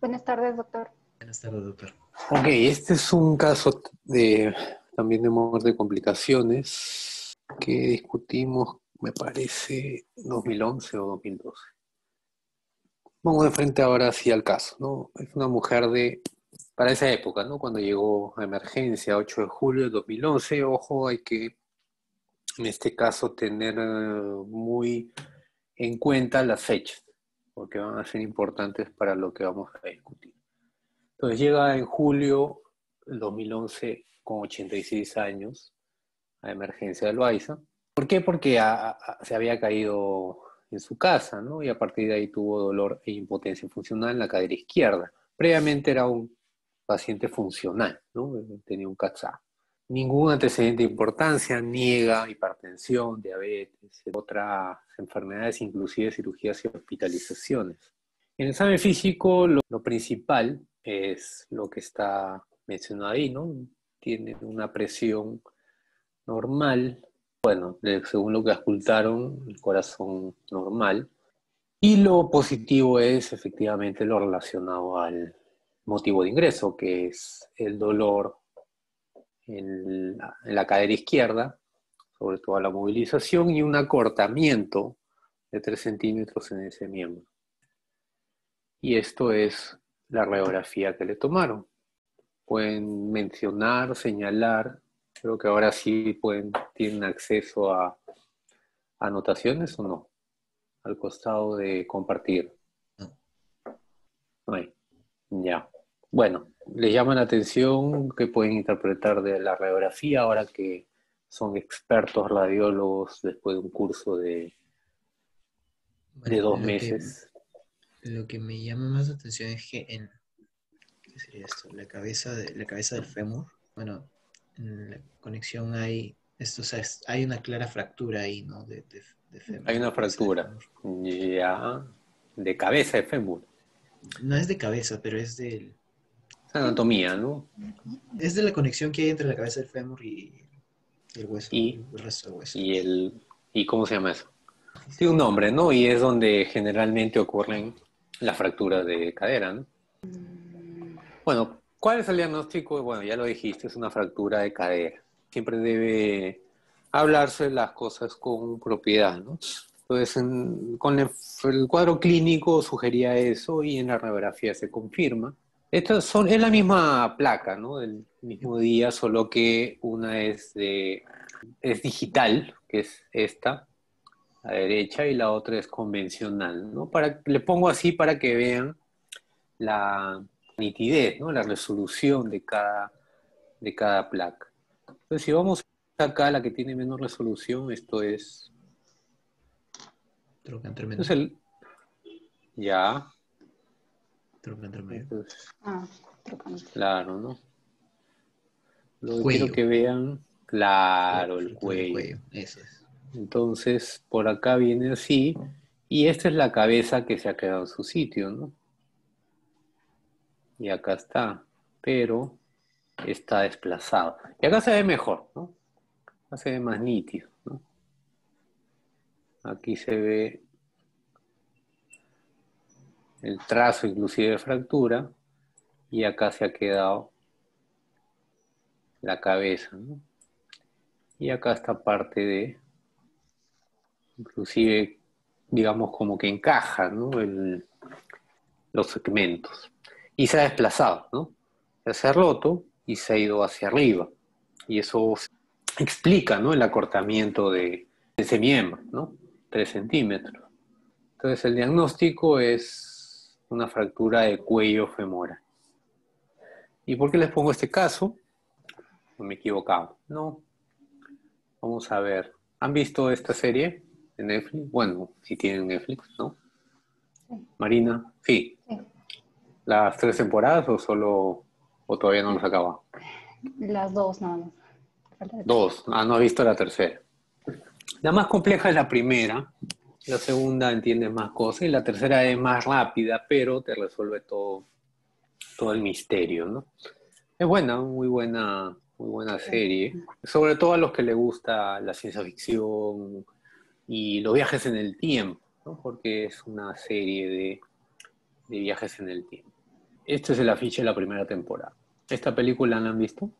Buenas tardes, doctor. Buenas tardes, doctor. Ok, este es un caso de también de muerte de complicaciones que discutimos, me parece, 2011 o 2012. Vamos de frente ahora sí al caso, ¿no? Es una mujer de, para esa época, ¿no? Cuando llegó a emergencia, 8 de julio de 2011, ojo, hay que en este caso tener muy en cuenta las fechas, porque van a ser importantes para lo que vamos a discutir. Entonces llega en julio del 2011 con 86 años a emergencia del Loaiza. ¿Por qué? Porque se había caído en su casa, ¿no? Y a partir de ahí tuvo dolor e impotencia funcional en la cadera izquierda. Previamente era un paciente funcional, ¿no? Tenía un CATSA. Ningún antecedente de importancia, niega hipertensión, diabetes, otras enfermedades, inclusive cirugías y hospitalizaciones. En el examen físico, lo, principal es lo que está mencionado ahí, ¿no? Tiene una presión normal, bueno, según lo que ocultaron, el corazón normal. Y lo positivo es efectivamente lo relacionado al motivo de ingreso, que es el dolor en la, cadera izquierda, sobre todo la movilización, y un acortamiento de 3 centímetros en ese miembro. Y esto es la radiografía que le tomaron. Pueden mencionar, señalar Creo que ahora sí pueden, tienen acceso a anotaciones o no, al costado de compartir. No. hay. Ya. Bueno, les llama la atención que pueden interpretar de la radiografía ahora que son expertos radiólogos después de un curso de, de dos meses. lo que me llama más la atención es que en ¿qué sería esto? La cabeza de la cabeza del fémur, bueno, en la conexión hay, esto, hay una clara fractura ahí, ¿no? De, Hay una fractura, ya, de cabeza de fémur. No es de cabeza, pero es de... anatomía, ¿no? Es de la conexión que hay entre la cabeza del fémur y el hueso, y, el resto del hueso. Y, el, ¿Y cómo se llama eso? Tiene un nombre, ¿no? Y es donde generalmente ocurren las fracturas de cadera, ¿no? Bueno, ¿Cuál es el diagnóstico? Bueno, ya lo dijiste, es una fractura de cadera. Siempre debe hablarse las cosas con propiedad, ¿no? Entonces, con el, cuadro clínico sugería eso y en la radiografía se confirma. Estas son, es la misma placa, ¿no? Del mismo día, solo que una es, de, es digital, que es esta, la derecha, y la otra es convencional, ¿no? Para, le pongo así para que vean la, nitidez, ¿no? la resolución de cada, de cada placa. Entonces, si vamos acá, la que tiene menos resolución, esto es... Entonces, el... Ya. Ah, claro, ¿no? Lo quiero que vean, claro, el cuello. Eso es. Entonces, por acá viene así, y esta es la cabeza que se ha quedado en su sitio, ¿no? y acá está, pero está desplazado. Y acá se ve mejor, ¿no? Acá se ve más nítido, ¿no? Aquí se ve el trazo inclusive de fractura y acá se ha quedado la cabeza. Y acá está parte de, inclusive, digamos como que encaja, los segmentos y se ha desplazado, ¿no? Se ha roto y se ha ido hacia arriba. Y eso explica. El acortamiento de ese miembro, ¿no? Tres centímetros. Entonces el diagnóstico es una fractura de cuello femoral. ¿Y por qué les pongo este caso? No me he equivocado. No. Vamos a ver. ¿Han visto esta serie en Netflix? Bueno, si tienen Netflix, ¿no? Marina, sí. sí las tres temporadas o solo o todavía no los acaba? Las dos nada más. Dos. Ah, no ha visto la tercera. La más compleja es la primera. La segunda entiende más cosas y la tercera es más rápida, pero te resuelve todo, todo el misterio, ¿no? Es buena, muy buena, muy buena serie. Sobre todo a los que les gusta la ciencia ficción y los viajes en el tiempo, ¿no? Porque es una serie de, de viajes en el tiempo. Este es el afiche de la primera temporada. ¿Esta película la han visto?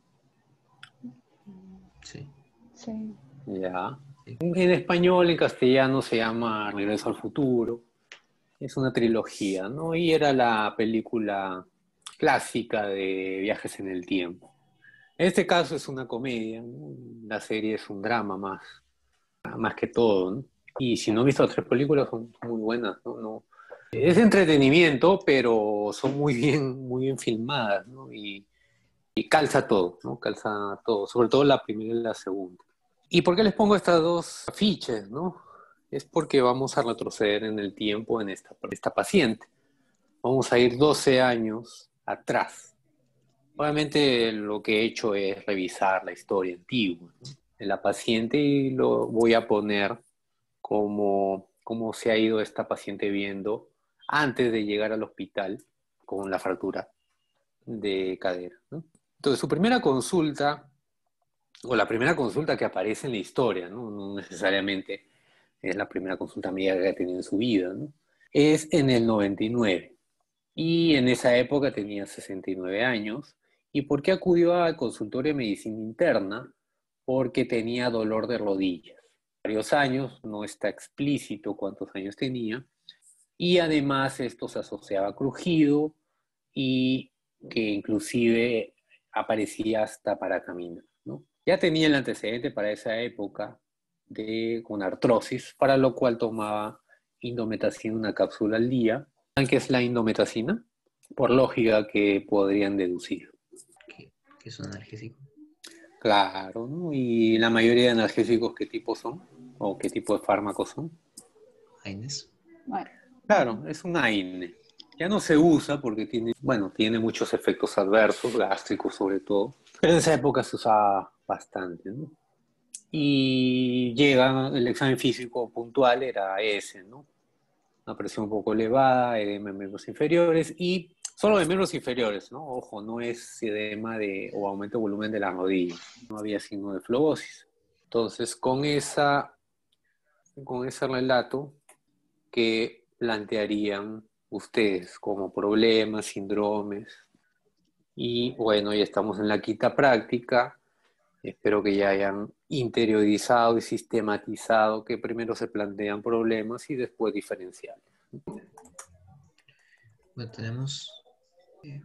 Sí. Sí. Ya. En español, en castellano se llama Regreso al Futuro. Es una trilogía, ¿no? Y era la película clásica de viajes en el tiempo. En este caso es una comedia, ¿no? la serie es un drama más, más que todo. ¿no? Y si no he visto las tres películas, son muy buenas. ¿no? No, es entretenimiento, pero son muy bien, muy bien filmadas, ¿no? Y, y calza todo, ¿no? Calza todo, sobre todo la primera y la segunda. ¿Y por qué les pongo estas dos afiches, no? Es porque vamos a retroceder en el tiempo en esta, esta paciente. Vamos a ir 12 años atrás. Obviamente lo que he hecho es revisar la historia antigua de la paciente y lo voy a poner como cómo se ha ido esta paciente viendo antes de llegar al hospital con la fractura de cadera. ¿no? Entonces, su primera consulta, o la primera consulta que aparece en la historia, no, no necesariamente es la primera consulta médica que ha tenido en su vida, ¿no? es en el 99. Y en esa época tenía 69 años. ¿Y por qué acudió al consultorio de medicina interna? Porque tenía dolor de rodillas. Varios años, no está explícito cuántos años tenía, y además esto se asociaba a crujido y que inclusive aparecía hasta para caminar. Ya tenía el antecedente para esa época de, con artrosis, para lo cual tomaba indometacina, una cápsula al día. ¿Saben qué es la indometacina? Por lógica que podrían deducir. ¿Qué, qué es un analgésico? Claro, ¿no? ¿Y la mayoría de analgésicos qué tipo son? ¿O qué tipo de fármacos son? Aines. Bueno, Claro, es un AINE. Ya no se usa porque tiene, bueno, tiene muchos efectos adversos, gástricos sobre todo, pero en esa época se usaba bastante, ¿no? Y llega el examen físico puntual, era ese, ¿no? Una presión un poco elevada, edema en miembros inferiores y solo de miembros inferiores, ¿no? Ojo, no es edema de, o aumento de volumen de la rodilla, no había signo de flebosis. Entonces, con esa, con ese relato que plantearían ustedes como problemas, síndromes. Y bueno, ya estamos en la quinta práctica. Espero que ya hayan interiorizado y sistematizado que primero se plantean problemas y después diferenciales. Bueno, tenemos eh,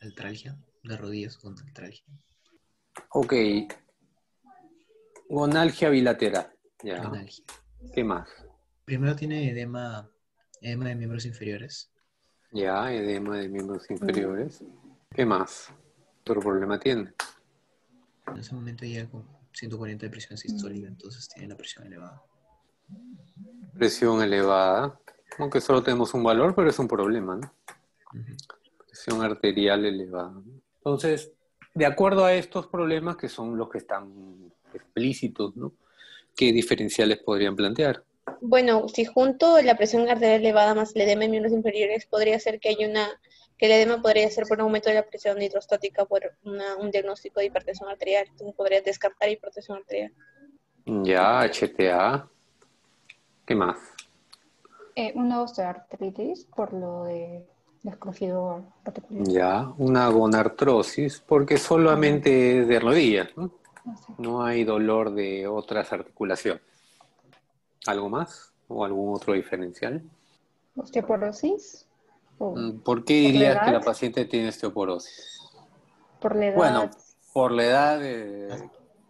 altralgia de rodillas con altralgia. Ok. Gonalgia bilateral. Ya. Gonalgia. ¿Qué más? Primero tiene edema, edema de miembros inferiores. Ya, edema de miembros inferiores. ¿Qué más? ¿Otro problema tiene? En ese momento llega con 140 de presión sistólica, entonces tiene la presión elevada. Presión elevada. Aunque solo tenemos un valor, pero es un problema, ¿no? Presión arterial elevada. Entonces, de acuerdo a estos problemas que son los que están explícitos, ¿no? ¿Qué diferenciales podrían plantear? Bueno, si junto la presión arterial elevada más el edema en miembros inferiores, podría ser que hay una, el edema podría ser por un aumento de la presión nitrostática por una- un diagnóstico de hipertensión arterial. Entonces podría descartar hipertensión arterial. Ya, HTA. ¿Qué más? eh, una osteoartritis por lo de descrujido reticular. Ya, una gonartrosis, porque solamente es de. Así. No hay dolor de otras articulaciones. ¿Algo más? ¿O algún otro diferencial? Osteoporosis. O Mm, ¿Por qué ¿Por la dirías que la paciente tiene osteoporosis? por la edad. Bueno, por la edad, eh,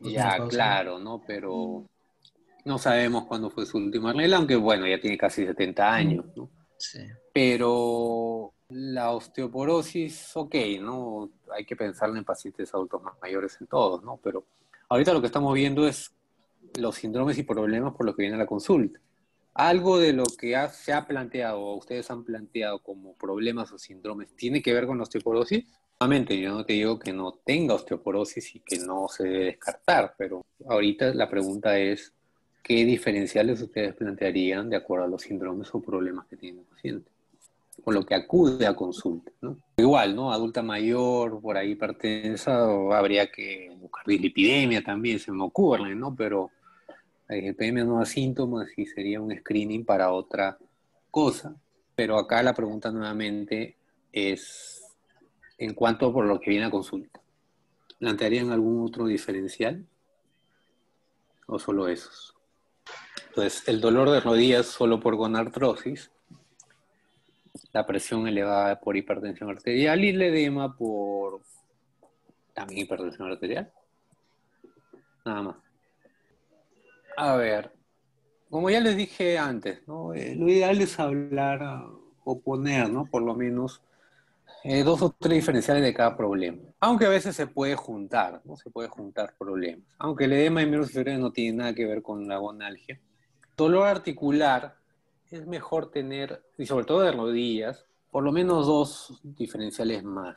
ya, Menopausia. claro, ¿no? Pero no sabemos cuándo fue su última regla, aunque bueno, ya tiene casi 70 años, ¿no? Sí. Pero la osteoporosis, ok, ¿no? Hay que pensarla en pacientes adultos más mayores en todos, ¿no? Pero ahorita lo que estamos viendo es los síndromes y problemas por los que viene la consulta. Algo de lo que ha- se ha planteado o ustedes han planteado como problemas o síndromes tiene que ver con osteoporosis. Nuevamente, yo no te digo que no tenga osteoporosis y que no se debe descartar, pero ahorita la pregunta es, ¿qué diferenciales ustedes plantearían de acuerdo a los síndromes o problemas que tiene el paciente? Con lo que acude a consulta, ¿no? Igual, ¿no? Adulta mayor, por ahí hipertensa, habría que buscar dislipidemia también, se me ocurre, ¿no? Pero la dislipidemia no da síntomas y sería un screening para otra cosa. Pero acá la pregunta nuevamente es en cuanto por lo que viene a consulta. ¿Plantearían algún otro diferencial? ¿O solo esos? Entonces, el dolor de rodillas solo por gonartrosis, la presión elevada por hipertensión arterial y el edema por también hipertensión arterial. Nada más. A ver, como ya les dije antes, ¿no? Eh, lo ideal es hablar o poner, ¿no? Por lo menos eh, dos o tres diferenciales de cada problema. Aunque a veces se puede juntar, ¿no? Se puede juntar problemas. Aunque el edema de inferiores no tiene nada que ver con la gonalgia. Dolor articular es mejor tener, y sobre todo de rodillas, por lo menos dos diferenciales más.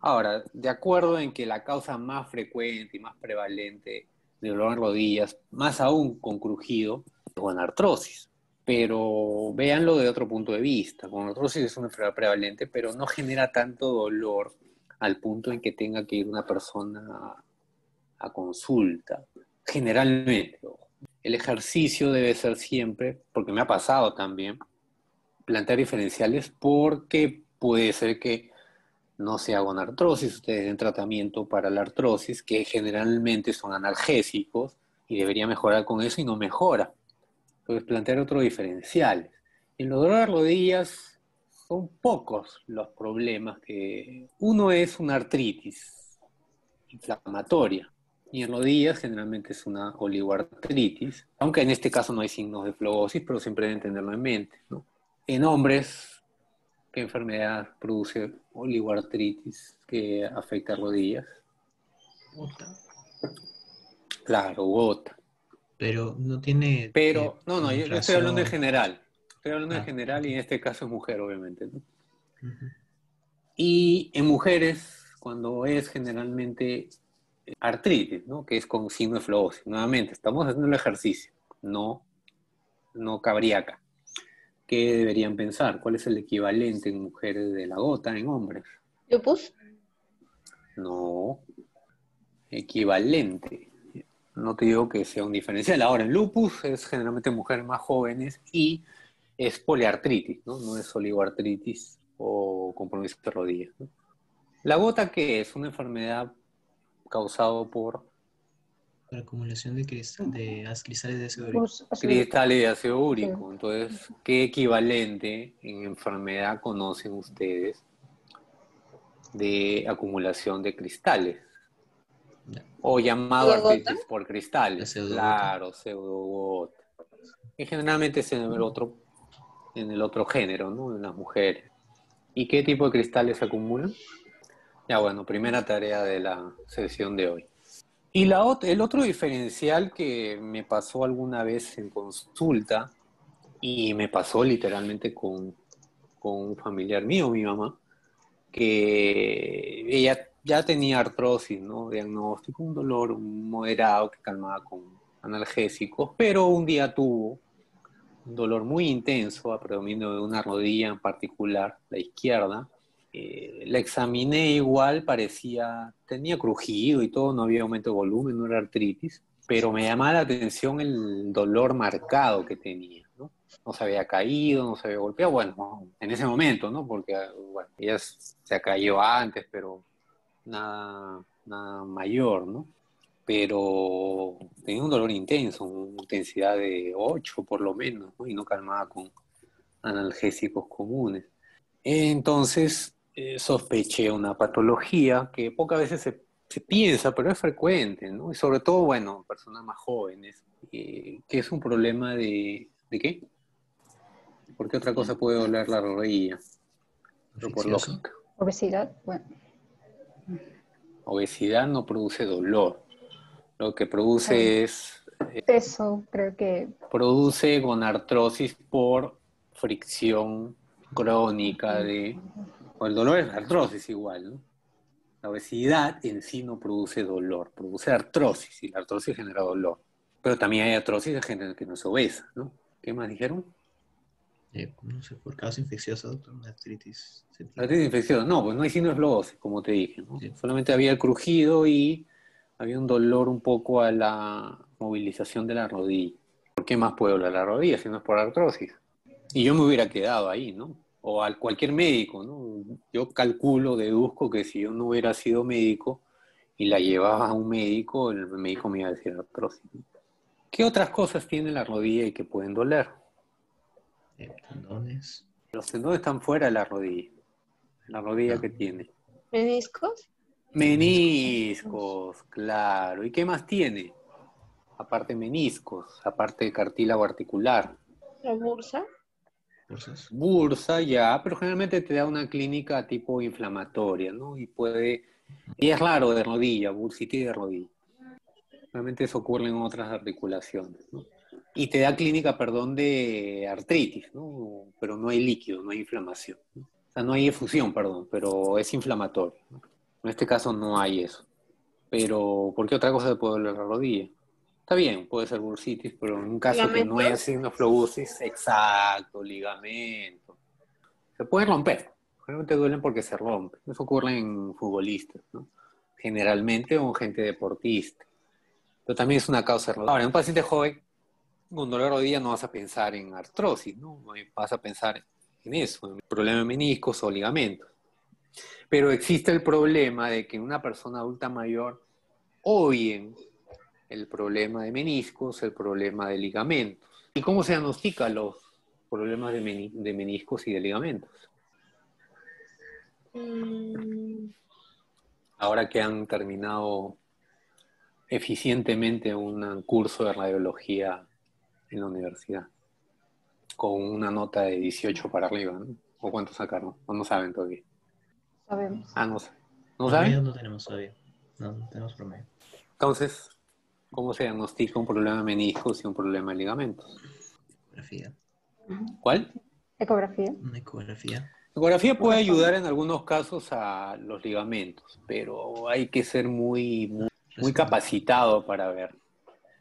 Ahora, de acuerdo en que la causa más frecuente y más prevalente dolor en rodillas, más aún con crujido, con artrosis pero véanlo de otro punto de vista. Con artrosis es una enfermedad prevalente, pero no genera tanto dolor al punto en que tenga que ir una persona a, consulta. Generalmente, el ejercicio debe ser siempre, porque me ha pasado también, plantear diferenciales porque puede ser que no sea con artrosis, ustedes den tratamiento para la artrosis, que generalmente son analgésicos y debería mejorar con eso y no mejora. Entonces, plantear otro diferencial. En los dolores de rodillas son pocos los problemas que... Uno es una artritis inflamatoria, y en rodillas generalmente es una oligoartritis, aunque en este caso no hay signos de flebosis, pero siempre deben tenerlo en mente. En hombres, ¿qué enfermedad produce oligoartritis que afecta rodillas? Gota. Claro, gota. Pero no tiene. Pero, eh, no, no, yo, yo estoy hablando en general. Estoy hablando en Ah. general y en este caso es mujer, obviamente. ¿no? Y en mujeres, cuando es generalmente artritis, ¿no? Que es con signo de flebosis. Nuevamente, estamos haciendo el ejercicio. No, no cabría acá. ¿Qué deberían pensar? ¿Cuál es el equivalente en mujeres de la gota en hombres? Lupus, No. Equivalente. No te digo que sea un diferencial. Ahora, en lupus es generalmente mujeres más jóvenes y es poliartritis, ¿no? No es oligoartritis o compromiso de rodillas. ¿no? La gota, ¿qué es? Una enfermedad causada por Por acumulación de, cristal, de cristales de ácido úrico. Cristales de ácido úrico. Entonces, ¿qué equivalente en enfermedad conocen ustedes de acumulación de cristales? Ya. O llamado artritis por cristales. La. Claro, pseudogota. Y generalmente es en el otro, en el otro género, ¿no? En las mujeres. ¿Y qué tipo de cristales se acumulan? Ya bueno, primera tarea de la sesión de hoy. Y la ot- el otro diferencial que me pasó alguna vez en consulta, y me pasó literalmente con, con un familiar mío, mi mamá, que ella ya tenía artrosis, ¿no? Diagnóstico, un dolor moderado que calmaba con analgésicos, pero un día tuvo un dolor muy intenso a predominio de una rodilla en particular, la izquierda. Eh, la examiné igual, parecía, tenía crujido y todo, no había aumento de volumen, no era artritis, pero me llamaba la atención el dolor marcado que tenía, ¿no? Se había caído, no se había golpeado, bueno, en ese momento, ¿no? Porque, bueno, ella se cayó antes, pero nada, nada mayor, ¿no? Pero tenía un dolor intenso, una intensidad de 8 por lo menos, ¿no? Y no calmaba con analgésicos comunes. Entonces eh, sospeché una patología que pocas veces se, se piensa, pero es frecuente, ¿no? Y sobre todo, bueno, en personas más jóvenes, eh, que es un problema de... ¿De qué? ¿Por qué otra cosa puede doler la rodilla? Pero por lógica. Obesidad, bueno, Obesidad no produce dolor. Lo que produce es peso, creo que produce gonartrosis por fricción crónica de... O el dolor es artrosis igual, ¿no? La obesidad en sí no produce dolor, produce artrosis y la artrosis genera dolor. Pero también hay artrosis de gente que no es obesa, ¿no? ¿Qué más dijeron? Eh, no sé, por causa infecciosa, doctor, una artritis. Artritis infecciosa. No, pues no hay signo de flebosis, como te dije, ¿no? Sí. Solamente había el crujido y había un dolor un poco a la movilización de la rodilla. ¿Por qué más puede doler la rodilla si no es por artrosis? Y yo me hubiera quedado ahí, ¿no? O a cualquier médico, ¿no? Yo calculo, deduzco que si yo no hubiera sido médico y la llevaba a un médico, el médico me iba a decir. ¿Qué otras cosas tiene la rodilla y que pueden doler? Eh, tendones. Los tendones están fuera de la rodilla. La rodilla que tiene. ¿Meniscos? Meniscos, claro. ¿Y qué más tiene? Aparte meniscos, aparte de cartílago articular. ¿La bursa? Bursa ya, pero generalmente te da una clínica tipo inflamatoria, ¿no? Y puede, y es raro de rodilla, bursitis de rodilla. Realmente eso ocurre en otras articulaciones, ¿no? Y te da clínica, perdón, de artritis, ¿no? Pero no hay líquido, no hay inflamación. ¿no? O sea, no hay efusión, perdón, pero es inflamatorio. En este caso no hay eso. Pero, ¿por qué otra cosa te puede doler la rodilla? Está bien, puede ser bursitis, pero en un caso que no haya ¿Ligamentos? sinoflobosis, exacto, ligamento. Se pueden romper. Generalmente duelen porque se rompen. Eso ocurre en futbolistas, ¿no? Generalmente o en gente deportista. Pero también es una causa. Ahora, en un paciente joven, con dolor de rodilla no vas a pensar en artrosis, ¿no? No Vas a pensar en eso, en problema de meniscos o ligamentos. Pero existe el problema de que en una persona adulta mayor, o bien el problema de meniscos, el problema de ligamentos. ¿Y cómo se diagnostican los problemas de, meni- de meniscos y de ligamentos? Mm, Ahora que han terminado eficientemente un curso de radiología en la universidad, con una nota de 18 para arriba, ¿no? ¿O cuánto sacaron? O no saben todavía. Sabemos. Ah, no sé. ¿No saben? No tenemos todavía. No, no tenemos promedio. Entonces, ¿cómo se diagnostica un problema de meniscos y un problema de ligamentos? Ecografía. ¿Cuál? Ecografía. Una ecografía. Ecografía puede ayudar en algunos casos a los ligamentos, pero hay que ser muy, muy, muy capacitado para ver.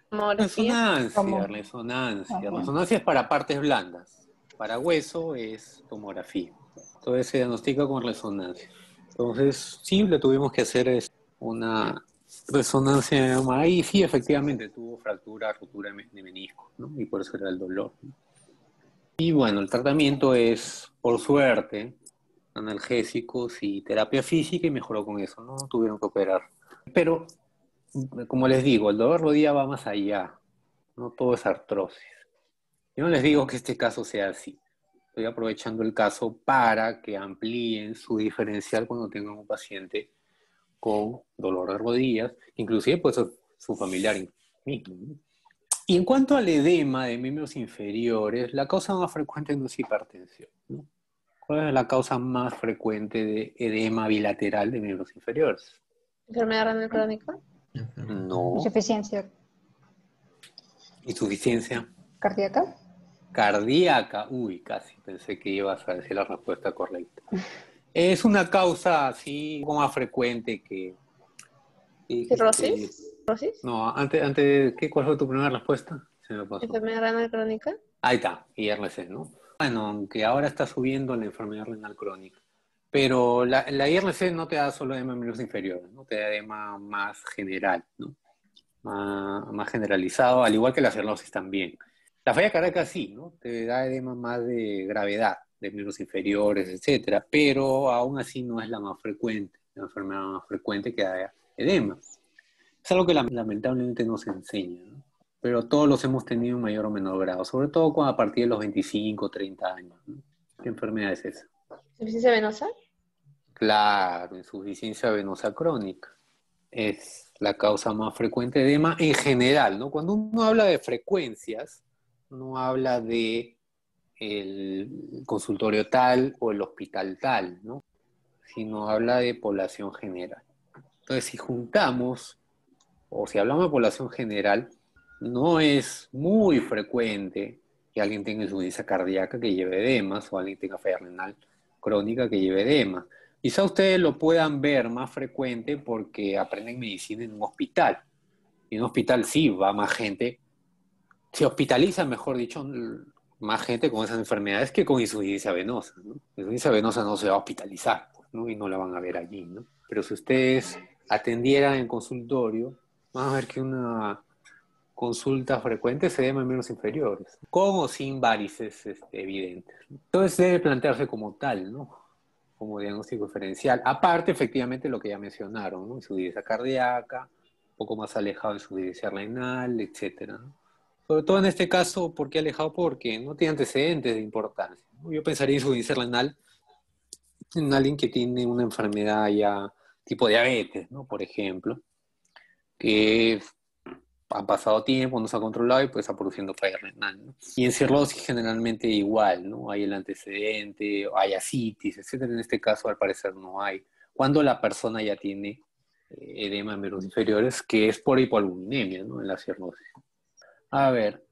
Resonancia, ¿Cómo? resonancia. Ajá. Resonancia es para partes blandas. Para hueso es tomografía. Entonces se diagnostica con resonancia. Entonces, sí, le tuvimos que hacer es, una resonancia de. Y sí, efectivamente, tuvo fractura, rotura de me- de menisco, ¿no? Y por eso era el dolor. Y bueno, el tratamiento es, por suerte, analgésicos y terapia física y mejoró con eso, ¿no? Tuvieron que operar. Pero, como les digo, el dolor rodilla va más allá. No todo es artrosis. Yo no les digo que este caso sea así. Estoy aprovechando el caso para que amplíen su diferencial cuando tengan un paciente con dolor de rodillas, inclusive puede ser su familiar mismo. Y en cuanto al edema de miembros inferiores, la causa más frecuente no es hipertensión. ¿no? ¿Cuál es la causa más frecuente de edema bilateral de miembros inferiores? Enfermedad renal crónica. No. Insuficiencia Insuficiencia cardíaca. cardíaca. Uy, casi pensé que ibas a decir la respuesta correcta. Es una causa así poco más frecuente que... que- ¿Cirrosis? No, antes, antes ¿qué, ¿cuál fue tu primera respuesta? Se me pasó. Enfermedad renal crónica. Ahí está, IRC, ¿no? Bueno, aunque ahora está subiendo la enfermedad renal crónica. Pero la, la IRC no te da solo edema en miembros inferiores, ¿no? Te da edema más general, ¿no? Más, más generalizado, al igual que la cirrosis también. La falla cardíaca sí, ¿no? Te da edema más de gravedad, de miembros inferiores, etcétera, pero aún así no es la más frecuente, la enfermedad más frecuente que da edema. Es algo que lam- lamentablemente no se enseña, ¿no? pero todos los hemos tenido en mayor o menor grado, sobre todo cuando a partir de los 25, 30 años. ¿no? ¿Qué enfermedad es esa? ¿Insuficiencia venosa? Claro, insuficiencia venosa crónica. Es la causa más frecuente de edema en general, ¿no? Cuando uno habla de frecuencias, no habla de el consultorio tal o el hospital tal, ¿no? Sino habla de población general. Entonces, si juntamos, o si hablamos de población general, no es muy frecuente que alguien tenga insuficiencia cardíaca que lleve edemas o alguien tenga falla renal crónica que lleve edemas. Quizá ustedes lo puedan ver más frecuente porque aprenden medicina en un hospital. Y en un hospital sí va más gente, se hospitaliza, mejor dicho, más gente con esas enfermedades que con insuficiencia venosa. ¿no? Insuficiencia venosa no se va a hospitalizar pues, ¿no? y no la van a ver allí. ¿no? Pero si ustedes atendieran en consultorio, van a ver que una consultas frecuentes, edema en miembros inferiores, con o sin varices este, evidentes. Entonces debe plantearse como tal, ¿no? Como diagnóstico diferencial. Aparte, efectivamente, lo que ya mencionaron, ¿no? Insuficiencia cardíaca, un poco más alejado de insuficiencia renal, etcétera. Sobre todo en este caso, ¿por qué alejado? Porque no tiene antecedentes de importancia. Yo pensaría en insuficiencia renal en alguien que tiene una enfermedad ya tipo diabetes, ¿no? Por ejemplo, que ha pasado tiempo, no se ha controlado y pues está produciendo falla renal. Y en cirrosis generalmente igual, ¿no? Hay el antecedente, hay asitis, etcétera. En este caso al parecer no hay. Cuando la persona ya tiene eh, edema en miembros inferiores, que es por hipoalbuminemia, ¿no? En la cirrosis. A ver,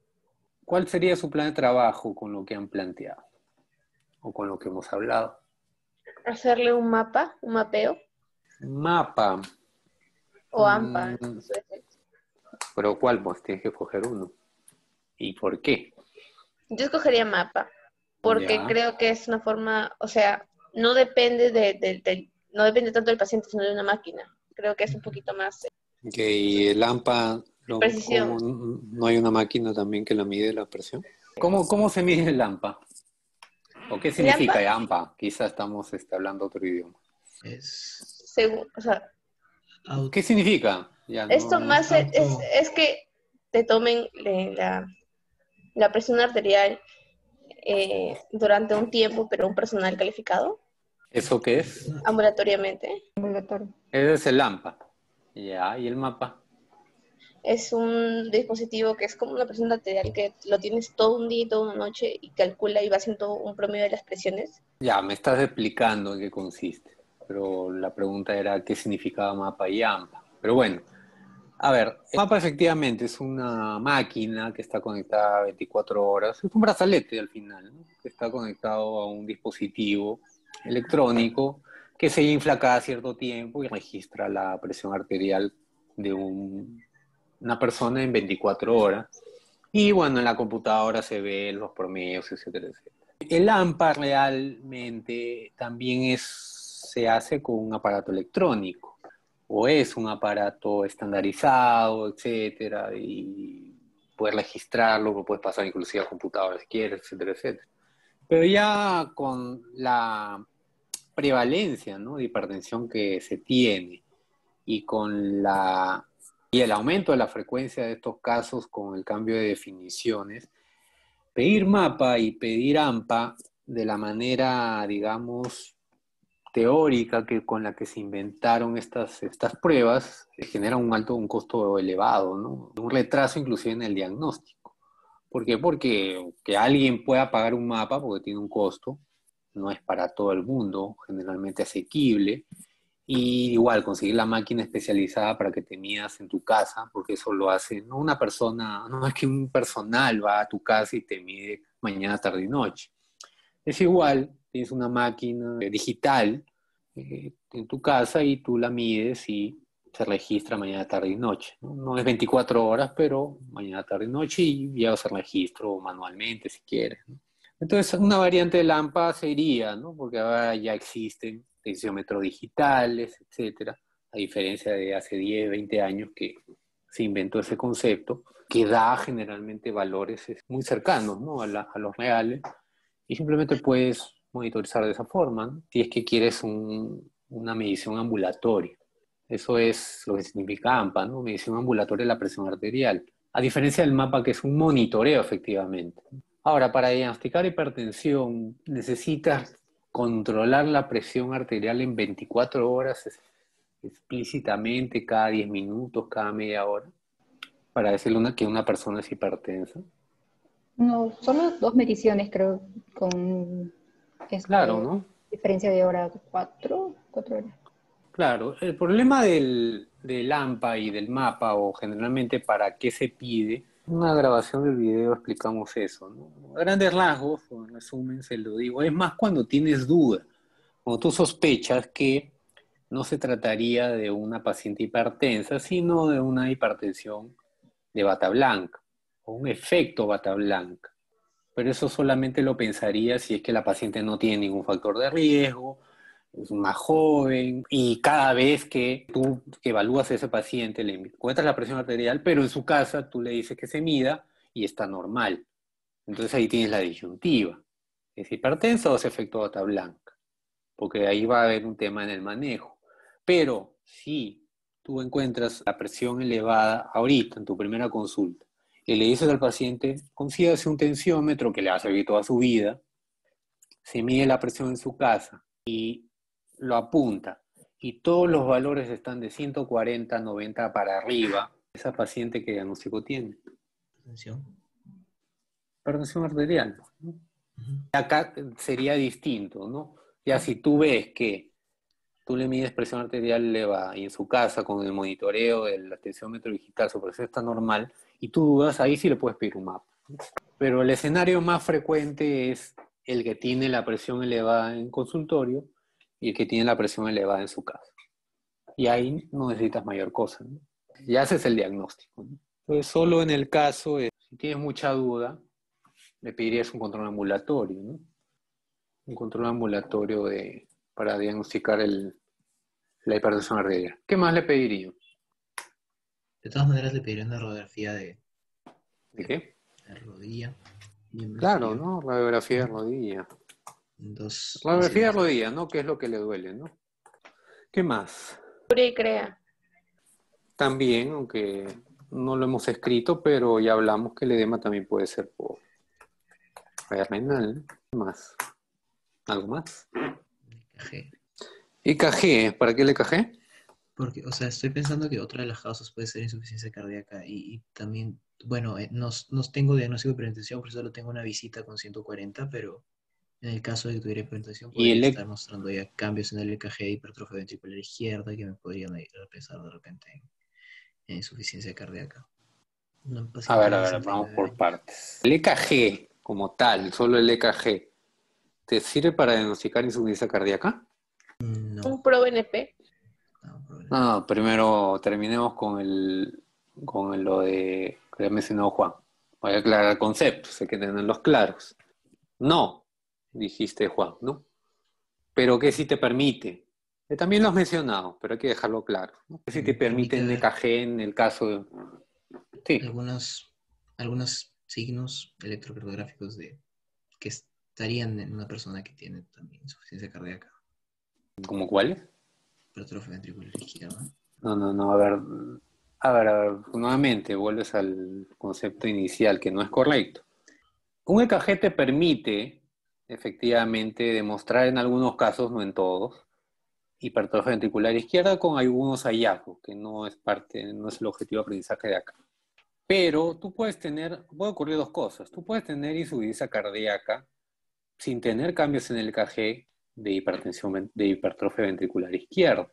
¿cuál sería su plan de trabajo con lo que han planteado? O con lo que hemos hablado. Hacerle un mapa, un mapeo, Mapa. o AMPA. Mm. Pero ¿cuál? Pues tienes que escoger uno. ¿Y por qué? Yo escogería mapa, porque Ya. creo que es una forma, o sea, no depende de, de- no depende tanto del paciente, sino de una máquina. Creo que es un poquito más. Que y el AMPA, lo- Precisión. ¿cómo no hay una máquina también que la mide la presión? ¿Cómo, cómo se mide el AMPA? ¿O qué significa el AMPA? Quizá estamos este, hablando otro idioma. Es segu- o sea, ¿Qué significa? Ya, esto no- más es, es, que te tomen la, la presión arterial eh, durante un tiempo, pero un personal calificado, ¿Eso qué es? ambulatoriamente. Ambulatorio. Ese es el AMPA. Ya, ¿y el mapa? Es un dispositivo que es como una presión arterial que lo tienes todo un día y toda una noche y calcula y va haciendo un promedio de las presiones. Ya, me estás explicando en qué consiste, pero la pregunta era qué significaba mapa y AMPA. Pero bueno, a ver, el mapa efectivamente es una máquina que está conectada 24 horas, es un brazalete al final, ¿no? que está conectado a un dispositivo electrónico que se infla cada cierto tiempo y registra la presión arterial de un- una persona en 24 horas. Y bueno, en la computadora se ven los promedios, etcétera, etcétera. El AMPA realmente también es, se hace con un aparato electrónico o es un aparato estandarizado, etcétera, y puedes registrarlo, lo puedes pasar inclusive a computadora si quieres, etcétera, etcétera. Pero ya con la prevalencia ¿no? de hipertensión que se tiene y con la y el aumento de la frecuencia de estos casos con el cambio de definiciones, pedir mapa y pedir AMPA de la manera, digamos, teórica que con la que se inventaron estas, estas pruebas, eh, genera un alto, un costo elevado, ¿no? Un retraso inclusive en el diagnóstico. ¿Por qué? Porque que alguien pueda pagar un mapa, porque tiene un costo, no es para todo el mundo, generalmente asequible, y igual conseguir la máquina especializada para que te midas en tu casa, porque eso lo hace no una persona, no es que un personal va a tu casa y te mide mañana, tarde y noche. Es igual, tienes una máquina digital eh, en tu casa y tú la mides y se registra mañana, tarde y noche. ¿no? No es 24 horas, pero mañana, tarde y noche y llevas el registro manualmente si quieres. ¿no? Entonces, una variante de LAMPA sería, ¿no? porque ahora ya existen tensiómetros digitales, etcétera, a diferencia de hace 10, 20 años que se inventó ese concepto, que da generalmente valores muy cercanos ¿no? a, la, a los reales y simplemente puedes monitorizar de esa forma, si es que quieres un, una medición ambulatoria. Eso es lo que significa AMPA, ¿no? medición ambulatoria de la presión arterial, a diferencia del mapa que es un monitoreo efectivamente. Ahora, para diagnosticar hipertensión necesitas controlar la presión arterial en 24 horas explícitamente, cada 10 minutos, cada media hora, para decirle una, que una persona es hipertensa. No, solo dos mediciones creo, con este, Claro, ¿no? diferencia de hora, cuatro, cuatro horas. Claro, el problema del, del AMPA y del mapa, o generalmente para qué se pide, una grabación del video explicamos eso, grandes rasgos, en resumen se lo digo, es más cuando tienes duda, cuando tú sospechas que no se trataría de una paciente hipertensa, sino de una hipertensión de bata blanca, o un efecto bata blanca. Pero eso solamente lo pensaría si es que la paciente no tiene ningún factor de riesgo, es más joven y cada vez que tú evalúas a ese paciente le encuentras la presión arterial, pero en su casa tú le dices que se mida y está normal. Entonces ahí tienes la disyuntiva. ¿Es hipertensa o es efecto bata blanca? Porque ahí va a haber un tema en el manejo. Pero si tú encuentras la presión elevada ahorita en tu primera consulta y le dices al paciente, consígase un tensiómetro que le va a servir toda su vida, se mide la presión en su casa y lo apunta y todos los valores están de 140, 90 para arriba, esa paciente que diagnóstico tiene. Atención. Hipertensión arterial. Acá sería distinto, ¿no? Ya si tú ves que tú le mides presión arterial elevada y en su casa con el monitoreo del tensiómetro digital su presión está normal y tú dudas, ahí sí le puedes pedir un mapa. Pero el escenario más frecuente es el que tiene la presión elevada en consultorio y el que tiene la presión elevada en su casa. Y ahí no necesitas mayor cosa. ¿no? Y haces el diagnóstico. Entonces, solo en el caso, de, si tienes mucha duda, le pedirías un control ambulatorio. ¿no? Un control ambulatorio de, para diagnosticar el, la hipertensión arterial. ¿Qué más le pediría? De todas maneras, le pediría una radiografía de, ¿De qué? de rodilla. Claro, ¿no? Radiografía de rodilla. Dos, Radiografía de rodilla, ¿no? ¿Qué es lo que le duele, no? ¿Qué más? Urea y crea. También, aunque no lo hemos escrito, pero ya hablamos que el edema también puede ser por renal. ¿Qué más? ¿Algo más? EKG. EKG, ¿para qué el EKG? Porque, o sea, estoy pensando que otra de las causas puede ser insuficiencia cardíaca y, y también, bueno, eh, no, no tengo diagnóstico de hipertensión, por eso solo tengo una visita con 140, pero en el caso de que tuviera Y podría el E- estar mostrando ya cambios en el EKG de hipertrofia ventricular izquierda que me podrían ayudar a pensar de repente en, en insuficiencia cardíaca. A ver, a ver, 69 vamos por partes. El EKG, como tal, solo el EKG, ¿te sirve para diagnosticar insuficiencia cardíaca? No, Un ProBNP. no. No, primero terminemos con el con lo de que ha mencionado Juan. Voy a aclarar conceptos, hay que tenerlos claros. No, dijiste Juan, ¿no? Pero que sí te permite. Eh, También lo has mencionado, pero hay que dejarlo claro. ¿no? Que sí te permite el permite ver- EKG en el caso de... Sí, algunos, algunos signos electrocardiográficos de, que estarían en una persona que tiene también insuficiencia cardíaca, ¿como cuáles? hipertrofia ventricular izquierda. No, no, no, a ver, a ver, a ver, nuevamente vuelves al concepto inicial que no es correcto. Un EKG te permite efectivamente demostrar en algunos casos, no en todos, hipertrofia ventricular izquierda con algunos hallazgos, que no es parte, no es el objetivo de aprendizaje de acá. Pero tú puedes tener, puede ocurrir dos cosas. Tú puedes tener insuficiencia cardíaca sin tener cambios en el EKG de hipertensión, de hipertrofia ventricular izquierda.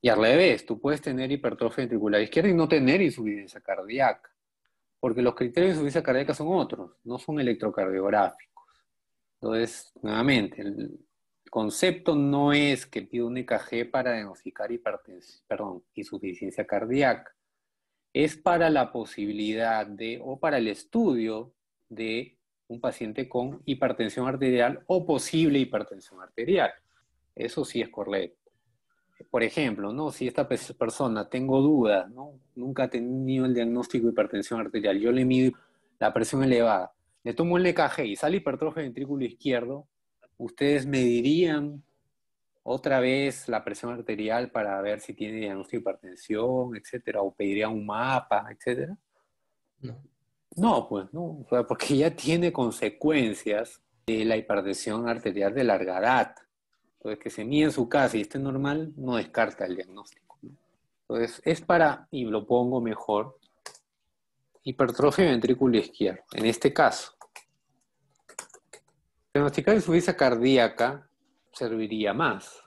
Y al revés, tú puedes tener hipertrofia ventricular izquierda y no tener insuficiencia cardíaca. Porque los criterios de insuficiencia cardíaca son otros, no son electrocardiográficos. Entonces, nuevamente, el concepto no es que pida un EKG para diagnosticar perdón, insuficiencia cardíaca. Es para la posibilidad de, o para el estudio de un paciente con hipertensión arterial o posible hipertensión arterial. Eso sí es correcto. Por ejemplo, ¿no? si esta pers- persona tengo dudas, ¿no? nunca ha tenido el diagnóstico de hipertensión arterial, yo le mido la presión elevada, le tomo el EKG y sale hipertrofia ventrículo izquierdo, ustedes medirían otra vez la presión arterial para ver si tiene diagnóstico de hipertensión, etcétera, o pedirían un mapa, etcétera. No. No, pues no, o sea, porque ya tiene consecuencias de la hipertensión arterial de larga data. Entonces, que se mide en su casa y esté normal, no descarta el diagnóstico. ¿no? Entonces, es para, y lo pongo mejor, hipertrofia ventrículo izquierdo, en este caso. Diagnosticar insuficiencia cardíaca serviría más.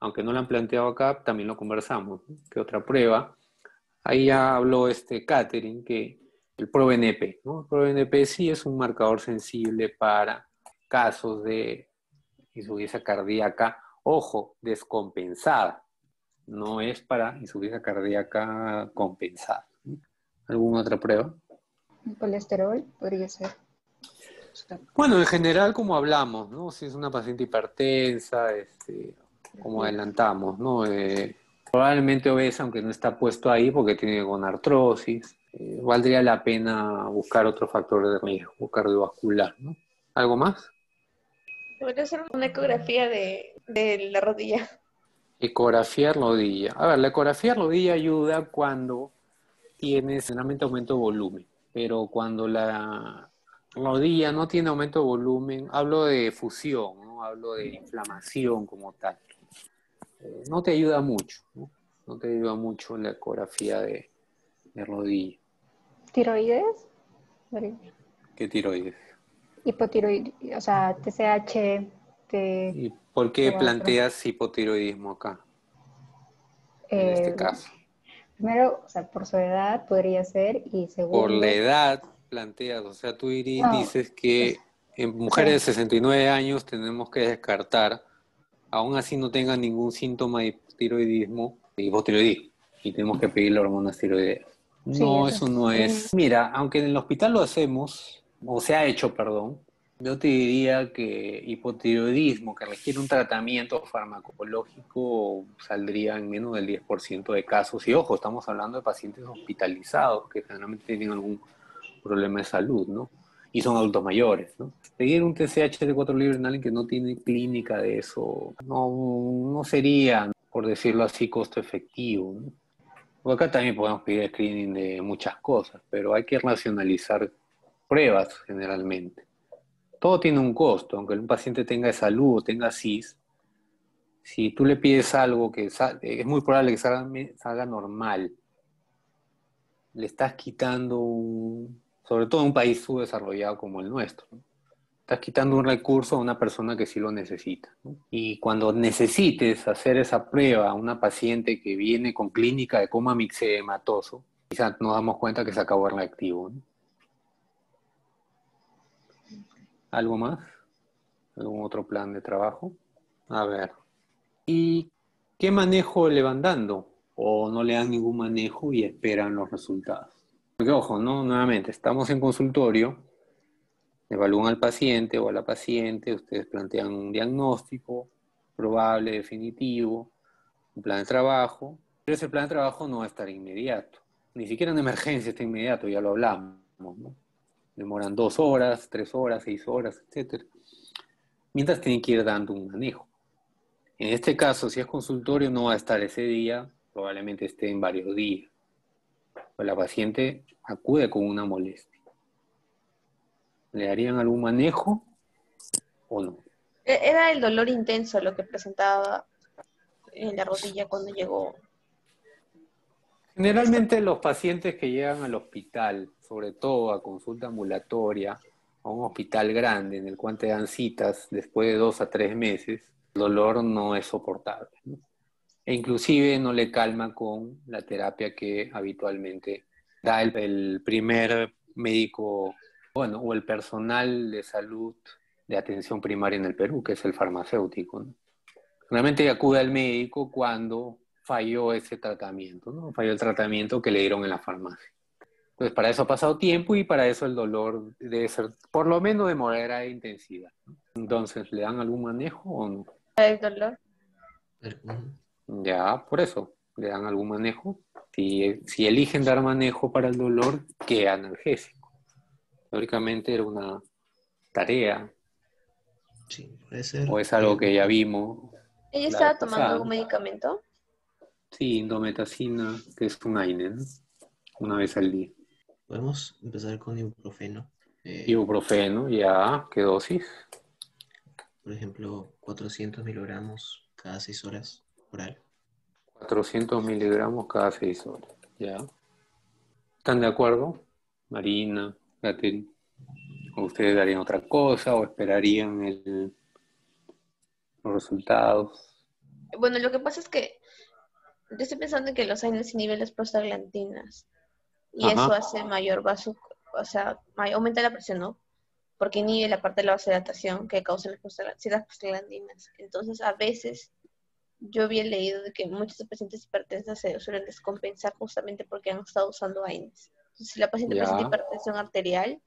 Aunque no lo han planteado acá, también lo conversamos. Que otra prueba. Ahí ya habló este Catherine que el ProBNP, ¿no? El ProBNP sí es un marcador sensible para casos de insuficiencia cardíaca, ojo, descompensada. No es para insuficiencia cardíaca compensada. ¿Alguna otra prueba? El colesterol podría ser. Bueno, en general, como hablamos, ¿no? Si es una paciente hipertensa, este, como adelantamos, ¿no? Eh, probablemente obesa, aunque no está puesto ahí porque tiene gonartrosis. Eh, valdría la pena buscar otro factor de riesgo cardiovascular, ¿no? ¿Algo más? Podría ser una ecografía de, de la rodilla. Ecografía rodilla. A ver, la ecografía rodilla ayuda cuando tienes generalmente aumento de volumen, pero cuando la rodilla no tiene aumento de volumen, hablo de fusión, ¿no? hablo de inflamación como tal. Eh, no te ayuda mucho, ¿no? No te ayuda mucho la ecografía de, de rodilla. ¿Tiroides? ¿Qué tiroides? Hipotiroides, o sea, TSH, T, ¿Y por qué planteas hipotiroidismo acá, en eh, este caso? Primero, o sea, por su edad podría ser, y segundo, Por la edad planteas, o sea, tú No, dices que en mujeres de 69 años tenemos que descartar, aún así no tengan ningún síntoma de hipotiroidismo, de hipotiroidismo, y tenemos que pedirle hormonas tiroideas. Sí, No, eso eso no es. Mira, aunque en el hospital lo hacemos, o se ha hecho, perdón, yo te diría que hipotiroidismo que requiere un tratamiento farmacológico saldría en menos del 10% de casos. Y ojo, estamos hablando de pacientes hospitalizados que generalmente tienen algún problema de salud, ¿no? Y son adultos mayores, ¿no? Pedir un TSH de 4 libras en alguien que no tiene clínica de eso no, no sería, por decirlo así, costo efectivo, ¿no? Acá también podemos pedir screening de muchas cosas, pero hay que racionalizar pruebas generalmente. Todo tiene un costo, aunque un paciente tenga salud o tenga CIS, si tú le pides algo que es muy probable que salga, normal, le estás quitando, sobre todo en un país subdesarrollado como el nuestro, ¿no? estás quitando un recurso a una persona que sí lo necesita. Y cuando necesites hacer esa prueba a una paciente que viene con clínica de coma mixedematoso, quizás nos damos cuenta que se acabó el reactivo. ¿no? ¿Algo más? ¿Algún otro plan de trabajo? A ver. ¿Y qué manejo le van dando? ¿O no le dan ningún manejo y esperan los resultados? Porque ojo, ¿no? Nuevamente, estamos en consultorio, evalúan al paciente o a la paciente, ustedes plantean un diagnóstico probable, definitivo, un plan de trabajo, pero ese plan de trabajo no va a estar inmediato. Ni siquiera en emergencia está inmediato, ya lo hablamos, ¿no? Demoran dos horas, tres horas, seis horas, etcétera. Mientras tienen que ir dando un manejo. En este caso, si es consultorio, no va a estar ese día, probablemente esté en varios días. Pues la paciente acude con una molestia. ¿Le darían algún manejo o no? E- Era el dolor intenso lo que presentaba en la rodilla cuando llegó. Generalmente los pacientes que llegan al hospital, sobre todo a consulta ambulatoria, a un hospital grande en el cual te dan citas después de dos a tres meses, el dolor no es soportable. ¿no? E inclusive no le calma con la terapia que habitualmente da el, el primer médico, bueno, o el personal de salud de atención primaria en el Perú, que es el farmacéutico. ¿no? Realmente acude al médico cuando falló ese tratamiento, ¿no? Falló el tratamiento que le dieron en la farmacia. Entonces, para eso ha pasado tiempo y para eso el dolor debe ser por lo menos de moderada intensidad. ¿no? Entonces, ¿le dan algún manejo o no? El dolor. Ya, por eso, le dan algún manejo. Si, si eligen dar manejo para el dolor, ¿qué analgésico? Teóricamente era una tarea, Sí, puede ser. o es algo que ya vimos. ¿Ella La estaba tomando algún medicamento? Sí, indometacina, que es un AINE, ¿no? Una vez al día. Podemos empezar con ibuprofeno. Eh, Ibuprofeno, ya, ¿qué dosis? por ejemplo, 400 miligramos cada 6 horas oral. 400 miligramos cada 6 horas, ya. ¿Están de acuerdo? Marina, Catherine. ¿O ustedes darían otra cosa o esperarían el, los resultados? Bueno, lo que pasa es que yo estoy pensando en que los AINES inhiben las prostaglandinas y Ajá. eso hace mayor vaso, o sea, aumenta la presión, ¿no? Porque inhibe la parte de la vasodilatación que causan las prostaglandinas. Entonces, a veces yo había leído de que muchos pacientes hipertensas se suelen descompensar justamente porque han estado usando AINES. Entonces, si la paciente Ya. presenta hipertensión arterial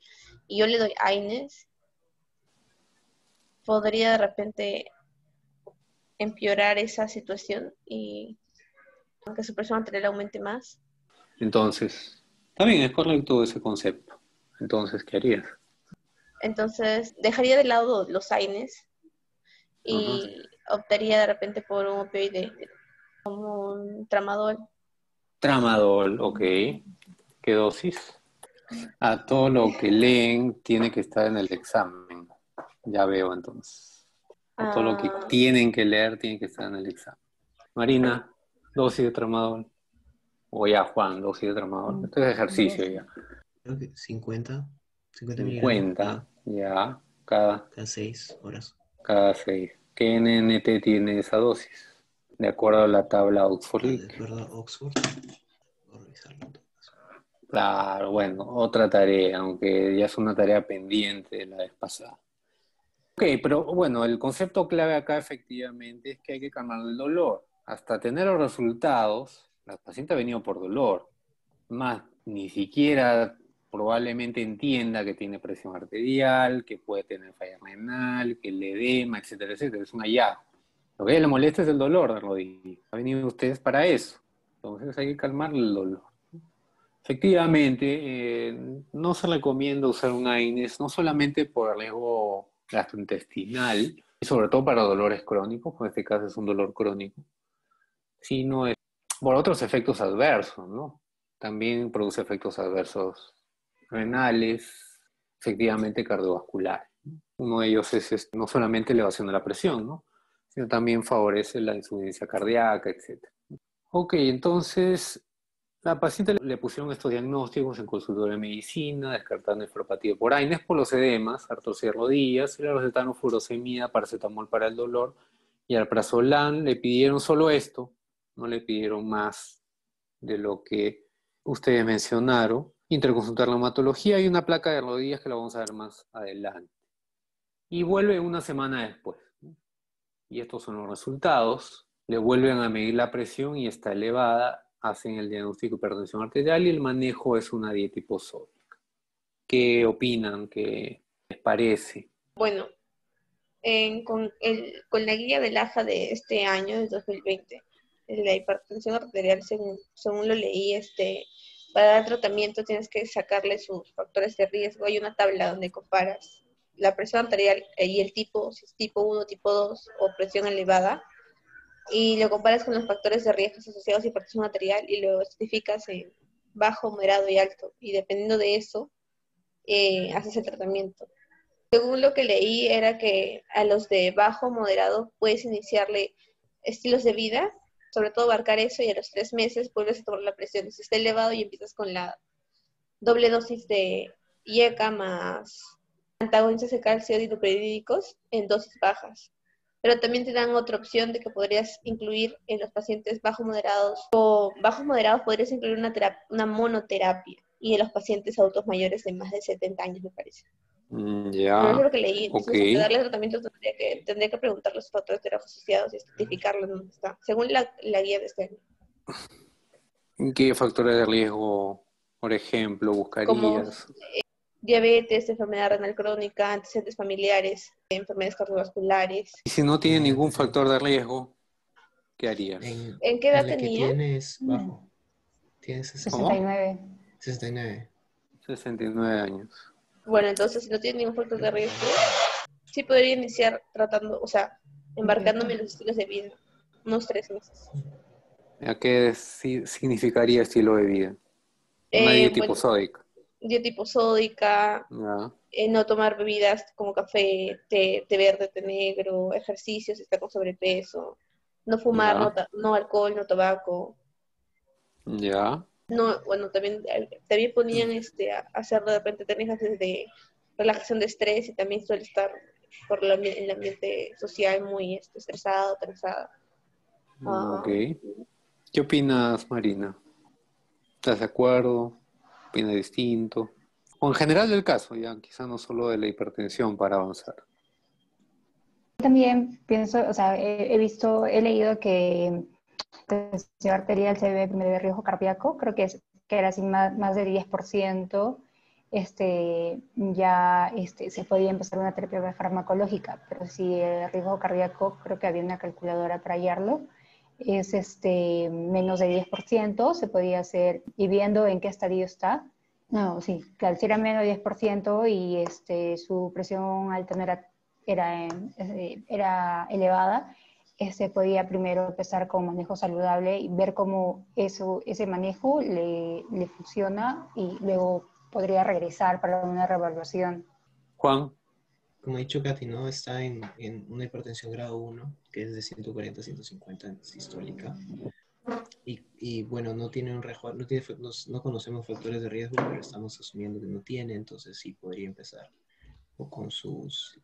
y yo le doy AINES, podría de repente empeorar esa situación y que su presión arterial aumente más. Entonces, también es correcto ese concepto. Entonces, ¿qué harías? Entonces, dejaría de lado los AINES y optaría de repente por un opioide como un tramadol. Tramadol, ok. ¿Qué dosis? A todo lo que leen tiene que estar en el examen. Ya veo entonces. A todo lo que Ah. tienen que leer tiene que estar en el examen. Marina, dosis de tramadol. O ya, Juan, dosis de tramadol. Esto es ejercicio ya. Creo que 50, 50 miligramos 50, ya, cada, cada 6 horas. cada seis. ¿Qué NNT tiene esa dosis? De acuerdo a la tabla Oxford De League. acuerdo a Oxford. Claro, bueno, otra tarea, aunque ya es una tarea pendiente de la vez pasada. Ok, pero bueno, el concepto clave acá efectivamente es que hay que calmar el dolor. Hasta tener los resultados, la paciente ha venido por dolor. Más, ni siquiera probablemente entienda que tiene presión arterial, que puede tener falla renal, que le edema, etcétera, etcétera. Es un hallazgo. Lo que le molesta es el dolor de rodilla. Ha venido ustedes para eso. Entonces hay que calmar el dolor. Efectivamente, eh, no se recomienda usar un AINES no solamente por el riesgo gastrointestinal, y sobre todo para dolores crónicos, en este caso es un dolor crónico, sino es por otros efectos adversos, ¿no? También produce efectos adversos renales, efectivamente cardiovasculares. ¿no? Uno de ellos es, no solamente elevación de la presión, ¿no? sino también favorece la insuficiencia cardíaca, etc. Ok, entonces la paciente le pusieron estos diagnósticos en consultorio de medicina, descartando nefropatía por AINES por los edemas, artrosis de rodillas, la furosemida, paracetamol para el dolor y alprazolam. Le pidieron solo esto, no le pidieron más de lo que ustedes mencionaron. Interconsultar la hematología y una placa de rodillas que la vamos a ver más adelante. Y vuelve una semana después. Y estos son los resultados. Le vuelven a medir la presión y está elevada hacen el diagnóstico de hipertensión arterial y el manejo es una dieta hiposódica. ¿Qué opinan? ¿Qué les parece? Bueno, en- con, la guía del AJA de este año, de 2020, la hipertensión arterial, según, según lo leí, este, para dar tratamiento tienes que sacarle sus factores de riesgo. Hay una tabla donde comparas la presión arterial y el tipo, si es tipo 1, tipo 2 o presión elevada, y lo comparas con los factores de riesgo asociados a hipertensión arterial y lo especificas en bajo, moderado y alto. Y dependiendo de eso, eh, haces el tratamiento. Según lo que leí, era que a los de bajo, moderado, puedes iniciarle estilos de vida, sobre todo abarcar eso, y a los tres meses vuelves a tomar la presión. Si está elevado y empiezas con la doble dosis de IECA más antagonistas de calcio dipeptídicos en dosis bajas. Pero también te dan otra opción de que podrías incluir en los pacientes bajo moderados o bajos moderados podrías incluir una, una monoterapia y en los pacientes adultos mayores de más de 70 años, me parece. Mm, Pero eso es Ya, lo que leí. Entonces, darle tratamiento tendría que, tendría que preguntar los factores de trabajo asociados y identificarlos dónde está, según la, la guía de este año. ¿qué factores de riesgo, por ejemplo, buscarías? Diabetes, enfermedad renal crónica, antecedentes familiares, enfermedades cardiovasculares. Y si no tiene ningún factor de riesgo, ¿qué harías? En, ¿En qué edad tenía? tienes bajo. Tienes 60 69. 69. 69 años. Bueno, entonces si no tiene ningún factor de riesgo, sí podría iniciar tratando, o sea, embarcándome en los estilos de vida, unos tres meses. ¿A qué si- significaría estilo de vida? Una Eh, dieta bueno, hiposódica. dieta hiposódica, Ya. eh, no tomar bebidas como café, té, té verde, té negro, ejercicios, estar con sobrepeso, no fumar, no, ta- no alcohol, no tabaco. Ya. No, bueno, también, eh, también ponían este, a hacer de repente técnicas de relajación de estrés y también suele estar por el, ambi- el ambiente social muy este, estresado, tensado. Ah. Ok. ¿Qué opinas, Marina? ¿Estás de acuerdo? ¿Opinas distinto? O en general del caso, ya, quizá no solo de la hipertensión para avanzar. También pienso, o sea, he, he visto, he leído que tensión arterial se ve de riesgo cardíaco, creo que, es, que era así más, más de 10%, este, ya este, se podía empezar una terapia farmacológica, pero si el riesgo cardíaco, creo que había una calculadora para hallarlo, es este, menos de 10%, se podía hacer, y viendo en qué estadio está, no, sí, que si era menos de 10% y este, su presión alta era, era, eh, era elevada, se podía primero empezar con manejo saludable y ver cómo eso, ese manejo le, le funciona y luego podría regresar para una revaluación. Juan. Como ha dicho Katy, ¿no? Está en, en una hipertensión grado 1, que es de 140 a 150 sistólica. Y, y, bueno, no tiene un no, tiene, no, no, conocemos factores de riesgo, pero estamos asumiendo que no tiene, entonces sí podría empezar o con, sus,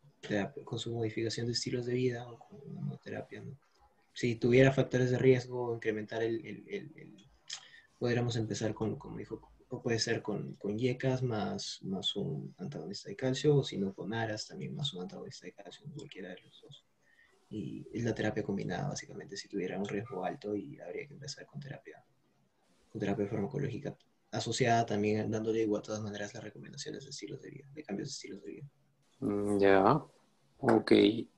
con su modificación de estilos de vida o con una terapia. ¿no? Si tuviera factores de riesgo, incrementar el, el, el, podríamos empezar con, como dijo, o puede ser con, con YECAS más, más un antagonista de calcio, o si no con ARAS también más un antagonista de calcio, cualquiera de los dos. Y es la terapia combinada, básicamente, si tuviera un riesgo alto y habría que empezar con terapia, con terapia farmacológica asociada también dándole igual de todas maneras las recomendaciones de estilos de vida, de cambios de estilos de vida. Mm, ya, ok.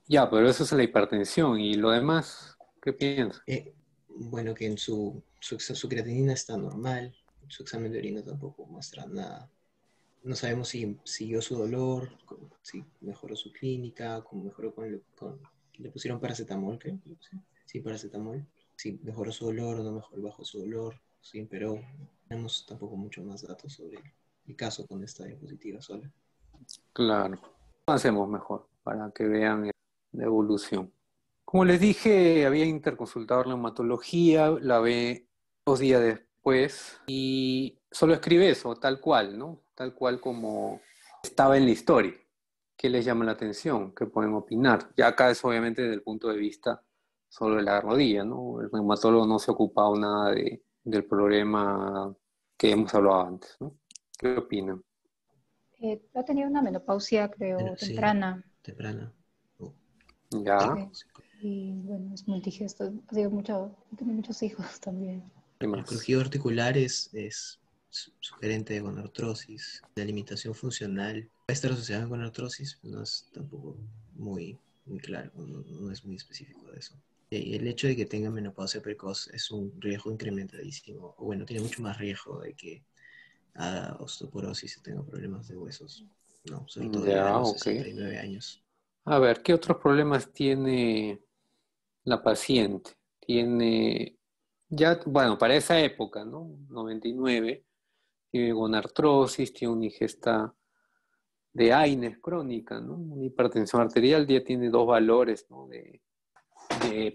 Ya, pero eso es la hipertensión. ¿Y lo demás? ¿Qué piensas? Eh, bueno, que en su, su, su, creatinina está normal, su examen de orina tampoco muestra nada. No sabemos si siguió su dolor, si mejoró su clínica, cómo mejoró con, con le pusieron paracetamol, ¿qué? Sí, paracetamol. Si mejoró su dolor o no mejoró bajo su dolor, sí, pero no tenemos tampoco mucho más datos sobre el caso con esta diapositiva sola. Claro. Hacemos mejor para que vean la evolución. Como les dije, había interconsultado reumatología, la ve dos días después y solo escribe eso, tal cual, ¿no? Tal cual como estaba en la historia. ¿Qué les llama la atención? ¿Qué pueden opinar? Ya acá es obviamente desde el punto de vista solo de la rodilla, ¿no? El reumatólogo no se ha ocupado nada de, del problema que hemos hablado antes, ¿no? ¿Qué opinan? Eh, ha tenido una menopausia, creo, temprana. temprana. Oh. Ya. Y bueno, es multigesto. Ha sido mucho, tiene muchos hijos también. El crujido articular es, es sugerente de gonartrosis. La limitación funcional puede estar asociada con artrosis, no es tampoco muy, muy claro, no, es muy específico de eso. Y el hecho de que tenga menopausia precoz es un riesgo incrementadísimo, o bueno, tiene mucho más riesgo de que a osteoporosis y tengo problemas de huesos. No, sobre todo ya, a los 69 años. A ver, ¿qué otros problemas tiene la paciente? Tiene, ya, bueno, para esa época, ¿no? 99, tiene gonartrosis, tiene una ingesta de AINES crónica, ¿no? Una hipertensión arterial ya tiene dos valores, ¿no? de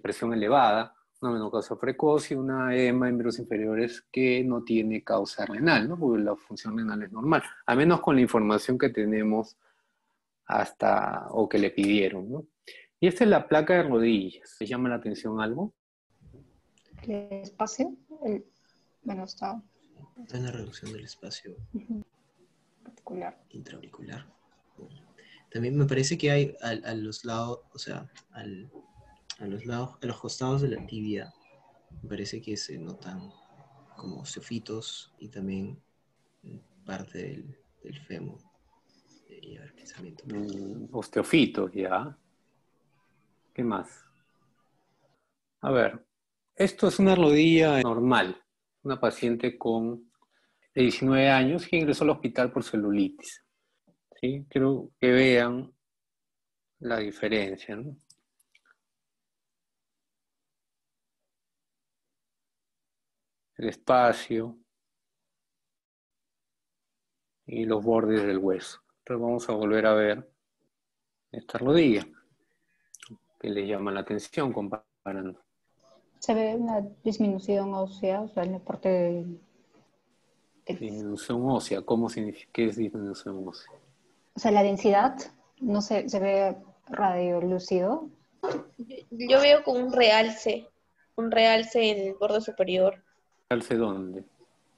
presión elevada una menopausia precoz y una edema en miembros inferiores que no tiene causa renal, ¿no? porque la función renal es normal, a menos con la información que tenemos hasta o que le pidieron. ¿no? Y esta es la placa de rodillas. ¿Se llama la atención algo? El espacio, el, bueno, está... Está una reducción del espacio particular. intraauricular. También me parece que hay a, a los lados, o sea, al, a los lados, a los costados de la tibia, me parece que se notan como osteofitos y también parte del, del fémur. pensamiento. Mm, osteofitos, ya. ¿Qué más? A ver, esto es una rodilla normal. Una paciente con 19 años que ingresó al hospital por celulitis. ¿Sí? Quiero que vean la diferencia. ¿no? El espacio y los bordes del hueso. Entonces vamos a volver a ver esta rodilla que le llama la atención comparando. Se ve una disminución ósea, o sea, en la parte de... Disminución ósea, ¿cómo significa? ¿Qué es disminución ósea? O sea, la densidad no se, se ve radiolúcido. Yo veo como un realce, un realce en el borde superior. ¿Realce dónde?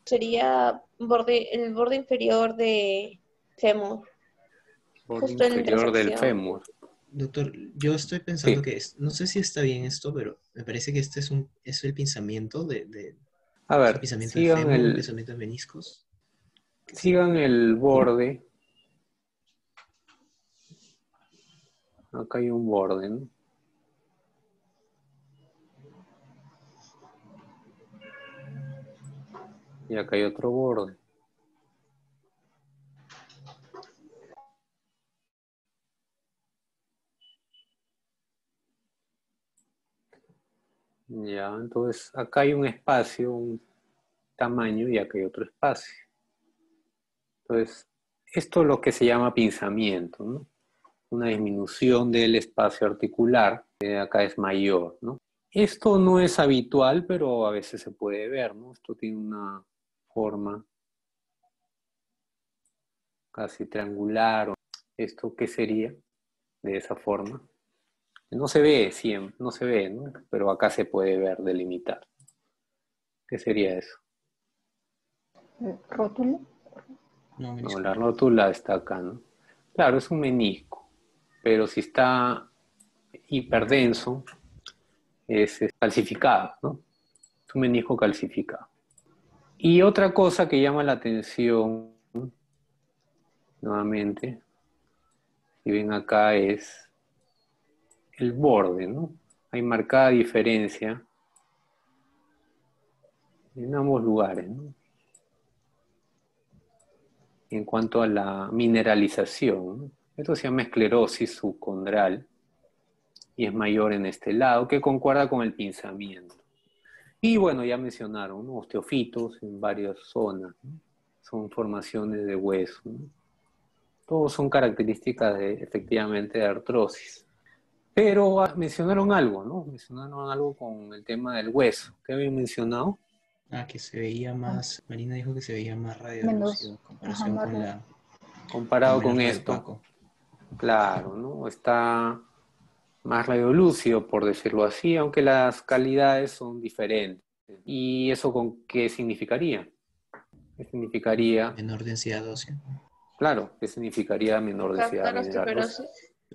Sería borde, el borde inferior de fémur. Borde inferior del fémur. Doctor, yo estoy pensando que, no sé si está bien esto, pero me parece que este es un es el pinzamiento de, de a ver, el pinzamiento del fémur, el... el pinzamiento de meniscos. Sigan el borde. Acá hay un borde, ¿no? Y acá hay otro borde. Ya, entonces acá hay un espacio, un tamaño y acá hay otro espacio. Entonces, esto es lo que se llama pinzamiento, ¿no? Una disminución del espacio articular, que acá es mayor, ¿no? Esto no es habitual, pero a veces se puede ver, ¿no? Esto tiene una forma casi triangular. ¿Esto qué sería de esa forma? No se ve siempre, no se ve, ¿no? pero acá se puede ver, delimitar. ¿Qué sería eso? ¿Rótula? No, la rótula está acá, ¿no? Claro, es un menisco, pero si está hiperdenso, es, es calcificado, ¿no? Es un menisco calcificado. Y otra cosa que llama la atención, nuevamente, si ven acá, es el borde, ¿no? Hay marcada diferencia en ambos lugares, ¿no? En cuanto a la mineralización, esto se llama esclerosis subcondral y es mayor en este lado, que concuerda con el pinzamiento. Y bueno, ya mencionaron, osteofitos en varias zonas, son formaciones de hueso. Todos son características de, efectivamente de artrosis. Pero ah, mencionaron algo, ¿no? Mencionaron algo con el tema del hueso. ¿Qué habían mencionado? Ah, que se veía más, Marina dijo que se veía más radiolúcido comparación con la, comparado con, esto. Claro, ¿no? Está más radiolúcido, por decirlo así, aunque las calidades son diferentes. ¿Y eso con qué significaría? ¿Qué significaría? Menor densidad ósea. Claro, ¿qué significaría menor densidad ósea?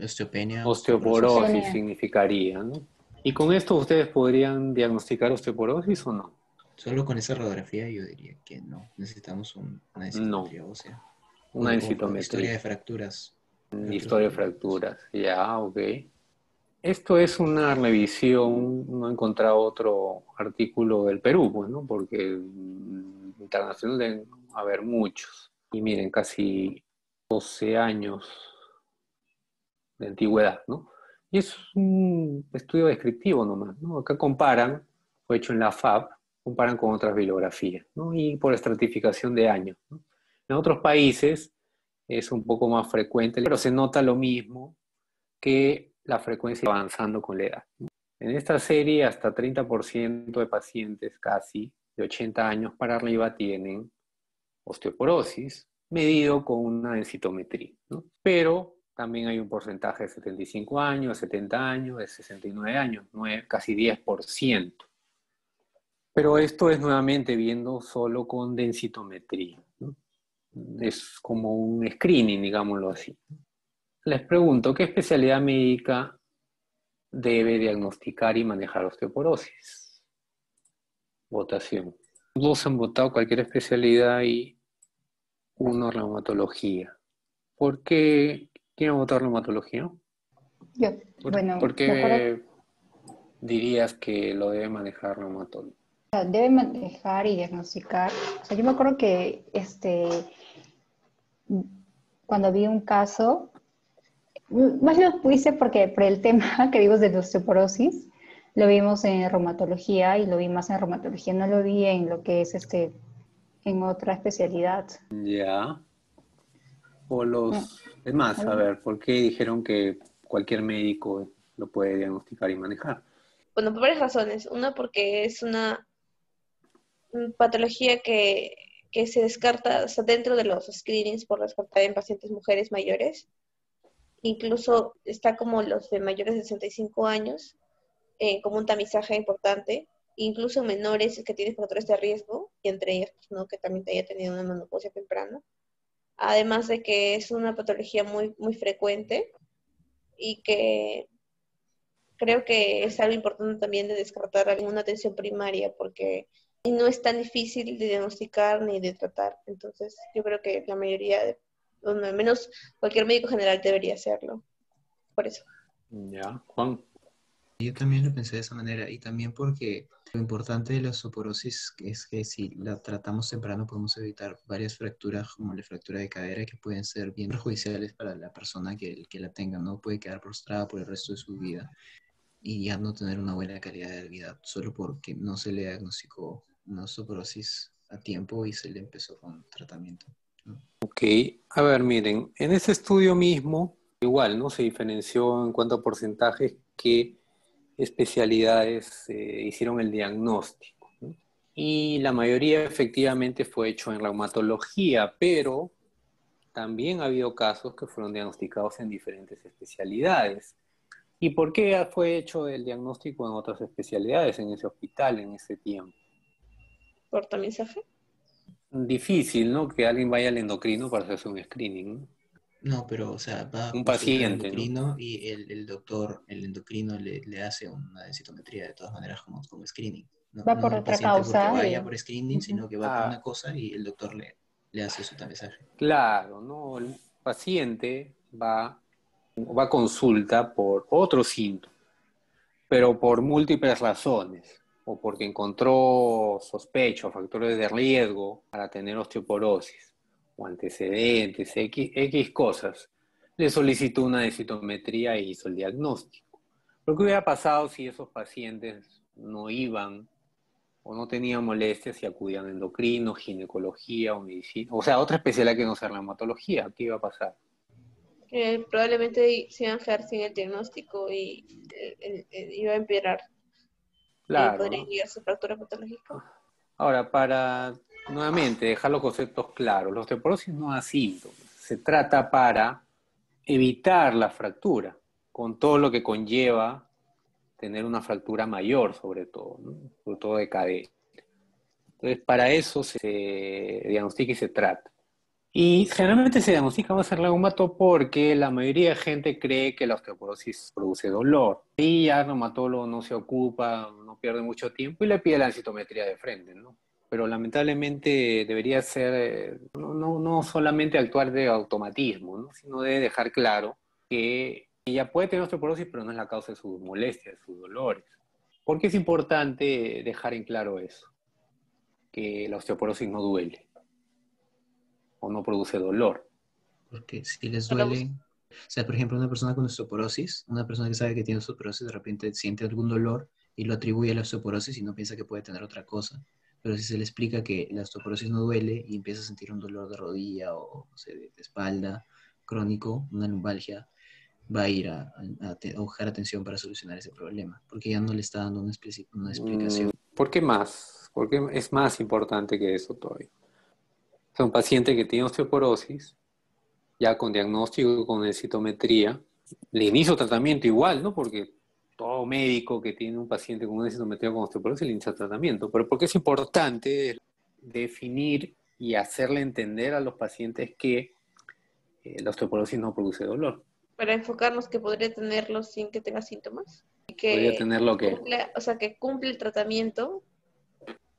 Osteopenia. Osteoporosis significaría, ¿no? ¿Y con esto ustedes podrían diagnosticar osteoporosis o no? Solo con esa radiografía yo diría que no. Necesitamos una densitometría ósea. Una densitometría. Historia de fracturas. Historia de fracturas, ya, ok. Esto es una revisión, no he encontrado otro artículo del Perú, pues, ¿no? Porque internacional deben haber muchos. Y miren, casi 12 años de antigüedad, ¿no? Y es un estudio descriptivo nomás, ¿no? Acá comparan, fue hecho en la FAB, comparan con otras bibliografías, ¿no? Y por estratificación de años. En otros países es un poco más frecuente, pero se nota lo mismo que la frecuencia avanzando con la edad. En esta serie, hasta 30% de pacientes casi de 80 años para arriba tienen osteoporosis, medido con una densitometría. ¿no? Pero también hay un porcentaje de 75 años, de 70 años, de 69 años, casi 10%. Pero esto es nuevamente viendo solo con densitometría. Es como un screening, digámoslo así. Les pregunto, ¿qué especialidad médica debe diagnosticar y manejar osteoporosis? Votación. Dos han votado cualquier especialidad y uno reumatología. ¿Por qué quieren votar reumatología? Yo, ¿Por, bueno, ¿por qué dirías que lo debe manejar reumatólogo? Debe manejar y diagnosticar. O sea, yo me acuerdo que este, cuando vi un caso, más lo puse porque por el tema que vimos de la osteoporosis, lo vimos en reumatología y lo vi más en reumatología, no lo vi en lo que es este, en otra especialidad. Ya. O los... Ah. Es más, a ver, ¿por qué dijeron que cualquier médico lo puede diagnosticar y manejar? Bueno, por varias razones. Una, porque es una patología que, se descarta dentro de los screenings por descartar en pacientes mujeres mayores. Incluso está como los de mayores de 65 años, eh, como un tamizaje importante. Incluso menores que tienen factores de riesgo, y entre ellos ¿no? que también haya tenido una menopausia temprana. Además de que es una patología muy, muy frecuente y que creo que es algo importante también de descartar alguna atención primaria, porque no es tan difícil de diagnosticar ni de tratar. Entonces, yo creo que la mayoría, de, al menos cualquier médico general debería hacerlo. Por eso. Ya, Juan. Yo también lo pensé de esa manera y también porque lo importante de la osteoporosis es que si la tratamos temprano podemos evitar varias fracturas como la fractura de cadera que pueden ser bien perjudiciales para la persona que, que la tenga, ¿no? Puede quedar prostrada por el resto de su vida y ya no tener una buena calidad de vida solo porque no se le diagnosticó una osteoporosis a tiempo y se le empezó con tratamiento. Ok, a ver, miren, en ese estudio mismo, igual, ¿no? Se diferenció en cuanto a porcentajes que especialidades eh, hicieron el diagnóstico. Y la mayoría efectivamente fue hecho en reumatología, pero también ha habido casos que fueron diagnosticados en diferentes especialidades. ¿Y por qué fue hecho el diagnóstico en otras especialidades, en ese hospital, en ese tiempo? ¿Por tamizaje? Difícil, ¿no? Que alguien vaya al endocrino para hacerse un screening. No, pero, o sea, va un paciente endocrino y el, doctor, el endocrino le, hace una densitometría de todas maneras como, como screening. va por otra causa. No vaya por screening, sino que va por ah. una cosa y el doctor le, le hace su tamizaje. Claro, ¿no? El paciente va, va a consulta por otro síntoma, pero por múltiples razones o porque encontró sospecho, factores de riesgo para tener osteoporosis o antecedentes, X, cosas, le solicitó una densitometría e hizo el diagnóstico. Lo que hubiera pasado si esos pacientes no iban o no tenían molestias y acudían a endocrino, ginecología o medicina, o sea, otra especialidad que no sea reumatología, ¿qué iba a pasar? probablemente se iban a quedar sin el diagnóstico y eh, eh, iba a empeorar. Claro. podría llegar a su fractura patológica. Ahora, para nuevamente, dejar los conceptos claros. La osteoporosis no da síntomas. Se trata para evitar la fractura, con todo lo que conlleva tener una fractura mayor, sobre todo, sobre todo de cadera. Entonces, para eso se diagnostica y se trata. Y generalmente se diagnostica más el reumato porque la mayoría de gente cree que la osteoporosis produce dolor. Y ya el reumatólogo no se ocupa, no pierde mucho tiempo y le pide la citometría de frente, ¿no? pero lamentablemente debería ser, eh, no, no, solamente actuar de automatismo, sino de dejar claro que ella puede tener osteoporosis, pero no es la causa de sus molestias, de sus dolores. ¿Por qué es importante dejar en claro eso? Que la osteoporosis no duele o no produce dolor. Porque si les duele, o sea, por ejemplo, una persona con osteoporosis, una persona que sabe que tiene osteoporosis, de repente siente algún dolor y lo atribuye a la osteoporosis y no piensa que puede tener otra cosa pero si se le explica que la osteoporosis no duele y empieza a sentir un dolor de rodilla o de, espalda crónico, una lumbalgia, va a ir a, buscar atención para solucionar ese problema, porque ya no le está dando una, una explicación. Mm, ¿Por qué más? Porque es más importante que eso todavía. O sea, un paciente que tiene osteoporosis, ya con diagnóstico, con citometría, le inicio tratamiento igual, ¿no? Porque todo médico que tiene un paciente con una citometría con osteoporosis le inicia tratamiento. Pero porque es importante definir y hacerle entender a los pacientes que eh, la osteoporosis no produce dolor. Para enfocarnos que podría tenerlo sin que tenga síntomas. Que podría tenerlo que... o sea, que cumple el tratamiento,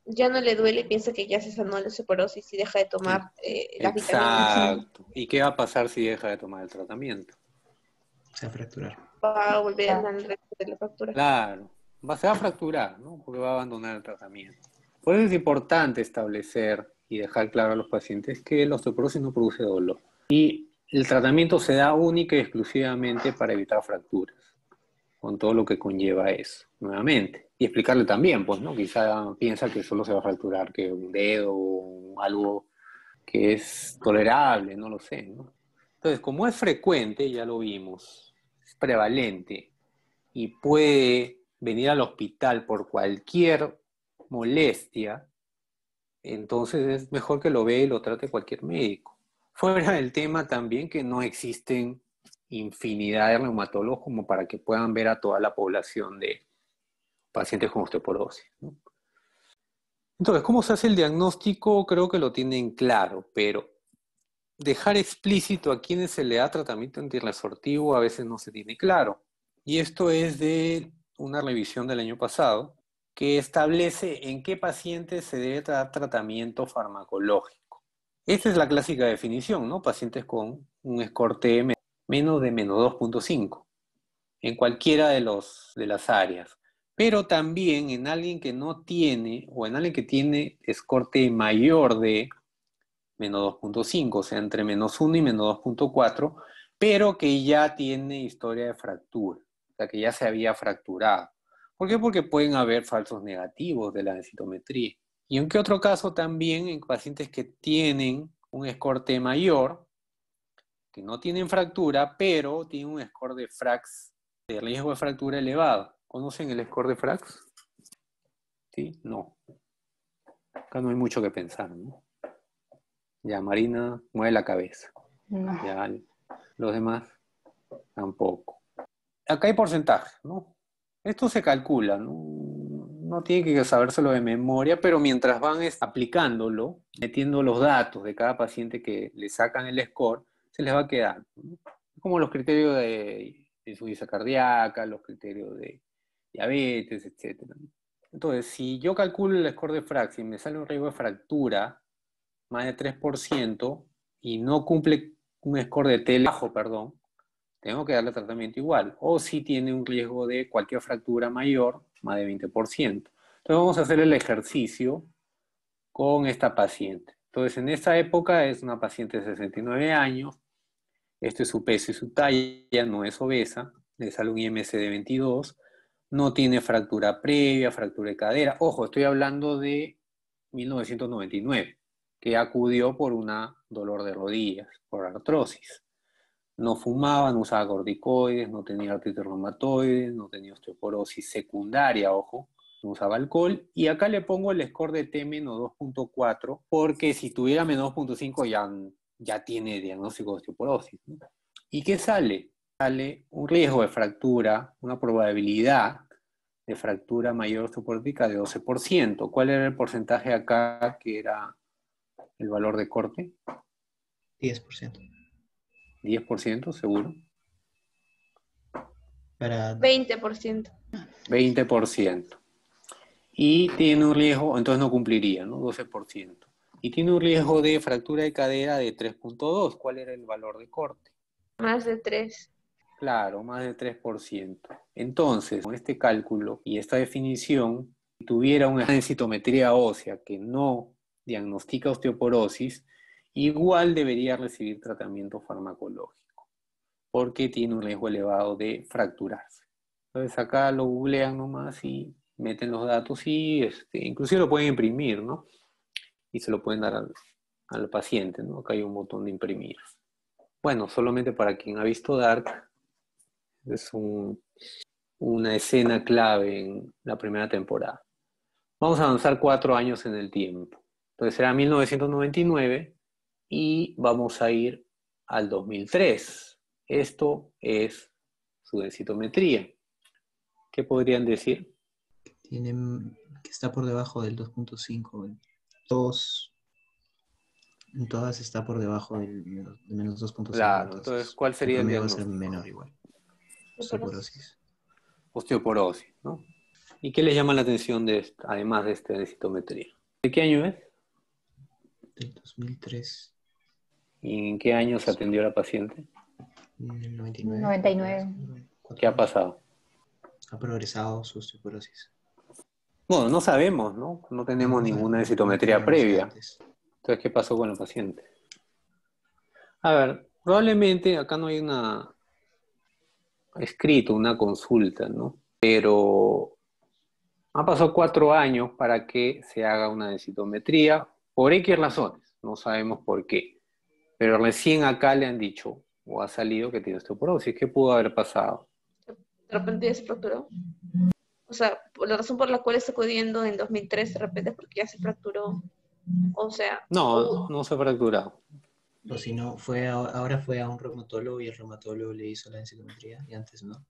ya no le duele y piensa que ya se sanó la osteoporosis y deja de tomar eh, las Exacto. ¿Y qué va a pasar si deja de tomar el tratamiento? Se va a fracturar va a volver a el resto de la fractura. Claro, va, se va a fracturar, ¿no? Porque va a abandonar el tratamiento. Por eso es importante establecer y dejar claro a los pacientes que la osteoporosis no produce dolor. Y el tratamiento se da única y exclusivamente para evitar fracturas, con todo lo que conlleva eso, nuevamente. Y explicarle también, pues, ¿no? Quizá piensa que solo se va a fracturar que un dedo o algo que es tolerable, no lo sé, ¿no? Entonces, como es frecuente, ya lo vimos, prevalente y puede venir al hospital por cualquier molestia, entonces es mejor que lo vea y lo trate cualquier médico. Fuera del tema también que no existen infinidad de reumatólogos como para que puedan ver a toda la población de pacientes con osteoporosis. Entonces, ¿cómo se hace el diagnóstico? Creo que lo tienen claro, pero dejar explícito a quienes se le da tratamiento antirresortivo a veces no se tiene claro. Y esto es de una revisión del año pasado, que establece en qué pacientes se debe dar tratamiento farmacológico. Esta es la clásica definición, ¿no? Pacientes con un score TM menos de menos 2.5 en cualquiera de, los, de las áreas. Pero también en alguien que no tiene, o en alguien que tiene score T mayor de menos 2.5, o sea, entre menos 1 y menos 2.4, pero que ya tiene historia de fractura, o sea, que ya se había fracturado. ¿Por qué? Porque pueden haber falsos negativos de la densitometría. Y en qué otro caso también en pacientes que tienen un score T mayor, que no tienen fractura, pero tienen un score de frax, de riesgo de fractura elevado. ¿Conocen el score de frax? ¿Sí? No. Acá no hay mucho que pensar, ¿no? Ya, Marina mueve la cabeza. Ya, los demás tampoco. Acá hay porcentaje, ¿no? Esto se calcula, ¿no? No tiene que sabérselo de memoria, pero mientras van aplicándolo, metiendo los datos de cada paciente que le sacan el score, se les va a quedar. Como los criterios de insuficiencia cardíaca, los criterios de diabetes, etc. Entonces, si yo calculo el score de Frax y me sale un riesgo de fractura más de 3% y no cumple un score de T bajo, perdón, tengo que darle tratamiento igual. O si tiene un riesgo de cualquier fractura mayor, más de 20%. Entonces vamos a hacer el ejercicio con esta paciente. Entonces en esta época es una paciente de 69 años, este es su peso y su talla, no es obesa, le sale un IMC de 22, no tiene fractura previa, fractura de cadera. Ojo, estoy hablando de 1999 que acudió por un dolor de rodillas, por artrosis. No fumaba, no usaba corticoides, no tenía artritis reumatoide, no tenía osteoporosis secundaria, ojo, no usaba alcohol. Y acá le pongo el score de T menos 2.4, porque si tuviera menos 2.5 ya, ya tiene diagnóstico de osteoporosis. ¿Y qué sale? Sale un riesgo de fractura, una probabilidad de fractura mayor osteoporótica de 12%. ¿Cuál era el porcentaje acá que era el valor de corte? 10%. 10% seguro. Para... 20%. 20%. Y tiene un riesgo, entonces no cumpliría, ¿no? 12%. Y tiene un riesgo de fractura de cadera de 3.2. ¿Cuál era el valor de corte? Más de 3. Claro, más de 3%. Entonces, con este cálculo y esta definición, si tuviera una densitometría ósea que no diagnostica osteoporosis, igual debería recibir tratamiento farmacológico, porque tiene un riesgo elevado de fracturarse. Entonces acá lo googlean nomás y meten los datos y este, inclusive lo pueden imprimir, ¿no? Y se lo pueden dar al, paciente, ¿no? Acá hay un botón de imprimir. Bueno, solamente para quien ha visto Dark, es una escena clave en la primera temporada. Vamos a avanzar cuatro años en el tiempo. Entonces será 1999 y vamos a ir al 2003. Esto es su densitometría. ¿Qué podrían decir? Tiene, que está por debajo del 2.5. Todos, en todas está por debajo del menos 2.5. Claro, entonces, ¿cuál sería el diagnóstico? Va a ser menor igual. Osteoporosis. Osteoporosis, ¿no? ¿Y qué les llama la atención de además de esta densitometría? ¿De qué año es? del 2003. ¿Y en qué año se atendió la paciente? En el 99. 99. ¿Qué ha pasado? Ha progresado su osteoporosis. Bueno, no sabemos, ¿no? No tenemos ninguna citometría previa. Entonces, ¿qué pasó con la paciente? A ver, probablemente acá no hay una escrito, una consulta, ¿no? Pero ha pasado cuatro años para que se haga una densitometría por X razones, no sabemos por qué. Pero recién acá le han dicho, o ha salido que tiene osteoporosis. ¿Qué pudo haber pasado? De repente ya se fracturó. O sea, la razón por la cual está acudiendo en 2003 de repente es porque ya se fracturó. O sea... No, no se si no, fue ahora fue a un reumatólogo y el reumatólogo le hizo la densitometría y antes no.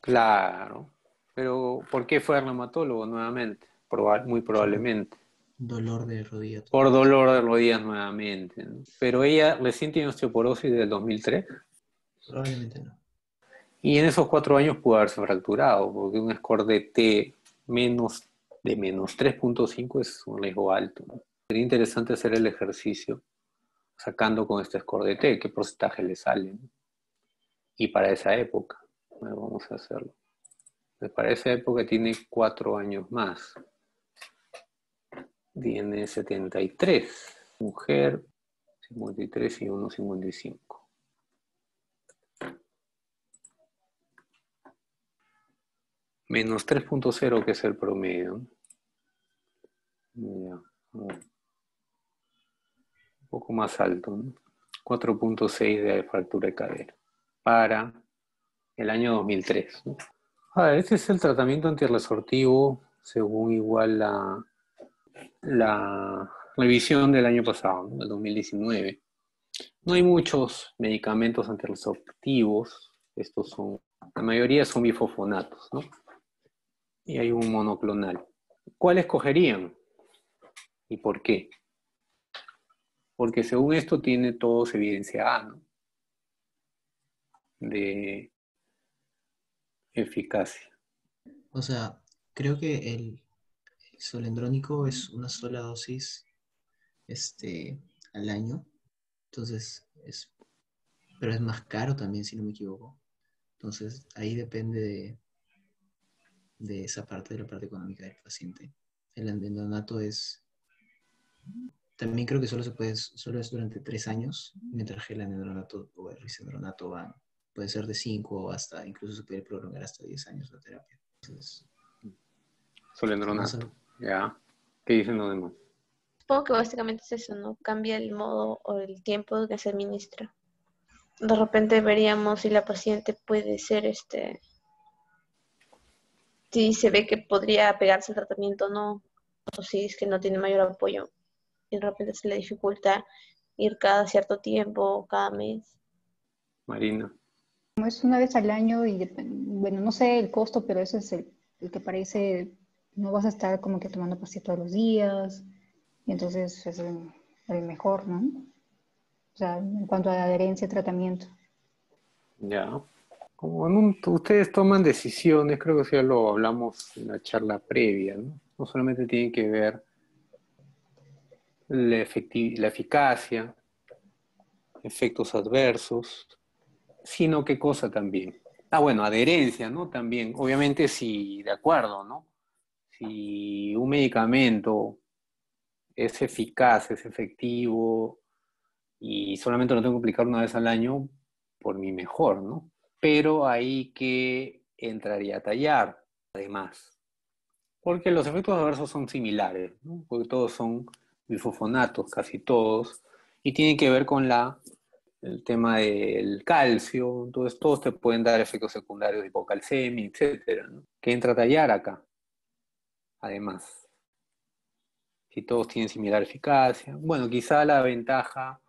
Claro. Pero ¿por qué fue al reumatólogo nuevamente? muy probablemente. Dolor de rodillas. Por dolor de rodillas nuevamente. Pero ella recién tiene osteoporosis del 2003. Probablemente no. Y en esos cuatro años pudo haberse fracturado, porque un score de T menos de menos 3.5 es un riesgo alto. Sería interesante hacer el ejercicio sacando con este score de T, qué porcentaje le sale. Y para esa época, vamos a hacerlo. Pues para esa época tiene cuatro años más. Tiene 73. Mujer, 53 y 1,55. Menos 3.0 que es el promedio. un poco más alto. 4.6 de fractura de cadera. Para el año 2003. Ah, este es el tratamiento antirresortivo según igual la, la revisión del año pasado, del 2019. No hay muchos medicamentos antirresortivos, estos son, la mayoría son bifosfonatos, ¿no? Y hay un monoclonal. ¿Cuál escogerían? ¿Y por qué? Porque según esto tiene todos evidencia A, ¿no? De eficacia. O sea, creo que el, solendrónico es una sola dosis este, al año. Entonces, es, pero es más caro también, si no me equivoco. Entonces, ahí depende de, de esa parte, de la parte económica del paciente. El endronato es, también creo que solo se puede, solo es durante tres años, mientras que el endronato o el risendronato van, puede ser de cinco hasta, incluso se puede prolongar hasta diez años la terapia. Entonces, solendronato. Ya. ¿Qué dicen los demás? Supongo que básicamente es eso, ¿no? Cambia el modo o el tiempo que se administra. De repente veríamos si la paciente puede ser este. Si se ve que podría pegarse el tratamiento o no, o si es que no tiene mayor apoyo y de repente se le dificulta ir cada cierto tiempo, cada mes. Marina. Es una vez al año y, bueno, no sé el costo, pero ese es el, el que parece no vas a estar como que tomando pastillas todos los días, y entonces es el, mejor, ¿no? O sea, en cuanto a adherencia a tratamiento. Ya. Como ustedes toman decisiones, creo que ya lo hablamos en la charla previa, ¿no? No solamente tiene que ver la, la eficacia, efectos adversos, sino qué cosa también. Ah, bueno, adherencia, ¿no? También, obviamente sí, de acuerdo, ¿no? si un medicamento es eficaz, es efectivo y solamente lo tengo que aplicar una vez al año, por mi mejor, ¿no? Pero hay que entraría a tallar, además. Porque los efectos adversos son similares, ¿no? Porque todos son bifofonatos, casi todos, y tienen que ver con la, el tema del calcio, entonces todos te pueden dar efectos secundarios de hipocalcemia, etcétera, ¿no? Que entra a tallar acá además. Si todos tienen similar eficacia. Bueno, quizá la ventaja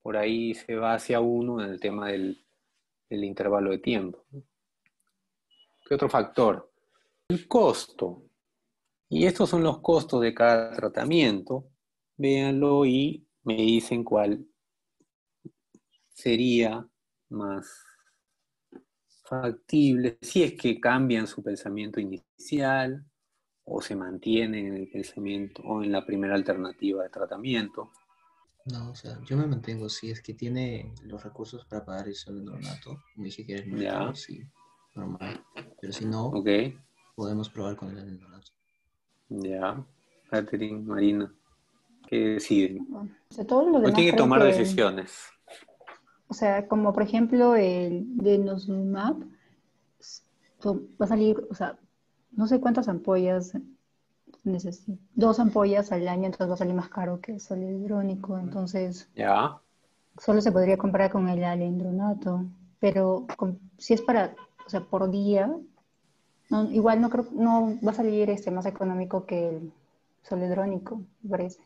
por ahí se va hacia uno en el tema del, intervalo de tiempo. ¿Qué otro factor? El costo. Y estos son los costos de cada tratamiento. Véanlo y me dicen cuál sería más factible si es que cambian su pensamiento inicial, o se mantiene en el pensamiento o en la primera alternativa de tratamiento. No, o sea, yo me mantengo, si es que tiene los recursos para pagar el solendronato, me dije que eres ya. sí, normal. Pero si no, okay. podemos probar con el endronato. Ya, Catherine, Marina, ¿qué deciden? O sea, todo lo tiene que tomar decisiones. O sea, como por ejemplo el denosumab, va a salir, o sea, no sé cuántas ampollas. Dos ampollas al año, entonces va a salir más caro que el solidrónico. Entonces, ya. solo se podría comprar con el alendronato. Pero si es para, o sea, por día, igual no creo, no va a salir este más económico que el solidrónico, me parece.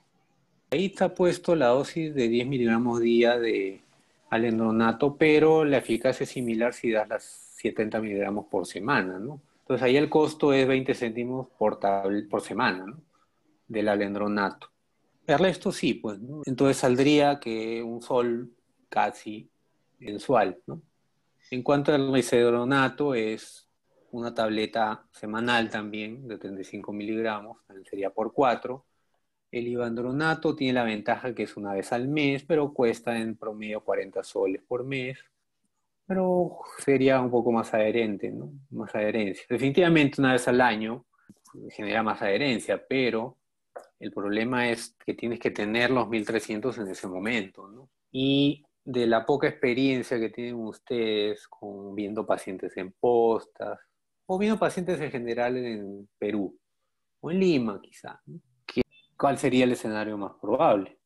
Ahí está puesto la dosis de 10 miligramos día de alendronato, pero la eficacia es similar si das las 70 miligramos por semana, ¿no? Entonces ahí el costo es 20 céntimos por, por semana ¿no? del alendronato. El resto sí, pues. Entonces saldría que un sol casi mensual. ¿no? En cuanto al risedronato es una tableta semanal también de 35 miligramos, sería por 4. El ibandronato tiene la ventaja que es una vez al mes, pero cuesta en promedio 40 soles por mes. Pero sería un poco más adherente, ¿no? Más adherencia. Definitivamente una vez al año genera más adherencia, pero el problema es que tienes que tener los 1300 en ese momento, ¿no? Y de la poca experiencia que tienen ustedes con viendo pacientes en postas, o viendo pacientes en general en Perú, o en Lima quizá, ¿cuál sería el escenario más probable?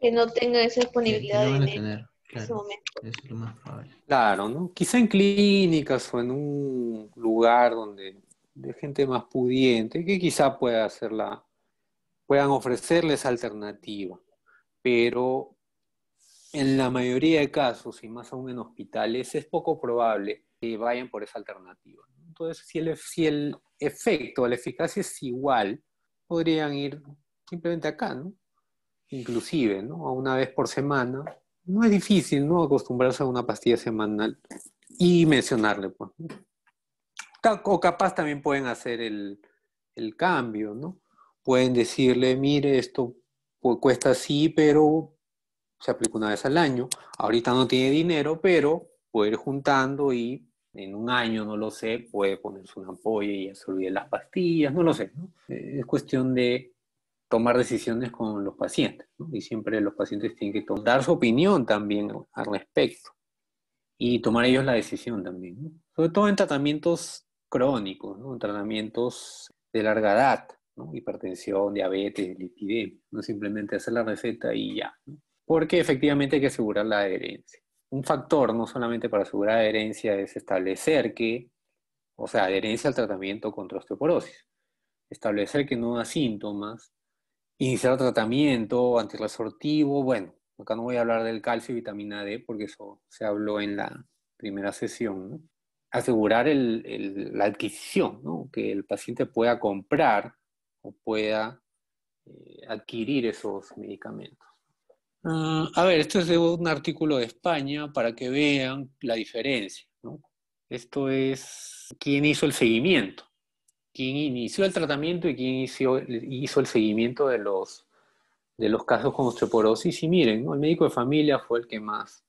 Que no tenga esa disponibilidad en ese momento. Eso es lo más probable. Claro, ¿no? Quizá en clínicas o en un lugar donde de gente más pudiente, que quizá pueda hacerla, puedan ofrecerles alternativa, pero en la mayoría de casos, y más aún en hospitales, es poco probable que vayan por esa alternativa. Entonces, si el, si el efecto, la eficacia es igual, podrían ir simplemente acá, ¿no? Inclusive, ¿no? A una vez por semana. No es difícil, ¿no? Acostumbrarse a una pastilla semanal y mencionarle, pues. O capaz también pueden hacer el, el cambio, ¿no? Pueden decirle, mire, esto cuesta así, pero se aplica una vez al año. Ahorita no tiene dinero, pero puede ir juntando y en un año, no lo sé, puede ponerse una ampolla y ya se olvide las pastillas, no lo sé. Eh, es cuestión de tomar decisiones con los pacientes. ¿no? Y siempre los pacientes tienen que dar su opinión también al respecto y tomar ellos la decisión también. ¿no? Sobre todo en tratamientos crónicos, ¿no? en tratamientos de larga edad, hipertensión, diabetes, lipidemia. No simplemente hacer la receta y ya. porque efectivamente hay que asegurar la adherencia. Un factor no solamente para asegurar adherencia es establecer que, o sea, adherencia al tratamiento contra osteoporosis, establecer que no da síntomas, iniciar tratamiento antirresortivo, bueno, acá no voy a hablar del calcio y vitamina D porque eso se habló en la primera sesión, asegurar la adquisición, que el paciente pueda comprar o pueda eh, adquirir esos medicamentos. Ah, a ver, esto es de un artículo de España para que vean la diferencia. Esto es quién hizo el seguimiento, quién inició el tratamiento y quién hizo, hizo el seguimiento de los, de los casos con osteoporosis. Y miren, el médico de familia fue el que más,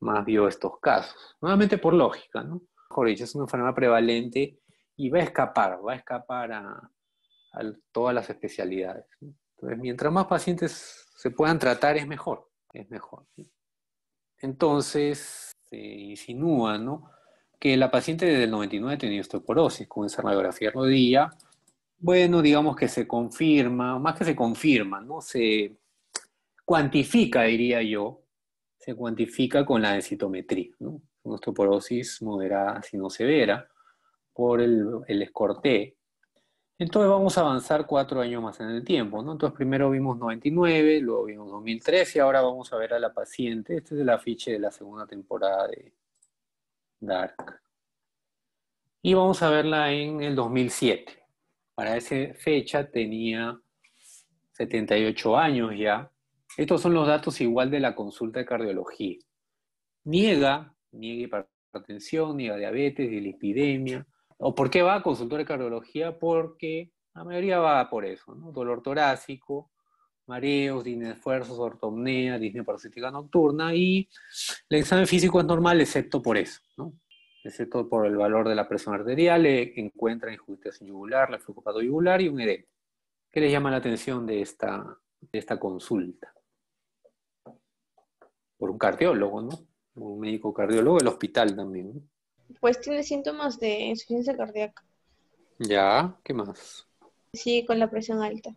más vio estos casos. Nuevamente por lógica, ¿no? Mejor dicho, es una enfermedad prevalente y va a escapar, va a escapar a, a todas las especialidades. Entonces, mientras más pacientes se puedan tratar es mejor, es mejor. Entonces, se insinúa, ¿no? Que la paciente desde el 99 tenía osteoporosis con esa radiografía rodilla. Bueno, digamos que se confirma, más que se confirma, ¿no? Se cuantifica, diría yo, se cuantifica con la densitometría, ¿no? Una osteoporosis moderada, si no severa, por el, el escorte entonces vamos a avanzar cuatro años más en el tiempo, ¿no? Entonces primero vimos 99, luego vimos 2013 y ahora vamos a ver a la paciente. Este es el afiche de la segunda temporada de Dark. Y vamos a verla en el 2007. Para esa fecha tenía 78 años ya. Estos son los datos igual de la consulta de cardiología. Niega, niega hipertensión, niega diabetes, lipidemia, ¿O por qué va a consultor de cardiología? Porque la mayoría va por eso, ¿no? Dolor torácico, mareos, esfuerzos, ortopnea, disnea parasítica nocturna y el examen físico es normal excepto por eso, ¿no? Excepto por el valor de la presión arterial, le encuentra injusticia yugular, la yugular y un edema. ¿Qué les llama la atención de esta, de esta consulta? Por un cardiólogo, ¿no? Un médico cardiólogo, el hospital también, ¿no? pues tiene síntomas de insuficiencia cardíaca. Ya, ¿qué más? Sí, con la presión alta.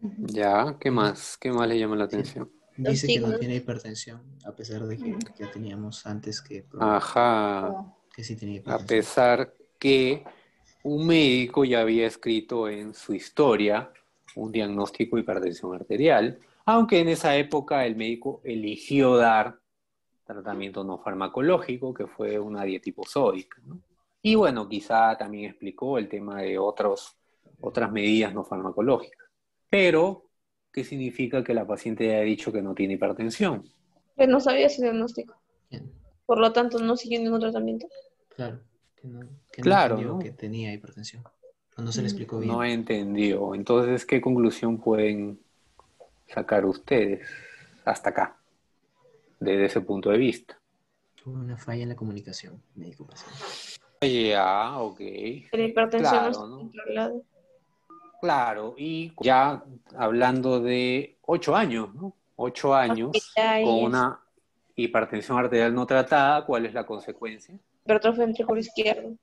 Ya, ¿qué más? ¿Qué más le llama la atención? Dice que no tiene hipertensión, a pesar de que ya teníamos antes que... Ajá. Que sí tenía hipertensión. A pesar que un médico ya había escrito en su historia un diagnóstico de hipertensión arterial, aunque en esa época el médico eligió dar tratamiento no farmacológico, que fue una dieta hiposódica. Y bueno, quizá también explicó el tema de otros, otras medidas no farmacológicas. Pero, ¿qué significa que la paciente haya dicho que no tiene hipertensión? Que no sabía su diagnóstico. Por lo tanto, no siguió ningún tratamiento. Claro. Que no, que no Claro, entendió ¿no? que tenía hipertensión. O no se le explicó bien. No entendió. Entonces, ¿qué conclusión pueden sacar ustedes hasta acá, desde ese punto de vista? Tuvo una falla en la comunicación médico-paciente. Ya, ok. La hipertensión Claro, no está ¿no? Claro, y ya hablando de ocho años, ¿no? Ocho años con una hipertensión arterial no tratada, ¿cuál es la consecuencia? Hipertrofia ventricular izquierdo,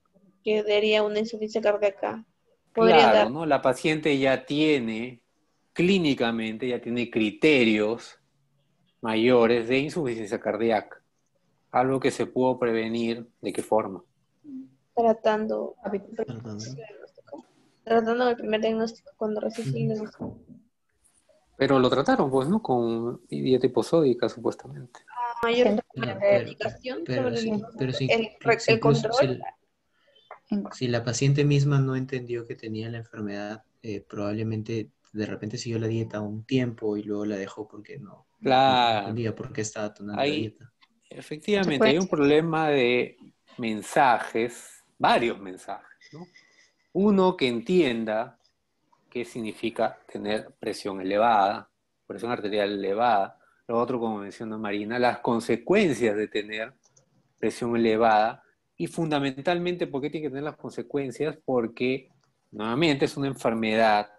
que daría una insuficiencia cardíaca. Podría Claro, dar. ¿no? La paciente ya tiene, clínicamente, ya tiene criterios mayores de insuficiencia cardíaca. Algo que se pudo prevenir, ¿de qué forma? tratando, ¿no? Tratando el primer diagnóstico cuando recién el diagnóstico. Pero lo trataron, pues, ¿no? Con dieta hiposódica, supuestamente. Mayor Siento Claro, pero- sobre sí, el, pero sí, el, sí, el incluso control. si, si la paciente misma no entendió que tenía la enfermedad, eh, probablemente de repente siguió la dieta un tiempo y luego la dejó porque no, no Claro. entendía por qué estaba tomando Ahí- la dieta. Efectivamente, hay un problema de mensajes, varios mensajes, ¿no? Uno que entienda qué significa tener presión elevada, presión arterial elevada. Lo otro, como menciona Marina, las consecuencias de tener presión elevada y fundamentalmente, ¿por qué tiene que tener las consecuencias? Porque, nuevamente, es una enfermedad,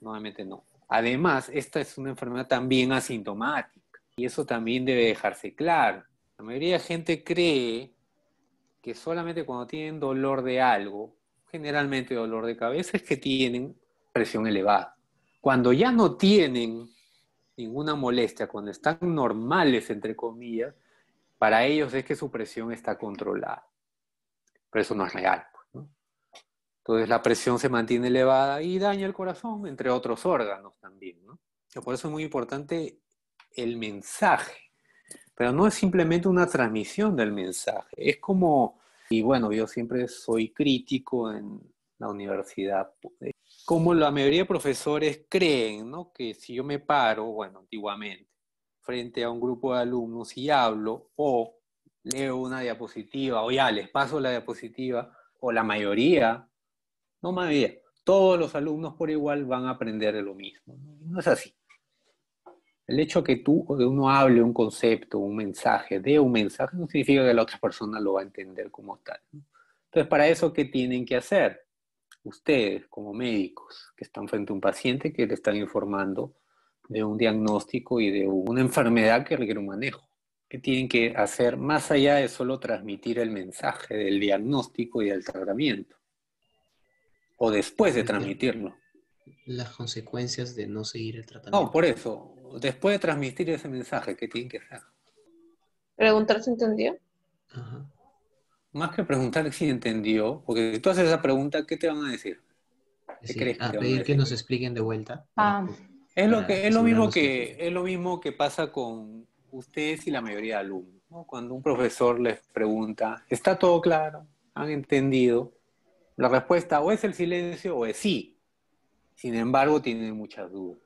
nuevamente no. Además, esta es una enfermedad también asintomática y eso también debe dejarse claro. La mayoría de gente cree que solamente cuando tienen dolor de algo, generalmente dolor de cabeza, es que tienen presión elevada. Cuando ya no tienen ninguna molestia, cuando están normales, entre comillas, para ellos es que su presión está controlada. Pero eso no es real. pues, ¿no? Entonces la presión se mantiene elevada y daña el corazón, entre otros órganos también. ¿no? Por eso es muy importante el mensaje. Pero no es simplemente una transmisión del mensaje. Es como, y bueno, yo siempre soy crítico en la universidad, eh, como la mayoría de profesores creen, ¿no? Que si yo me paro, bueno, antiguamente, frente a un grupo de alumnos y hablo, o leo una diapositiva, o ya les paso la diapositiva, o la mayoría, no mayoría, todos los alumnos por igual van a aprender de lo mismo. No, no es así. El hecho que tú o de uno hable un concepto, un mensaje, de un mensaje, no significa que la otra persona lo va a entender como tal. ¿no? Entonces, para eso, ¿qué tienen que hacer? Ustedes, como médicos, que están frente a un paciente que le están informando de un diagnóstico y de una enfermedad que requiere un manejo. ¿Qué tienen que hacer más allá de solo transmitir el mensaje del diagnóstico y del tratamiento? O después de transmitirlo. Las consecuencias de no seguir el tratamiento. No, por eso, después de transmitir ese mensaje, ¿qué tienen que hacer? Preguntar si entendió. Ajá. Más que preguntar si entendió, porque si tú haces esa pregunta, ¿qué te van a decir? ¿Qué Sí, crees que van a pedir que nos expliquen de vuelta. Ah. Es lo, que, es lo mismo que que- es lo mismo que pasa con ustedes y la mayoría de alumnos. ¿no? Cuando un profesor les pregunta, ¿está todo claro? ¿Han entendido? La respuesta o es el silencio o es sí. Sin embargo, tienen muchas dudas.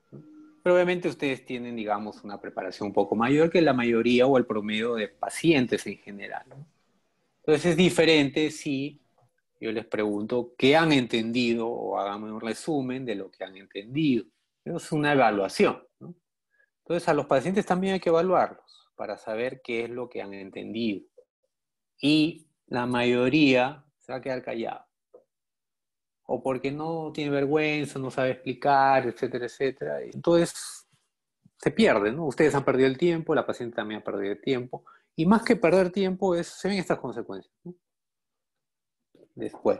Pero obviamente ustedes tienen, digamos, una preparación un poco mayor que la mayoría o el promedio de pacientes en general. Entonces es diferente si yo les pregunto qué han entendido o hagamos un resumen de lo que han entendido. Es una evaluación. Entonces a los pacientes también hay que evaluarlos para saber qué es lo que han entendido. Y la mayoría se va a quedar callado. O porque no tiene vergüenza, no sabe explicar, etcétera, etcétera. Entonces se pierde, ¿no? Ustedes han perdido el tiempo, la paciente también ha perdido el tiempo. Y más que perder tiempo, es, se ven estas consecuencias. ¿no? Después.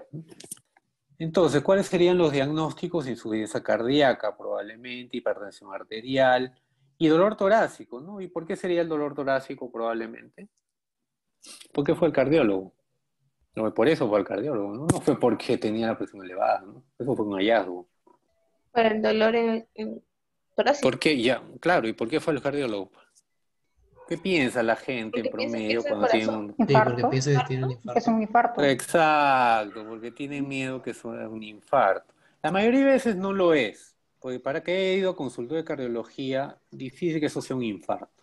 Entonces, ¿cuáles serían los diagnósticos? Insuficiencia cardíaca, probablemente, hipertensión arterial y dolor torácico, ¿no? ¿Y por qué sería el dolor torácico probablemente? Porque fue el cardiólogo. No, por eso fue el cardiólogo, ¿no? No fue porque tenía la presión elevada, ¿no? Eso fue un hallazgo. Para el dolor en, en torácico. ¿Por qué? Ya, claro, ¿y por qué fue el cardiólogo? ¿Qué piensa la gente en promedio cuando tiene un... Sí, porque Infarto. piensa que tiene un es infarto. un infarto. Exacto, porque tienen miedo que sea un infarto. La mayoría de veces no lo es, porque para que haya ido a consultorio de cardiología, difícil que eso sea un infarto.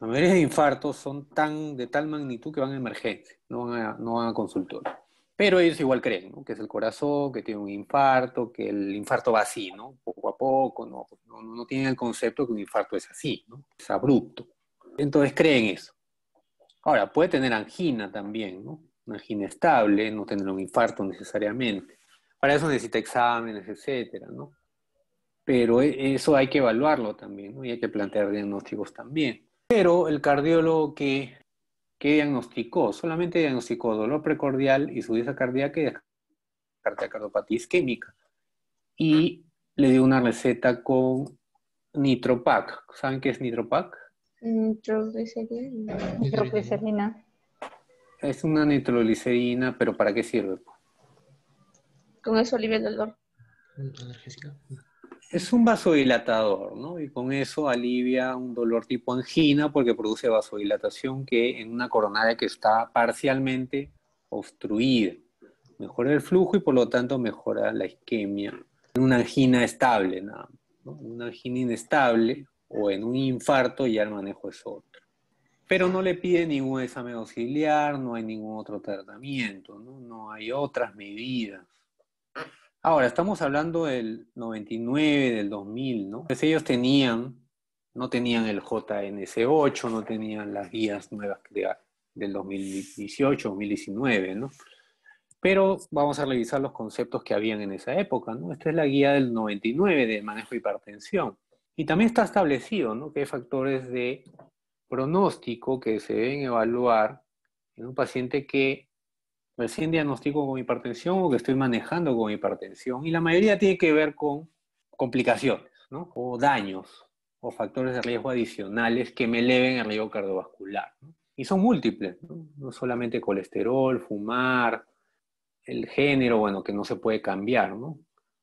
La mayoría de infartos son tan de tal magnitud que van a emergencia, no van a, no van a consultorio. Pero ellos igual creen, ¿no? Que es el corazón, que tiene un infarto, que el infarto va así, ¿no? Poco a poco, no, no, no tienen el concepto que un infarto es así, ¿no? Es abrupto. Entonces creen eso. Ahora, puede tener angina también, ¿no? Una angina estable, no tener un infarto necesariamente. Para eso necesita exámenes, etcétera, ¿no? Pero e, eso hay que evaluarlo también, ¿no? Y hay que plantear diagnósticos también. Pero el cardiólogo que ¿Qué diagnosticó? Solamente diagnosticó dolor precordial, y su insuficiencia cardíaca y cardiopatía isquémica. Y le dio una receta con Nitropac. ¿Saben qué es Nitropac? Nitroglicerina. Nitroglicerina. Es una nitroglicerina, pero ¿para qué sirve? Con eso alivia el dolor. Analgésica es un vasodilatador, ¿no? Y con eso alivia un dolor tipo angina porque produce vasodilatación que en una coronaria que está parcialmente obstruida. Mejora el flujo y por lo tanto mejora la isquemia. En una angina estable, nada ¿no? En una angina inestable o en un infarto ya el manejo es otro. Pero no le pide ningún examen auxiliar, no hay ningún otro tratamiento, ¿no? No hay otras medidas. Ahora, estamos hablando del 99, del 2000, ¿no? Pues ellos tenían, no tenían el JNC8, no tenían las guías nuevas del 2018, 2019, ¿no? Pero vamos a revisar los conceptos que habían en esa época, ¿no? Esta es la guía del 99 de manejo de hipertensión. Y también está establecido, ¿no? Que hay factores de pronóstico que se deben evaluar en un paciente que recién diagnostico con hipertensión o que estoy manejando con hipertensión. Y la mayoría tiene que ver con complicaciones, ¿no? O daños o factores de riesgo adicionales que me eleven el riesgo cardiovascular. Y son múltiples, ¿no? no solamente colesterol, fumar, el género, bueno, que no se puede cambiar, ¿no?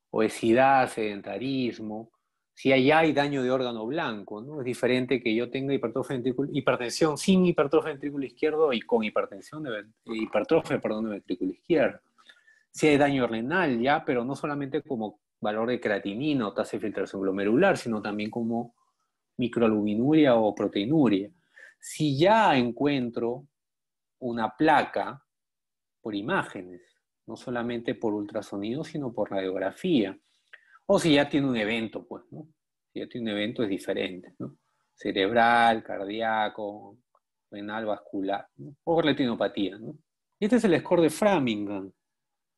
Obesidad, sedentarismo, si allá hay daño de órgano blanco, ¿no? Es diferente que yo tenga hipertensión sin hipertrofia ventrículo izquierdo y con hipertensión de, hipertrofia, perdón, de ventrículo izquierdo. Si hay daño renal, ya, pero no solamente como valor de creatinina o tasa de filtración glomerular, sino también como microalbuminuria o proteinuria. Si ya encuentro una placa por imágenes, no solamente por ultrasonido, sino por radiografía, o si ya tiene un evento, pues. Si ya tiene un evento es diferente. Cerebral, cardíaco, renal, vascular, ¿no? o retinopatía, ¿no? Y este es el score de Framingham,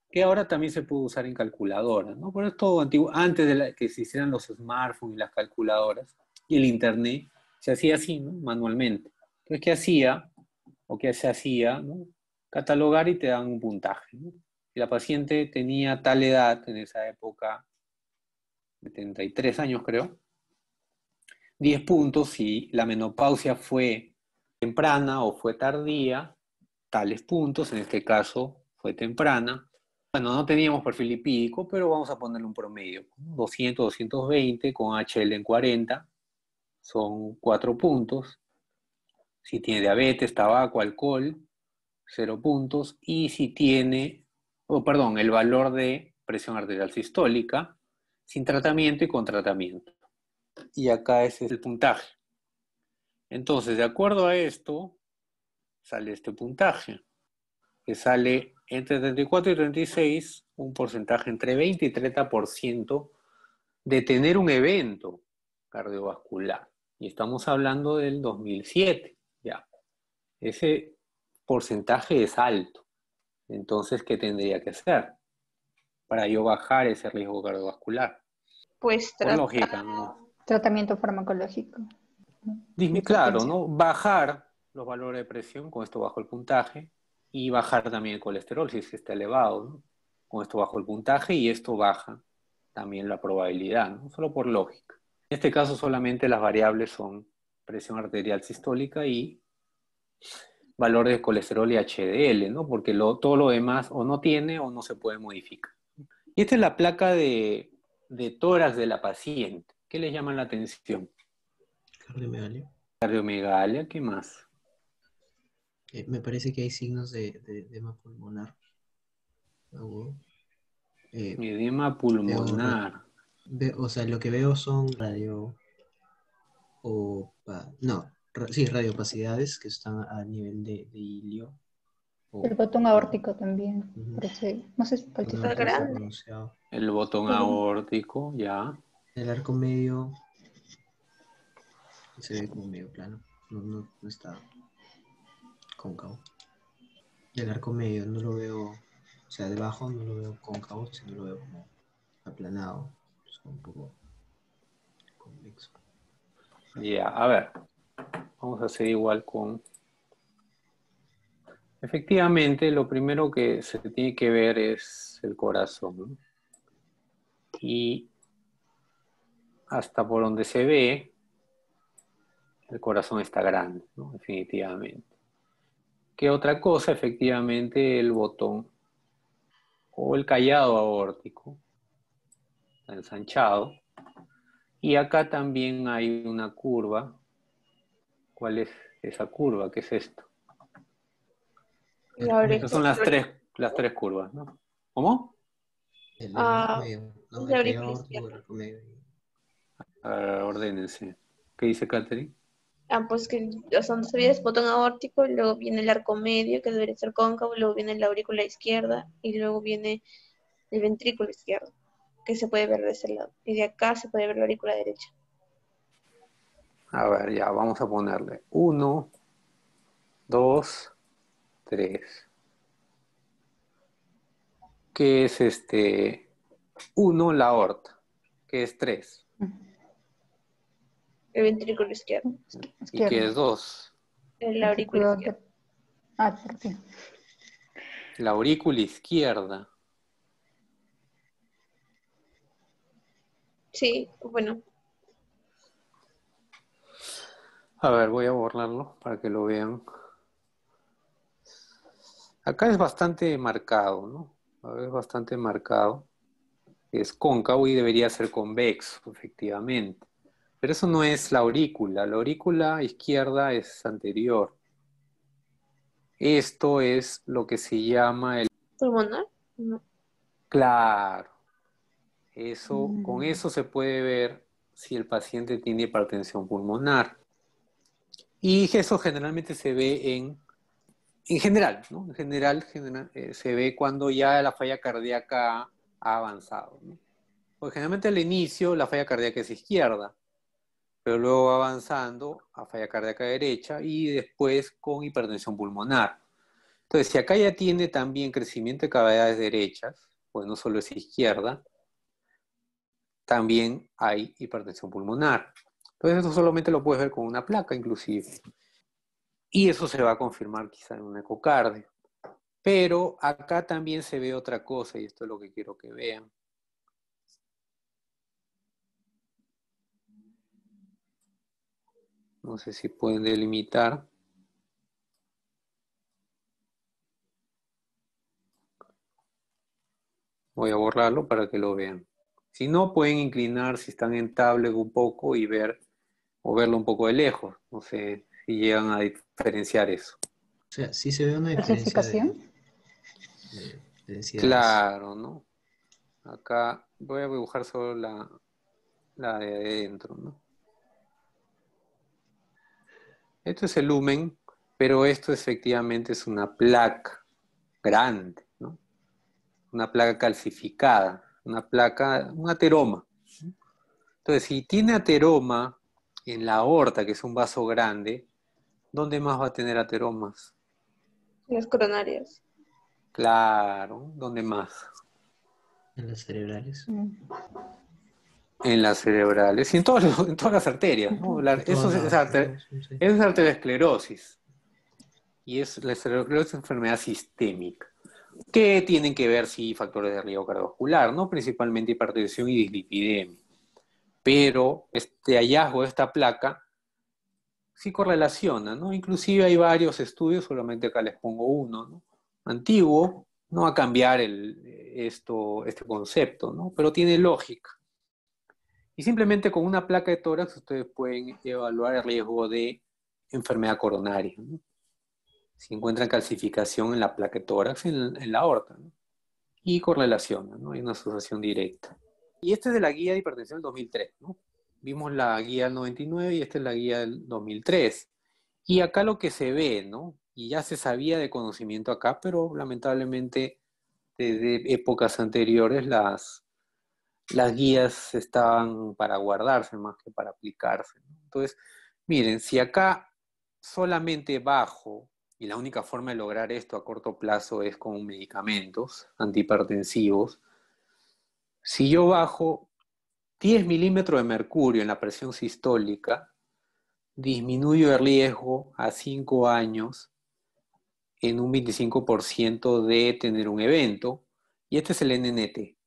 que ahora también se puede usar en calculadoras, ¿no? Por esto antiguo, antes de que se hicieran los smartphones y las calculadoras y el internet, se hacía así. Manualmente. Entonces, ¿qué hacía? O qué se hacía. Catalogar y te dan un puntaje, ¿no? Si la paciente tenía tal edad en esa época, 73 años creo, 10 puntos si la menopausia fue temprana o fue tardía, tales puntos, en este caso fue temprana. Bueno, no teníamos perfil lipídico, pero vamos a ponerle un promedio, 200, 220 con HL en 40, son 4 puntos. Si tiene diabetes, tabaco, alcohol, 0 puntos. Y si tiene, oh, perdón, el valor de presión arterial sistólica, sin tratamiento y con tratamiento. Y acá ese es el puntaje. Entonces, de acuerdo a esto, sale este puntaje, que sale entre 34 y 36, un porcentaje entre 20 y 30% de tener un evento cardiovascular. Y estamos hablando del 2007, ya. Ese porcentaje es alto. Entonces, ¿qué tendría que hacer? Para yo bajar ese riesgo cardiovascular. Pues lógica, ¿no? Tratamiento farmacológico. Dime, claro, ¿no? Bajar los valores de presión, con esto bajo el puntaje, y bajar también el colesterol si es que está elevado, ¿no? Con esto bajo el puntaje y esto baja también la probabilidad, ¿no? Solo por lógica. En este caso solamente las variables son presión arterial sistólica y valor de colesterol y HDL, ¿no? Porque todo lo demás o no tiene o no se puede modificar. Y esta es la placa de, de tórax de la paciente. ¿Qué le llama la atención? Cardiomegalia. Cardiomegalia, ¿qué más? Eh, me parece que hay signos de, edema pulmonar. Eh, edema pulmonar. o sea, lo que veo son radio. no, sí, radiopacidades que están a nivel de, de hilio O- El botón aórtico también. Ujú. parece- no sé no tengo grande. pronunciado. El botón Ujú. aórtico, ya. El arco medio se ve como medio plano. No, no, no está cóncavo. El arco medio no lo veo, o sea, debajo no lo veo cóncavo, sino lo veo como aplanado. Es como un poco convexo. Ya, a ver. Vamos a hacer igual con... Efectivamente, lo primero que se tiene que ver es el corazón. Y hasta por donde se ve, el corazón está grande, ¿no? definitivamente. ¿Qué otra cosa? Efectivamente, el botón o el callado aórtico, ensanchado. Y acá también hay una curva. ¿Cuál es esa curva? ¿Qué es esto? Estas son las tres, las tres curvas, ¿no? ¿Cómo? El Ah, arco medio, no, el medio. A ver, ordénense. ¿Qué dice Catherine? Ah, pues que o sea, se ve es botón aórtico, luego viene el arco medio, que debería ser cóncavo, luego viene la aurícula izquierda y luego viene el ventrículo izquierdo, que se puede ver de ese lado. Y de acá se puede ver la aurícula derecha. A ver, ya, vamos a ponerle. Uno, dos, tres. ¿Qué es este? Uno, la aorta. ¿Qué es tres? El ventrículo izquierdo, ¿Y qué es dos? la aurícula izquierda. Ah, perdón. La aurícula izquierda. Sí, bueno, A ver, voy a borrarlo para que lo vean. Acá es bastante marcado, ¿no? Es bastante marcado. Es cóncavo y debería ser convexo, efectivamente. Pero eso no es la aurícula. La aurícula izquierda es anterior. Esto es lo que se llama el pulmonar. No. Claro. Eso, Mm. con eso se puede ver si el paciente tiene hipertensión pulmonar. Y eso generalmente se ve en, en general, ¿no? En general, genera- eh, se ve cuando ya la falla cardíaca ha avanzado, ¿no? Porque generalmente al inicio la falla cardíaca es izquierda, pero luego va avanzando a falla cardíaca derecha y después con hipertensión pulmonar. Entonces, si acá ya tiene también crecimiento de cavidades derechas, pues no solo es izquierda, también hay hipertensión pulmonar. Entonces, eso solamente lo puedes ver con una placa, inclusive. Y eso se va a confirmar quizá en un ecocardio. Pero acá también se ve otra cosa, y esto es lo que quiero que vean. No sé si pueden delimitar. Voy a borrarlo para que lo vean. Si no, pueden inclinar si están en tablet un poco y ver o verlo un poco de lejos. No sé si llegan a diferenciar eso. O sea, sí se ve una diferencia de, ¿Clasificación? de- de densidades. Claro, ¿no? Acá voy a dibujar solo la, la de adentro, ¿no? Esto es el lumen, pero esto efectivamente es una placa grande, ¿no? Una placa calcificada, una placa, un ateroma. Entonces, si tiene ateroma en la aorta, que es un vaso grande, ¿dónde más va a tener ateromas? Las coronarias. Claro, ¿dónde más? En las cerebrales. Mm. En las cerebrales y en, todos los- en todas las arterias. ¿no? La- eso, es, es arteriosclerosis. Y es la arteriosclerosis es enfermedad sistémica. Que tienen que ver, sí, factores de riesgo cardiovascular, ¿no? Principalmente hipertensión y dislipidemia. Pero este hallazgo de esta placa sí correlaciona, ¿no? Inclusive hay varios estudios, solamente acá les pongo uno, ¿no? Antiguo, no va a cambiar el, esto, este concepto, ¿no? Pero tiene lógica. Y simplemente con una placa de tórax ustedes pueden evaluar el riesgo de enfermedad coronaria. ¿no? Si encuentran calcificación en la placa de tórax, en, la aorta. ¿no? Y correlacionan, ¿no? hay una asociación directa. Y esta es de la guía de hipertensión del 2003. ¿no? Vimos la guía del 99 y esta es la guía del 2003. Y acá lo que se ve, ¿no? y ya se sabía de conocimiento acá, pero lamentablemente desde épocas anteriores las, las guías estaban para guardarse más que para aplicarse. Entonces, miren, si acá solamente bajo, y la única forma de lograr esto a corto plazo es con medicamentos antihipertensivos, si yo bajo 10 milímetros de mercurio en la presión sistólica, disminuyo el riesgo a 5 años en un 25% de tener un evento, y este es el NNT.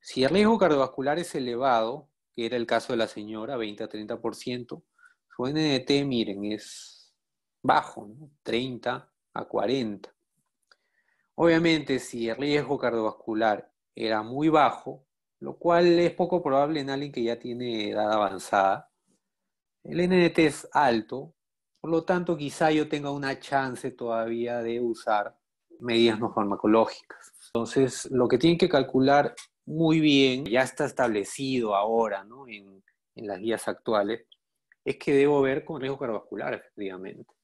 Si el riesgo cardiovascular es elevado, que era el caso de la señora, 20 a 30%, su NNT, miren, es bajo, 30 a 40. Obviamente, si el riesgo cardiovascular era muy bajo, lo cual es poco probable en alguien que ya tiene edad avanzada, el NNT es alto, por lo tanto, quizá yo tenga una chance todavía de usar medidas no farmacológicas. Entonces, lo que tienen que calcular muy bien, ya está establecido ahora ¿no? en, en las guías actuales, es que debo ver con riesgo cardiovascular, efectivamente.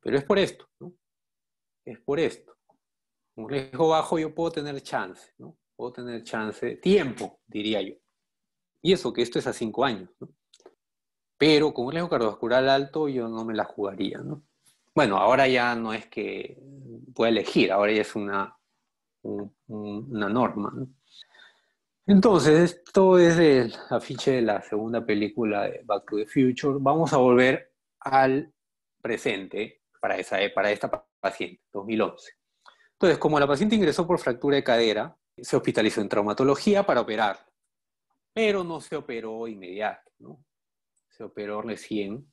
Pero es por esto, ¿no? Es por esto. Un riesgo bajo yo puedo tener chance, ¿no? Puedo tener chance, tiempo, diría yo. Y eso, que esto es a cinco años. Pero con un riesgo cardiovascular alto yo no me la jugaría, ¿no? Bueno, ahora ya no es que pueda elegir, ahora ya es una, una norma, ¿no? Entonces, esto es el afiche de la segunda película de Back to the Future. Vamos a volver al presente para, esa, para esta paciente, 2011. Entonces, como la paciente ingresó por fractura de cadera, se hospitalizó en traumatología para operar, pero no se operó inmediato. Se operó recién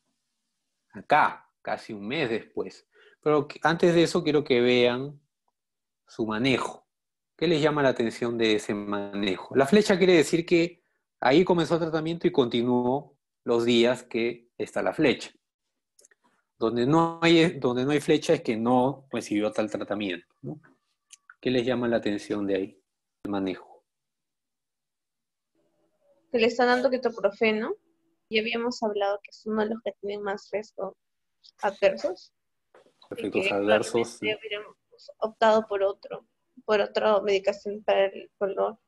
acá, casi un mes después. Pero antes de eso quiero que vean su manejo. ¿Qué les llama la atención de ese manejo? La flecha quiere decir que ahí comenzó el tratamiento y continuó los días que está la flecha. Donde no hay, donde no hay flecha es que no recibió tal tratamiento. ¿Qué les llama la atención de ahí, manejo? Que le están dando ketoprofeno. Y habíamos hablado que es uno de los que tienen más riesgo adversos. Efectos adversos. Habríamos optado por otro, por otra medicación para el dolor.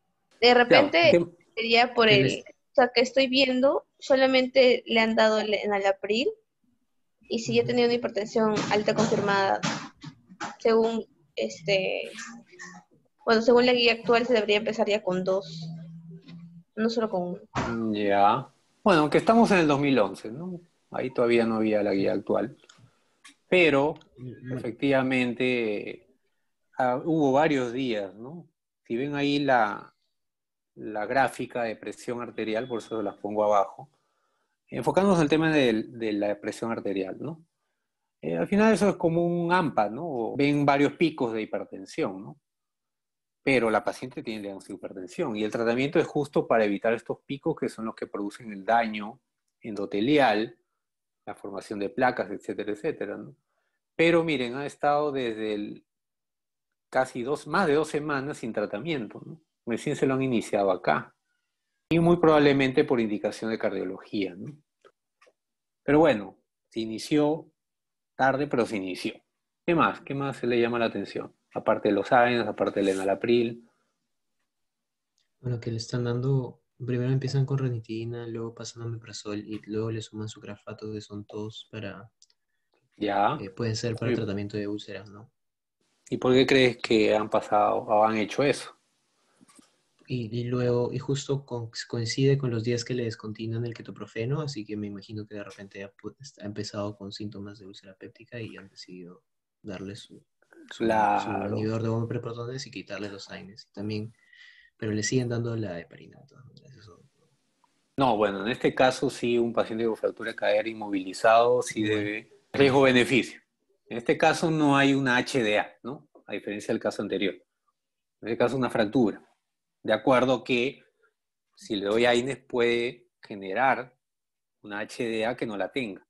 De repente sería por el, o sea, que estoy viendo, solamente le han dado en alapril y si ya tenía una hipertensión alta confirmada, según este, bueno, según la guía actual se debería empezar ya con dos, no solo con uno. Mm, ya. Bueno, aunque estamos en el 2011, ¿no? Ahí todavía no había la guía actual. Pero, efectivamente, ah, hubo varios días, ¿no? Si ven ahí la, la gráfica de presión arterial, por eso las pongo abajo, enfocándonos en el tema de, la presión arterial, ¿no? Eh, al final eso es como un AMPA, ¿no? Ven varios picos de hipertensión, ¿no? Pero la paciente tiene hipertensión y el tratamiento es justo para evitar estos picos que son los que producen el daño endotelial, la formación de placas, etcétera, etcétera. Pero miren, ha estado desde casi dos, más de dos semanas sin tratamiento. ¿no? Recién se lo han iniciado acá. Y muy probablemente por indicación de cardiología. Pero bueno, se inició tarde, pero se inició. ¿Qué más? ¿Qué más se le llama la atención? aparte de los años, aparte del enalapril. Bueno, que le están dando, primero empiezan con renitina, luego pasan a meprazol y luego le suman sucrafato, que son todos para... Ya. Eh, pueden ser para el tratamiento de úlceras, ¿no? ¿Y por qué crees que han pasado o han hecho eso? Y, luego, y justo coincide con los días que le descontinuan el ketoprofeno, así que me imagino que de repente ha, ha empezado con síntomas de úlcera péptica y han decidido darle su, su, inhibidor de bomba preprotones y quitarle los AINES. También, pero le siguen dando la heparina. No, bueno, en este caso sí, un paciente con fractura de cadera inmovilizado sí debe riesgo-beneficio. En este caso no hay una HDA, ¿no? A diferencia del caso anterior. En este caso una fractura. De acuerdo que si le doy AINES puede generar una HDA que no la tenga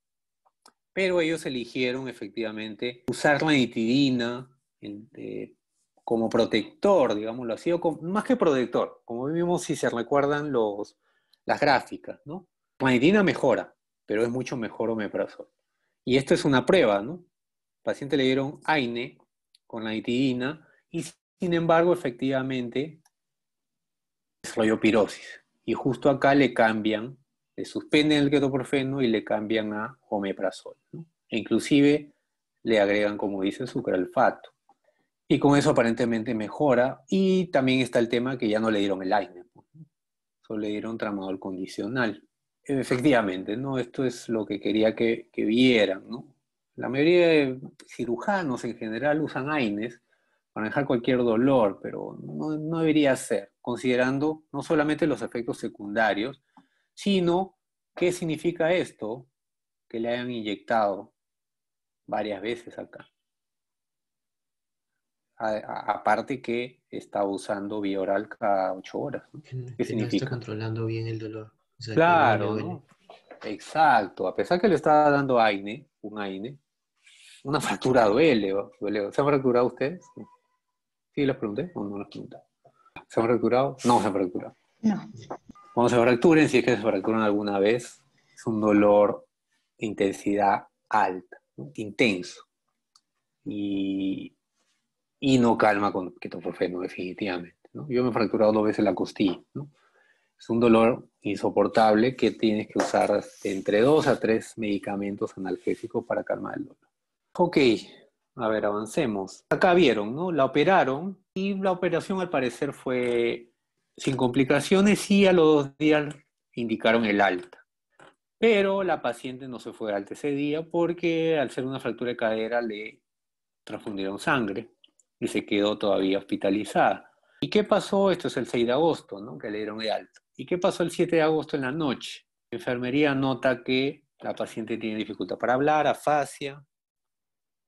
pero ellos eligieron efectivamente usar la nitidina como protector, digámoslo así, o más que protector, como vimos si se recuerdan los, las gráficas, ¿no? La nitidina mejora, pero es mucho mejor omeprazol. Y esto es una prueba, ¿no? paciente le dieron AINE con la nitidina y sin embargo, efectivamente, desarrolló pirosis. Y justo acá le cambian, le suspenden el ketoprofeno y le cambian a omeprazol. E inclusive le agregan, como dice, sucralfato. Y con eso aparentemente mejora. Y también está el tema que ya no le dieron el AINE, pues, solo le dieron tramadol condicional. Efectivamente, ¿no? Esto es lo que quería que, que vieran, ¿no? La mayoría de cirujanos en general usan AINES para manejar cualquier dolor, pero no, no, debería ser, considerando no solamente los efectos secundarios, sino qué significa esto que le hayan inyectado varias veces acá. aparte que está usando vía oral cada ocho horas. ¿Qué significa? está controlando bien el dolor. claro, ¿no? Exacto. A pesar que le está dando AINE, un AINE, una fractura duele, duele. ¿Se han fracturado ustedes? ¿Sí les pregunté o no les pregunté? ¿Se han fracturado? No se han fracturado. No. Cuando se fracturen, si es que se fracturan alguna vez, es un dolor de intensidad alta, intenso. Y, y, no calma con ketoprofeno, definitivamente. ¿no? Yo me he fracturado dos veces la costilla. Es un dolor insoportable que tienes que usar entre dos a tres medicamentos analgésicos para calmar el dolor. Ok, a ver, avancemos. Acá vieron, ¿no? La operaron y la operación al parecer fue sin complicaciones y a los dos días indicaron el alta. Pero la paciente no se fue alta ese día porque al ser una fractura de cadera le transfundieron sangre y se quedó todavía hospitalizada. ¿Y qué pasó? Esto es el 6 de agosto, ¿no? Que le dieron de alta. ¿Y qué pasó el 7 de agosto en la noche? La enfermería nota que la paciente tiene dificultad para hablar, afasia,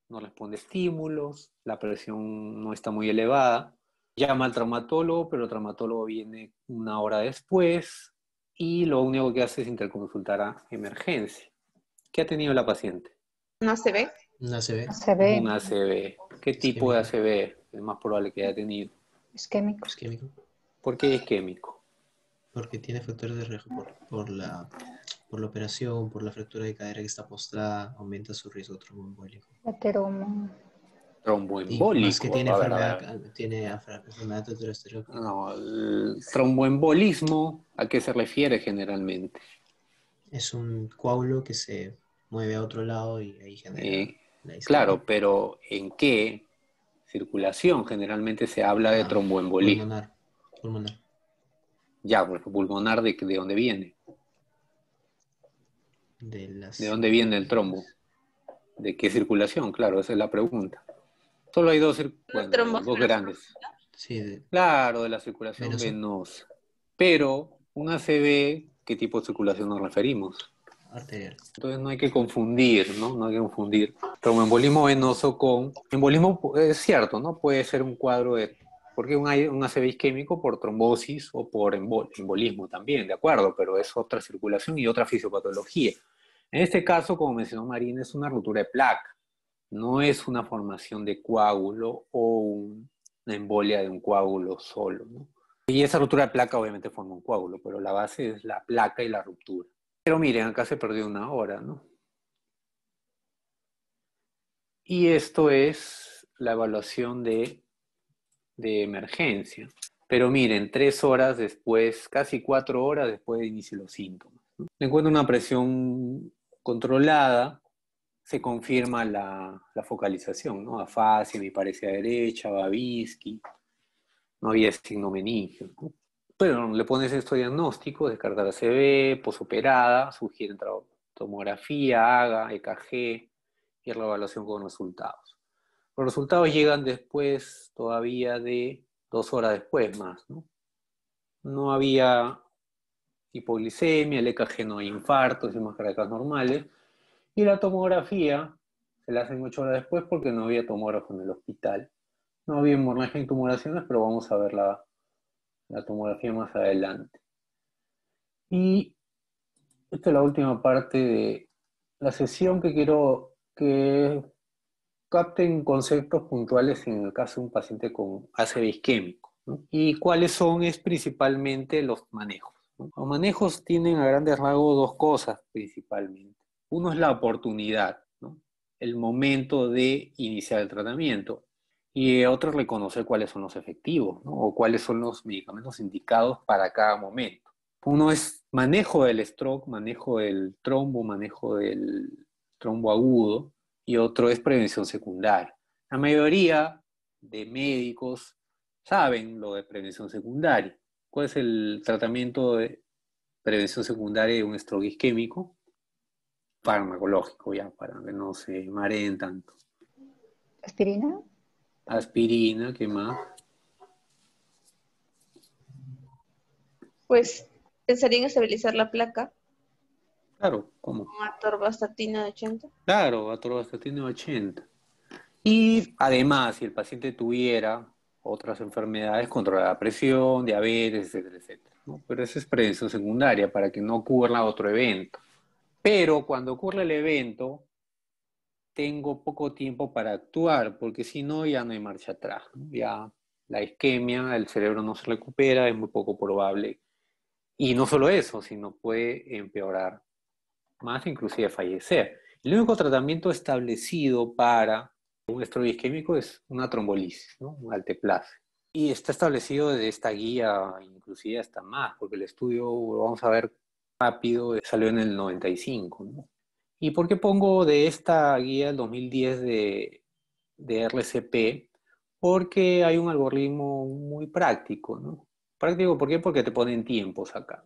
no responde estímulos, la presión no está muy elevada. Llama al traumatólogo, pero el traumatólogo viene una hora después y lo único que hace es interconsultar a emergencia. ¿Qué ha tenido la paciente? ¿Una ACV? Una ACV. ACV. Una ACV. ¿Qué tipo de ACV es más probable que haya tenido? Isquémico. Isquémico. ¿Por qué isquémico? Porque tiene factores de riesgo por, la, por la operación, por la fractura de cadera que está postrada, aumenta su riesgo tromboembólico. Tromboembólico. Que tiene enfermedad, tiene enfermedad No, el tromboembolismo, ¿a qué se refiere generalmente? Es un coágulo que se mueve a otro lado y ahí genera. Eh, claro, pero ¿en qué circulación generalmente se habla de ah, tromboembolismo? Pulmonar. pulmonar. Ya, pulmonar, ¿de, de dónde viene? De, las... ¿De dónde viene el trombo? ¿De qué circulación? Claro, esa es la pregunta. Solo hay dos, bueno, dos grandes. Sí, Claro, de la circulación venosa. Pero un ACV, ¿qué tipo de circulación nos referimos? Arterial. Entonces no hay que confundir, ¿no? No hay que confundir tromboembolismo venoso con... Embolismo es cierto, ¿no? Puede ser un cuadro de porque un, un ACV isquémico por trombosis o por embolismo también, de acuerdo, pero es otra circulación y otra fisiopatología. En este caso, como mencionó Marina, es una ruptura de placa, no es una formación de coágulo o una embolia de un coágulo solo. Y esa ruptura de placa obviamente forma un coágulo, pero la base es la placa y la ruptura. Pero miren, acá se perdió una hora, ¿no? Y esto es la evaluación de de emergencia. Pero miren, tres horas después, casi cuatro horas después de inicio los síntomas. Le encuentro una presión controlada, se confirma la, focalización, ¿no? Afasia, mi parecía derecha, Babinski, no había signo meningio. Pero le pones esto diagnóstico, descartar ACV, posoperada, sugieren tomografía, AGA, EKG y la evaluación con resultados. Los resultados llegan después, todavía de dos horas después más, ¿no? No había hipoglicemia, el EKG no hay infartos, y cardíacas normales, y la tomografía se la hacen ocho horas después porque no había tomógrafo en el hospital. No había hemorragia en tumoraciones, pero vamos a ver la, la tomografía más adelante. Y esta es la última parte de la sesión que quiero que capten conceptos puntuales en el caso de un paciente con ACV isquémico. ¿Y cuáles son? Es principalmente los manejos. Los manejos tienen a grandes rasgos dos cosas principalmente. Uno es la oportunidad. el momento de iniciar el tratamiento. Y otro, reconocer cuáles son los efectivos o cuáles son los medicamentos indicados para cada momento. Uno es manejo del stroke, manejo del trombo, manejo del trombo agudo, y otro es prevención secundaria. La mayoría de médicos saben lo de prevención secundaria. ¿Cuál es el tratamiento de prevención secundaria de un stroke isquémico? Farmacológico, ya, para que no se mareen tanto. ¿Aspirina? Aspirina, ¿qué más? Pues pensaría en estabilizar la placa. Claro, ¿cómo? Con atorvastatina de 80. Claro, atorvastatina de 80. Y además, si el paciente tuviera otras enfermedades, controlar la presión, diabetes, etcétera, etcétera. Pero esa es prevención secundaria para que no ocurra otro evento. Pero cuando ocurre el evento, tengo poco tiempo para actuar, porque si no, ya no hay marcha atrás. Ya la isquemia, el cerebro no se recupera, es muy poco probable. Y no solo eso, sino puede empeorar más, inclusive fallecer. El único tratamiento establecido para un estrés isquémico es una trombolisis, ¿no? un alteplase. Y está establecido desde esta guía, inclusive hasta más, porque el estudio, vamos a ver rápido, salió en el 95. ¿no? ¿Y por qué pongo de esta guía del 2010 de, de RCP? Porque hay un algoritmo muy práctico, ¿no? Práctico, ¿por qué? Porque te ponen tiempos acá.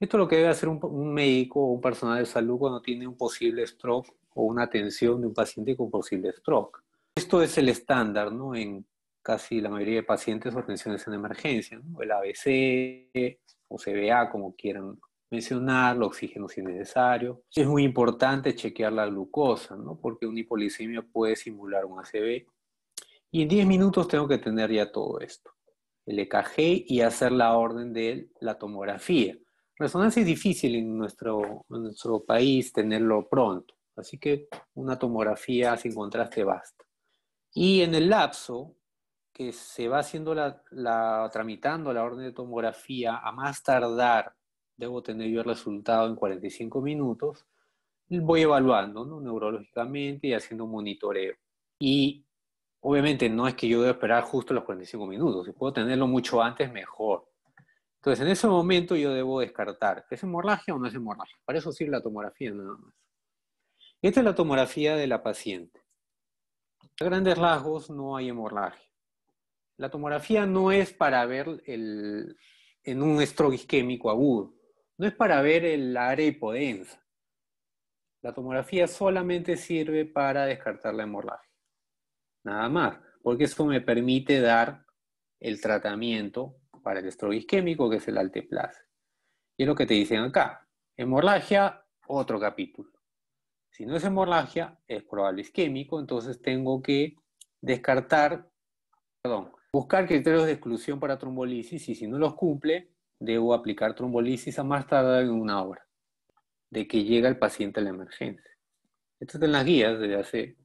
Esto es lo que debe hacer un, un médico o un personal de salud cuando tiene un posible stroke o una atención de un paciente con posible stroke. Esto es el estándar, ¿no? En casi la mayoría de pacientes o atenciones en emergencia, ¿no? El ABC o CBA, como quieran mencionar, el oxígeno si es necesario. Es muy importante chequear la glucosa, ¿no? Porque una hipoglicemia puede simular un ACV. Y en 10 minutos tengo que tener ya todo esto. El EKG y hacer la orden de la tomografía. Resonancia es difícil en nuestro, en nuestro país tenerlo pronto. Así que una tomografía sin contraste basta. Y en el lapso que se va haciendo la, tramitando la orden de tomografía, a más tardar debo tener yo el resultado en 45 minutos, voy evaluando ¿no? neurológicamente y haciendo un monitoreo. Y obviamente no es que yo deba esperar justo los 45 minutos, si puedo tenerlo mucho antes, mejor. Entonces, en ese momento yo debo descartar, ¿es hemorragia o no es hemorragia? Para eso sirve la tomografía nada más. Esta es la tomografía de la paciente. A grandes rasgos no hay hemorragia. La tomografía no es para ver el, en un stroke isquémico agudo, no es para ver el área. La tomografía solamente sirve para descartar la hemorragia. Nada más, porque eso me permite dar el tratamiento para el stroke isquémico, que es el alteplase. Y es lo que te dicen acá. Hemorragia, otro capítulo. Si no es hemorragia, es probable isquémico, entonces tengo que descartar, perdón, buscar criterios de exclusión para trombolisis y si no los cumple, debo aplicar trombolisis a más tardar en una hora de que llega el paciente a la emergencia. Esto está las guías desde hace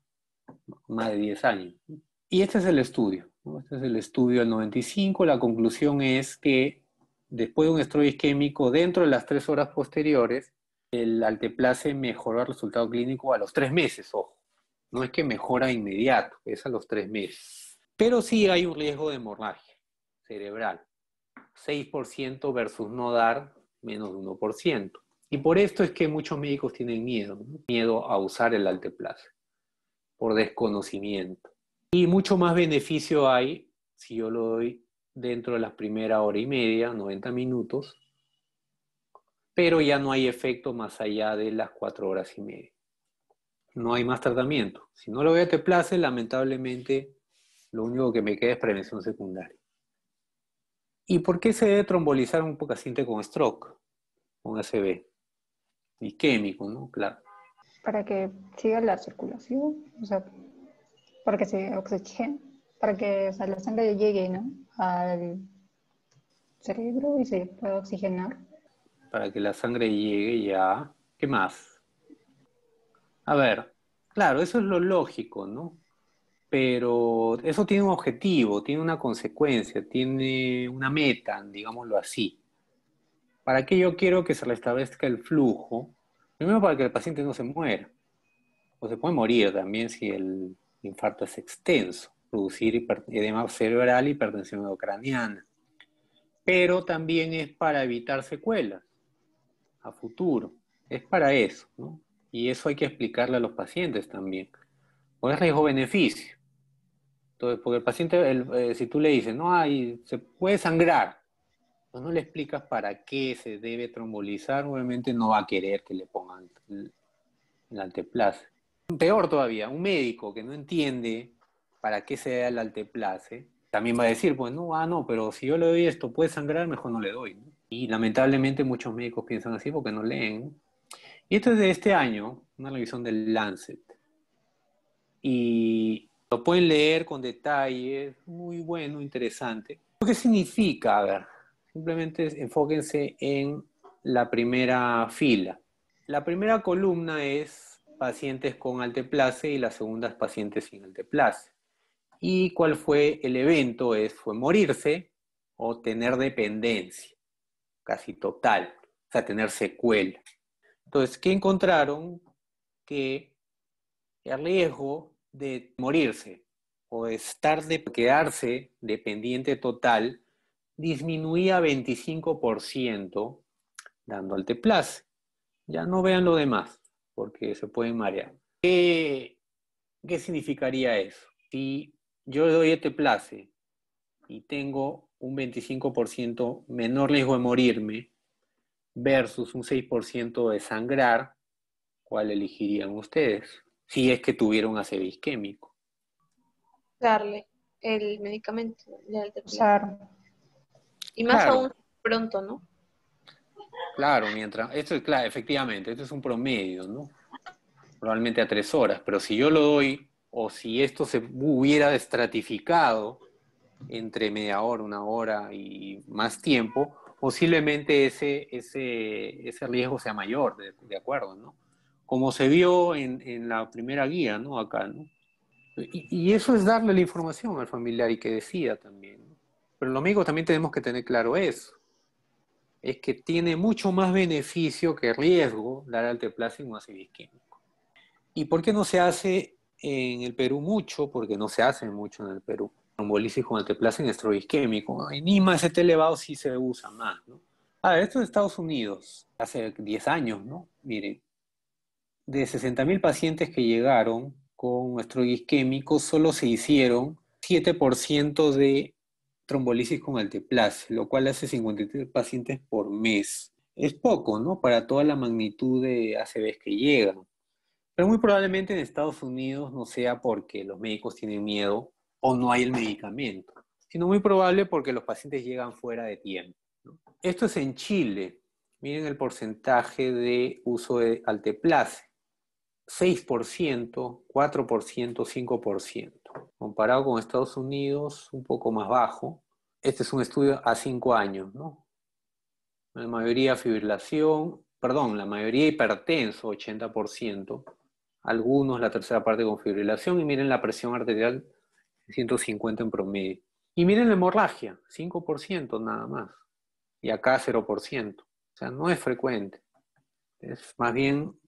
más de 10 años. Y este es el estudio. Este es el estudio del 95. La conclusión es que después de un estrés isquémico, dentro de las tres horas posteriores, el alteplase mejoró el resultado clínico a los tres meses, ojo. No es que mejora inmediato, es a los tres meses. Pero sí hay un riesgo de hemorragia cerebral. 6% versus no dar menos de 1%. Y por esto es que muchos médicos tienen miedo, miedo a usar el alteplase, por desconocimiento. Y mucho más beneficio hay si yo lo doy dentro de la primera hora y media, 90 minutos, pero ya no hay efecto más allá de las cuatro horas y media. No hay más tratamiento. Si no lo voy a te place, lamentablemente lo único que me queda es prevención secundaria. ¿Y por qué se debe trombolizar un paciente con stroke, con ACV? Isquémico, ¿no? Claro. Para que siga la circulación, o sea, para que se oxigene, para que la sangre llegue ¿no? al cerebro y se pueda oxigenar para que la sangre llegue ya. ¿Qué más? A ver, claro, eso es lo lógico, ¿no? Pero eso tiene un objetivo, tiene una consecuencia, tiene una meta, digámoslo así. ¿Para qué yo quiero que se restablezca el flujo? Primero para que el paciente no se muera. o se puede morir también si el infarto es extenso, producir edema cerebral hipertensión endocraniana. Pero también es para evitar secuelas a futuro. Es para eso, ¿no? Y eso hay que explicarle a los pacientes también. O es riesgo-beneficio. Entonces, porque el paciente, eh, si tú le dices, no hay, se puede sangrar, pues no le explicas para qué se debe trombolizar, obviamente no va a querer que le pongan el, el alteplase. Peor todavía, un médico que no entiende para qué se da el alteplase, también va a decir, pues no, ah, no, pero si yo le doy esto, puede sangrar, mejor no le doy. Y lamentablemente muchos médicos piensan así porque no leen. Y esto es de este año, una revisión del Lancet. Y lo pueden leer con detalles, muy bueno, interesante. ¿Qué significa? A ver, simplemente enfóquense en la primera fila. La primera columna es pacientes con alteplase y la segunda es pacientes sin alteplase. ¿Y cuál fue el evento? Es, fue morirse o tener dependencia, casi total, o sea, tener secuela. Entonces, ¿qué encontraron? Que el riesgo de morirse o de estar de quedarse dependiente total disminuía 25% dando alteplase. Ya no vean lo demás, porque se pueden marear. ¿Qué, qué significaría eso? Si yo doy place y tengo un 25% menor riesgo de morirme versus un 6% de sangrar, ¿cuál elegirían ustedes? Si es que tuvieron un isquémico. Darle el medicamento. Claro. Y más aún pronto, ¿no? Claro, mientras, esto es claro, efectivamente, esto es un promedio, ¿no? Probablemente a tres horas, pero si yo lo doy o si esto se hubiera estratificado entre media hora, una hora y más tiempo, posiblemente ese, ese, ese riesgo sea mayor, de, acuerdo, ¿no? Como se vio en, en, la primera guía, ¿no? Acá, ¿no? Y, y, eso es darle la información al familiar y que decida también. ¿no? Pero lo médicos también tenemos que tener claro eso. Es que tiene mucho más beneficio que riesgo dar alteplase en un ácido isquémico. ¿Y por qué no se hace en el Perú mucho, porque no se hace mucho en el Perú. Trombolisis con alteplase en estro isquémico. En IMA ST elevado sí se usa más, ¿no? Ah, esto es Estados Unidos, hace 10 años, ¿no? Miren, de 60.000 pacientes que llegaron con estro isquémico, solo se hicieron 7% de trombolisis con alteplase, lo cual hace 53 pacientes por mes. Es poco, ¿no? Para toda la magnitud de ACVs que llegan. Pero muy probablemente en Estados Unidos no sea porque los médicos tienen miedo o no hay el medicamento, sino muy probable porque los pacientes llegan fuera de tiempo. Esto es en Chile. Miren el porcentaje de uso de alteplase. 6%, 4%, 5%. Comparado con Estados Unidos, un poco más bajo. Este es un estudio a 5 años, ¿no? La mayoría fibrilación, perdón, la mayoría hipertenso, 80%, algunos la tercera parte con fibrilación y miren la presión arterial 150 en promedio. Y miren la hemorragia, 5% nada más. Y acá 0%. O sea, no es frecuente. Es más bien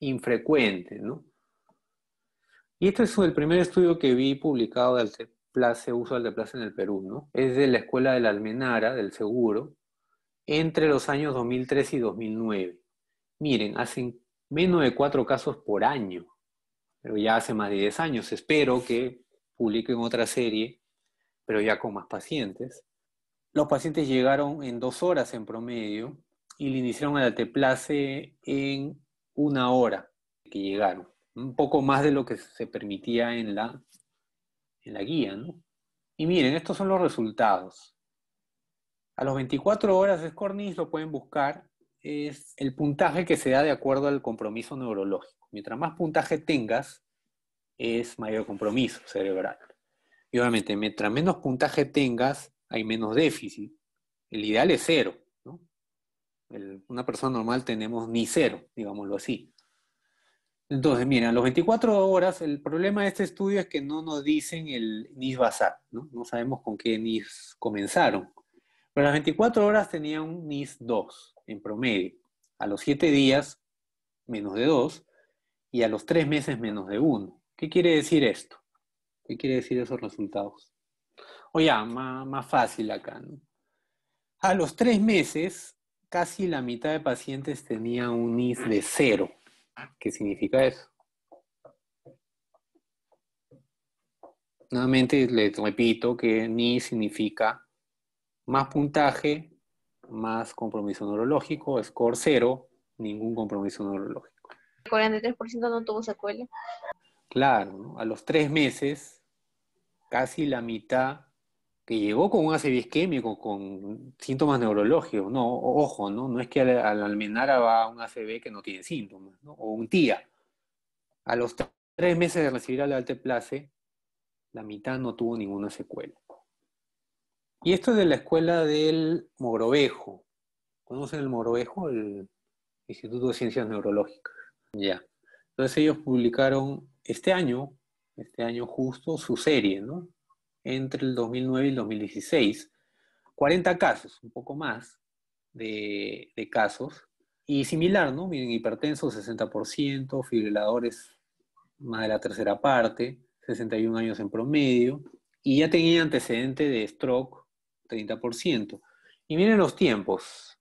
infrecuente, ¿no? Y este es el primer estudio que vi publicado de alteplase, uso de alteplase en el Perú, ¿no? Es de la Escuela de la Almenara, del Seguro, entre los años 2003 y 2009. Miren, hacen menos de cuatro casos por año, pero ya hace más de 10 años. Espero que publiquen otra serie, pero ya con más pacientes. Los pacientes llegaron en dos horas en promedio y le iniciaron el alteplase en una hora que llegaron. Un poco más de lo que se permitía en la, en la guía. Y miren, estos son los resultados. A los 24 horas de Scornis lo pueden buscar es el puntaje que se da de acuerdo al compromiso neurológico. Mientras más puntaje tengas, es mayor compromiso cerebral. Y obviamente, mientras menos puntaje tengas, hay menos déficit. El ideal es cero. ¿No? una persona normal tenemos ni cero, digámoslo así. Entonces, miren, a los 24 horas, el problema de este estudio es que no nos dicen el NIS basal, ¿no? No sabemos con qué NIS comenzaron. Pero a las 24 horas tenía un NIS 2 en promedio. A los 7 días, menos de 2. y a los tres meses menos de uno. ¿Qué quiere decir esto? ¿Qué quiere decir esos resultados? O ya, más, más fácil acá. ¿no? A los tres meses, casi la mitad de pacientes tenían un NIS de cero. ¿Qué significa eso? Nuevamente les repito que NIS significa más puntaje, más compromiso neurológico, score cero, ningún compromiso neurológico. El 43% no tuvo secuela. Claro, ¿no? a los tres meses, casi la mitad que llegó con un ACV isquémico, con síntomas neurológicos. No, ojo, ¿no? No es que al, al almenara va un ACV que no tiene síntomas, ¿no? O un TIA. A los tres meses de recibir al alteplase, la mitad no tuvo ninguna secuela. Y esto es de la escuela del Mogrovejo. ¿Conocen el Mogrovejo? El Instituto de Ciencias Neurológicas. Ya. Entonces ellos publicaron este año, este año justo, su serie, ¿no? Entre el 2009 y el 2016. 40 casos, un poco más de, casos. Y similar, ¿no? Miren, hipertensos 60%, fibriladores más de la tercera parte, 61 años en promedio, y ya tenía antecedente de stroke, 30%. Y miren los tiempos,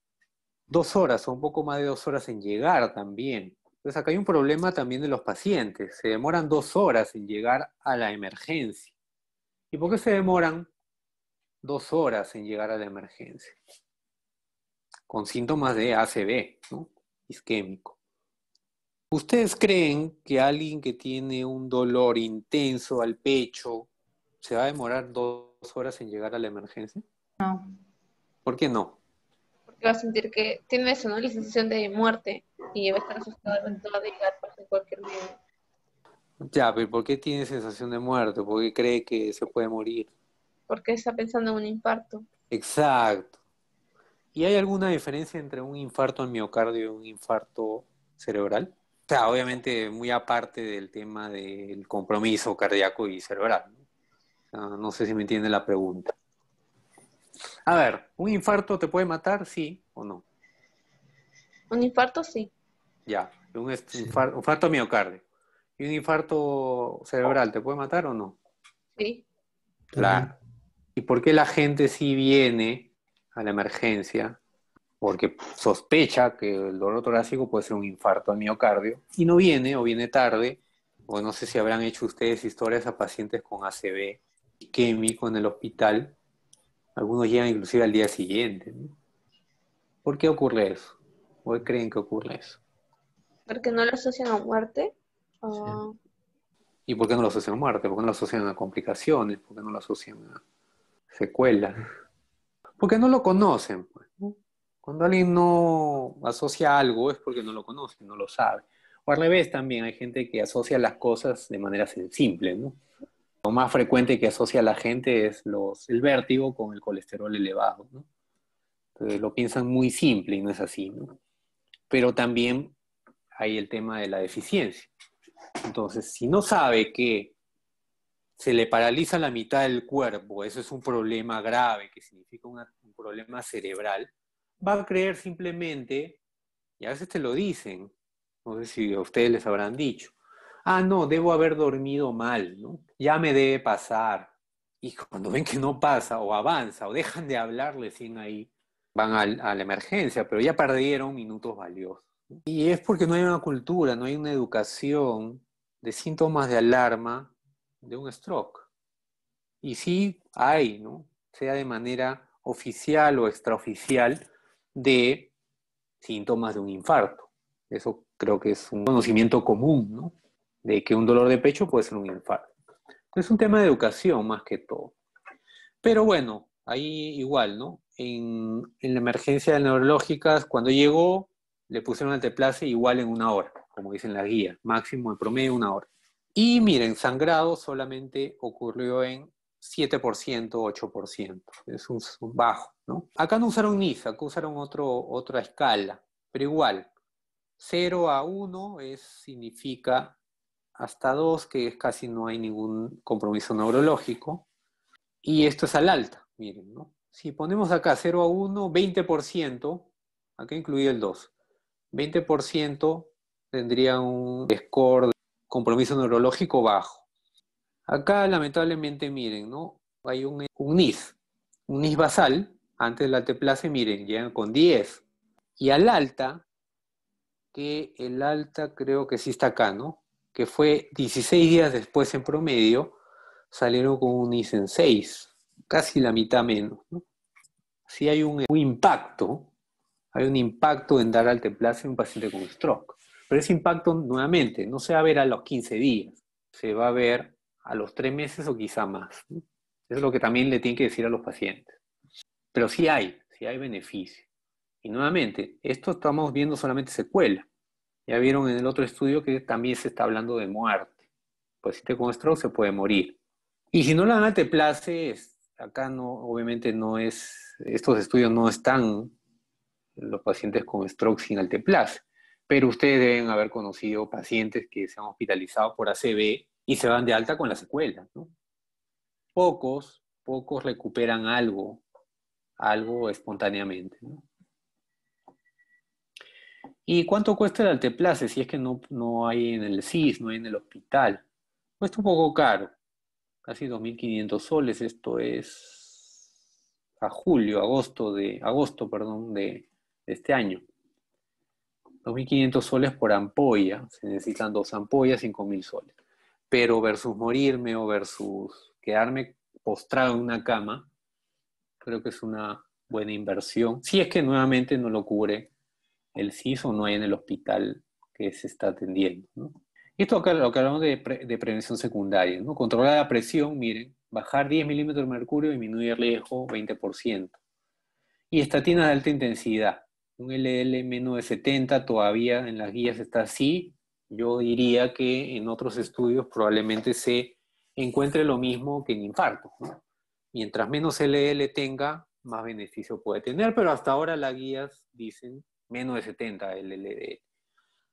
dos horas o un poco más de dos horas en llegar también. Entonces acá hay un problema también de los pacientes, se demoran dos horas en llegar a la emergencia. ¿Y por qué se demoran dos horas en llegar a la emergencia? Con síntomas de ACV, ¿no? isquémico. ¿Ustedes creen que alguien que tiene un dolor intenso al pecho se va a demorar dos horas en llegar a la emergencia? No. ¿Por qué no? Porque va a sentir que tiene eso, ¿no? La sensación de muerte y va a estar asustado de llegar en cualquier momento. Ya, pero ¿por qué tiene sensación de muerte? ¿Por qué cree que se puede morir? Porque está pensando en un infarto. Exacto. ¿Y hay alguna diferencia entre un infarto al miocardio y un infarto cerebral? O sea, obviamente muy aparte del tema del compromiso cardíaco y cerebral. ¿no? Sé si me entiende la pregunta. A ver, ¿un infarto te puede matar? Sí o no. Un infarto sí. Ya, un est- infar- un infarto miocardio. ¿Y un infarto cerebral te puede matar o no? Sí. Claro. ¿Y por qué la gente sí viene a la emergencia? Porque sospecha que el dolor torácico puede ser un infarto al miocardio y no viene o viene tarde. O no sé si habrán hecho ustedes historias a pacientes con ACV isquémico en el hospital. Algunos llegan inclusive al día siguiente. ¿no? ¿Por qué ocurre eso? ¿Por qué creen que ocurre eso? Porque no lo asocian a muerte. Ah, ¿Y por qué no lo asocian a muerte? ¿Por qué no lo asocian a complicaciones? ¿Por qué no lo asocian a secuelas? Porque no lo conocen. pues. Cuando alguien no asocia algo es porque no lo conoce, no lo sabe. O al revés también, hay gente que asocia las cosas de manera simple, ¿no? Lo más frecuente que asocia la gente es los, el vértigo con el colesterol elevado, ¿no? Entonces lo piensan muy simple y no es así, ¿no? Pero también hay el tema de la deficiencia. Entonces, si no sabe que se le paraliza la mitad del cuerpo, eso es un problema grave, que significa un problema cerebral, va a creer simplemente, y a veces te lo dicen, no sé si a ustedes les habrán dicho, ah, no, debo haber dormido mal, ¿no? Ya me debe pasar. Y cuando ven que no pasa, o avanza, o dejan de hablar recién ahí, van al- a la emergencia, pero ya perdieron minutos valiosos. Y es porque no hay una cultura, no hay una educación de síntomas de alarma de un stroke. Y sí hay, ¿no? Sea de manera oficial o extraoficial, de síntomas de un infarto. Eso creo que es un conocimiento común, ¿no? De que un dolor de pecho puede ser un infarto. Es un tema de educación más que todo. Pero bueno, ahí igual, ¿no? En, en la emergencia neurológicas, cuando llegó, le pusieron alteplase igual en una hora, como dicen las guías, máximo en promedio una hora. Y miren, sangrado solamente ocurrió en 7%, 8%. Es un, bajo, ¿no? Acá no usaron NIS, acá usaron otro, otra escala, pero igual, 0 a 1 es, significa hasta 2, que es casi no hay ningún compromiso neurológico. Y esto es al alta, miren, ¿no? Si ponemos acá 0 a 1, 20%, acá incluye el 2, 20% tendría un score de compromiso neurológico bajo. Acá, lamentablemente, miren, ¿no? Hay un, NIS, un NIS basal, antes del alteplase, miren, llegan con 10. Y al alta, que el alta creo que sí está acá, ¿no? Que fue 16 días después en promedio, salieron con un NIS en 6, casi la mitad menos, ¿no? Hay un impacto, hay un impacto en dar alteplase en un paciente con stroke. Pero ese impacto, nuevamente, no se va a ver a los 15 días, se va a ver a los 3 meses o quizá más. Eso es lo que también le tienen que decir a los pacientes. Pero sí hay, sí hay beneficio. Y nuevamente, esto estamos viendo solamente secuela. Ya vieron en el otro estudio que también se está hablando de muerte. Pues si te con stroke se puede morir. Y si no la dan te place, acá no, obviamente no es, estos estudios no están los pacientes con stroke sin alteplase, pero ustedes deben haber conocido pacientes que se han hospitalizado por ACV y se van de alta con la secuela. ¿no? Pocos, pocos recuperan algo, algo espontáneamente. ¿no? ¿Y cuánto cuesta el alteplase si es que no, no hay en el CIS, no hay en el hospital? Cuesta un poco caro, casi 2.500 soles. Esto es a julio, agosto de, agosto, perdón, de, este año. 2.500 soles por ampolla, se necesitan dos ampollas, 5.000 soles. Pero versus morirme o versus quedarme postrado en una cama, creo que es una buena inversión. Si es que nuevamente no lo cubre el CIS o no hay en el hospital que se está atendiendo. Y esto acá, lo que hablamos de, prevención secundaria, ¿no? controlar la presión, miren, bajar 10 milímetros de mercurio, disminuir el riesgo 20%. Y estatinas de alta intensidad, un LL menos de 70 todavía en las guías está así. Yo diría que en otros estudios probablemente se encuentre lo mismo que en infarto. Mientras menos LL tenga, más beneficio puede tener, pero hasta ahora las guías dicen menos de 70 LLD.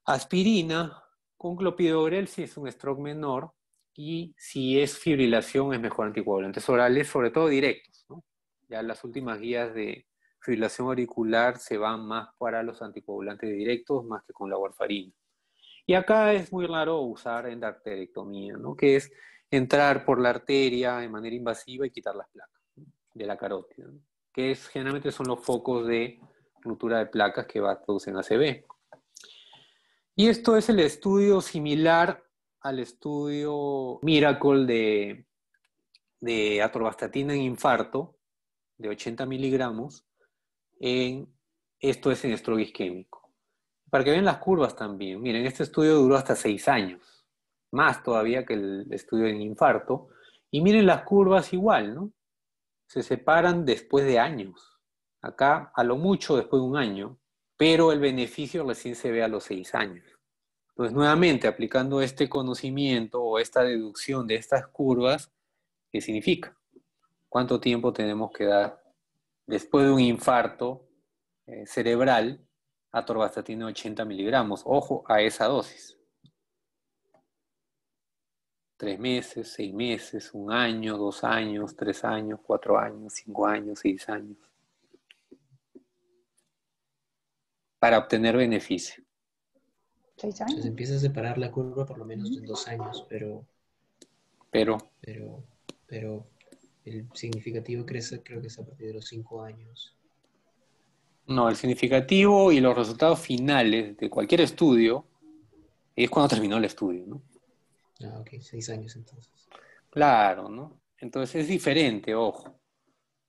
Aspirina con clopidogrel si es un stroke menor y si es fibrilación es mejor anticoagulantes orales, sobre todo directos. Ya las últimas guías de fibrilación auricular se van más para los anticoagulantes directos más que con la warfarina. Y acá es muy raro usar endarterectomía, ¿no? que es entrar por la arteria de manera invasiva y quitar las placas de la carótida, que generalmente son los focos de ruptura de placas que va a producir ACV. Y esto es el estudio similar al estudio Miracle de, de atorvastatina en infarto de 80 miligramos. En, esto es en estrogue isquémico. Para que vean las curvas también. Miren, este estudio duró hasta 6 años, más todavía que el estudio en infarto. Y miren las curvas igual, ¿no? Se separan después de años. Acá, a lo mucho después de un año, pero el beneficio recién se ve a los seis años. Entonces, nuevamente, aplicando este conocimiento o esta deducción de estas curvas, ¿qué significa? ¿Cuánto tiempo tenemos que dar después de un infarto eh, cerebral a torvastatina 80 miligramos? Ojo a esa dosis. Tres meses, seis meses, un año, dos años, tres años, cuatro años, cinco años, seis años. para obtener beneficio. ¿Seis años? Se empieza a separar la curva por lo menos en dos años, pero... Pero... Pero, pero el significativo crece creo que es a partir de los cinco años. No, el significativo y los resultados finales de cualquier estudio es cuando terminó el estudio, ¿no? Ah, ok, seis años entonces. Claro, ¿no? Entonces es diferente, ojo.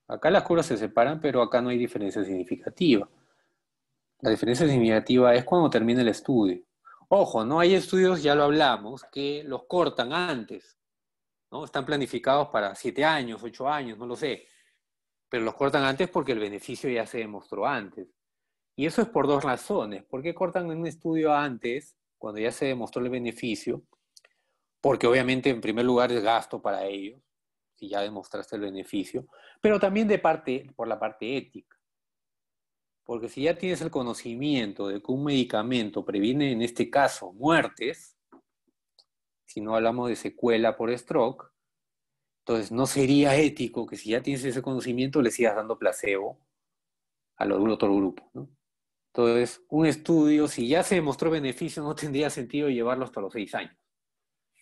Acá las curvas se separan, pero acá no hay diferencia significativa. La diferencia significativa es cuando termina el estudio. Ojo, no hay estudios, ya lo hablamos, que los cortan antes. ¿No? Están planificados para siete años, ocho años, no lo sé. Pero los cortan antes porque el beneficio ya se demostró antes. Y eso es por dos razones. ¿Por qué cortan un estudio antes, cuando ya se demostró el beneficio? Porque obviamente en primer lugar es gasto para ellos, si ya demostraste el beneficio, pero también de parte, por la parte ética. Porque si ya tienes el conocimiento de que un medicamento previene, en este caso, muertes, si no hablamos de secuela por stroke, entonces no sería ético que si ya tienes ese conocimiento le sigas dando placebo al otro grupo. ¿no? Entonces, un estudio, si ya se demostró beneficio, no tendría sentido llevarlo hasta los seis años.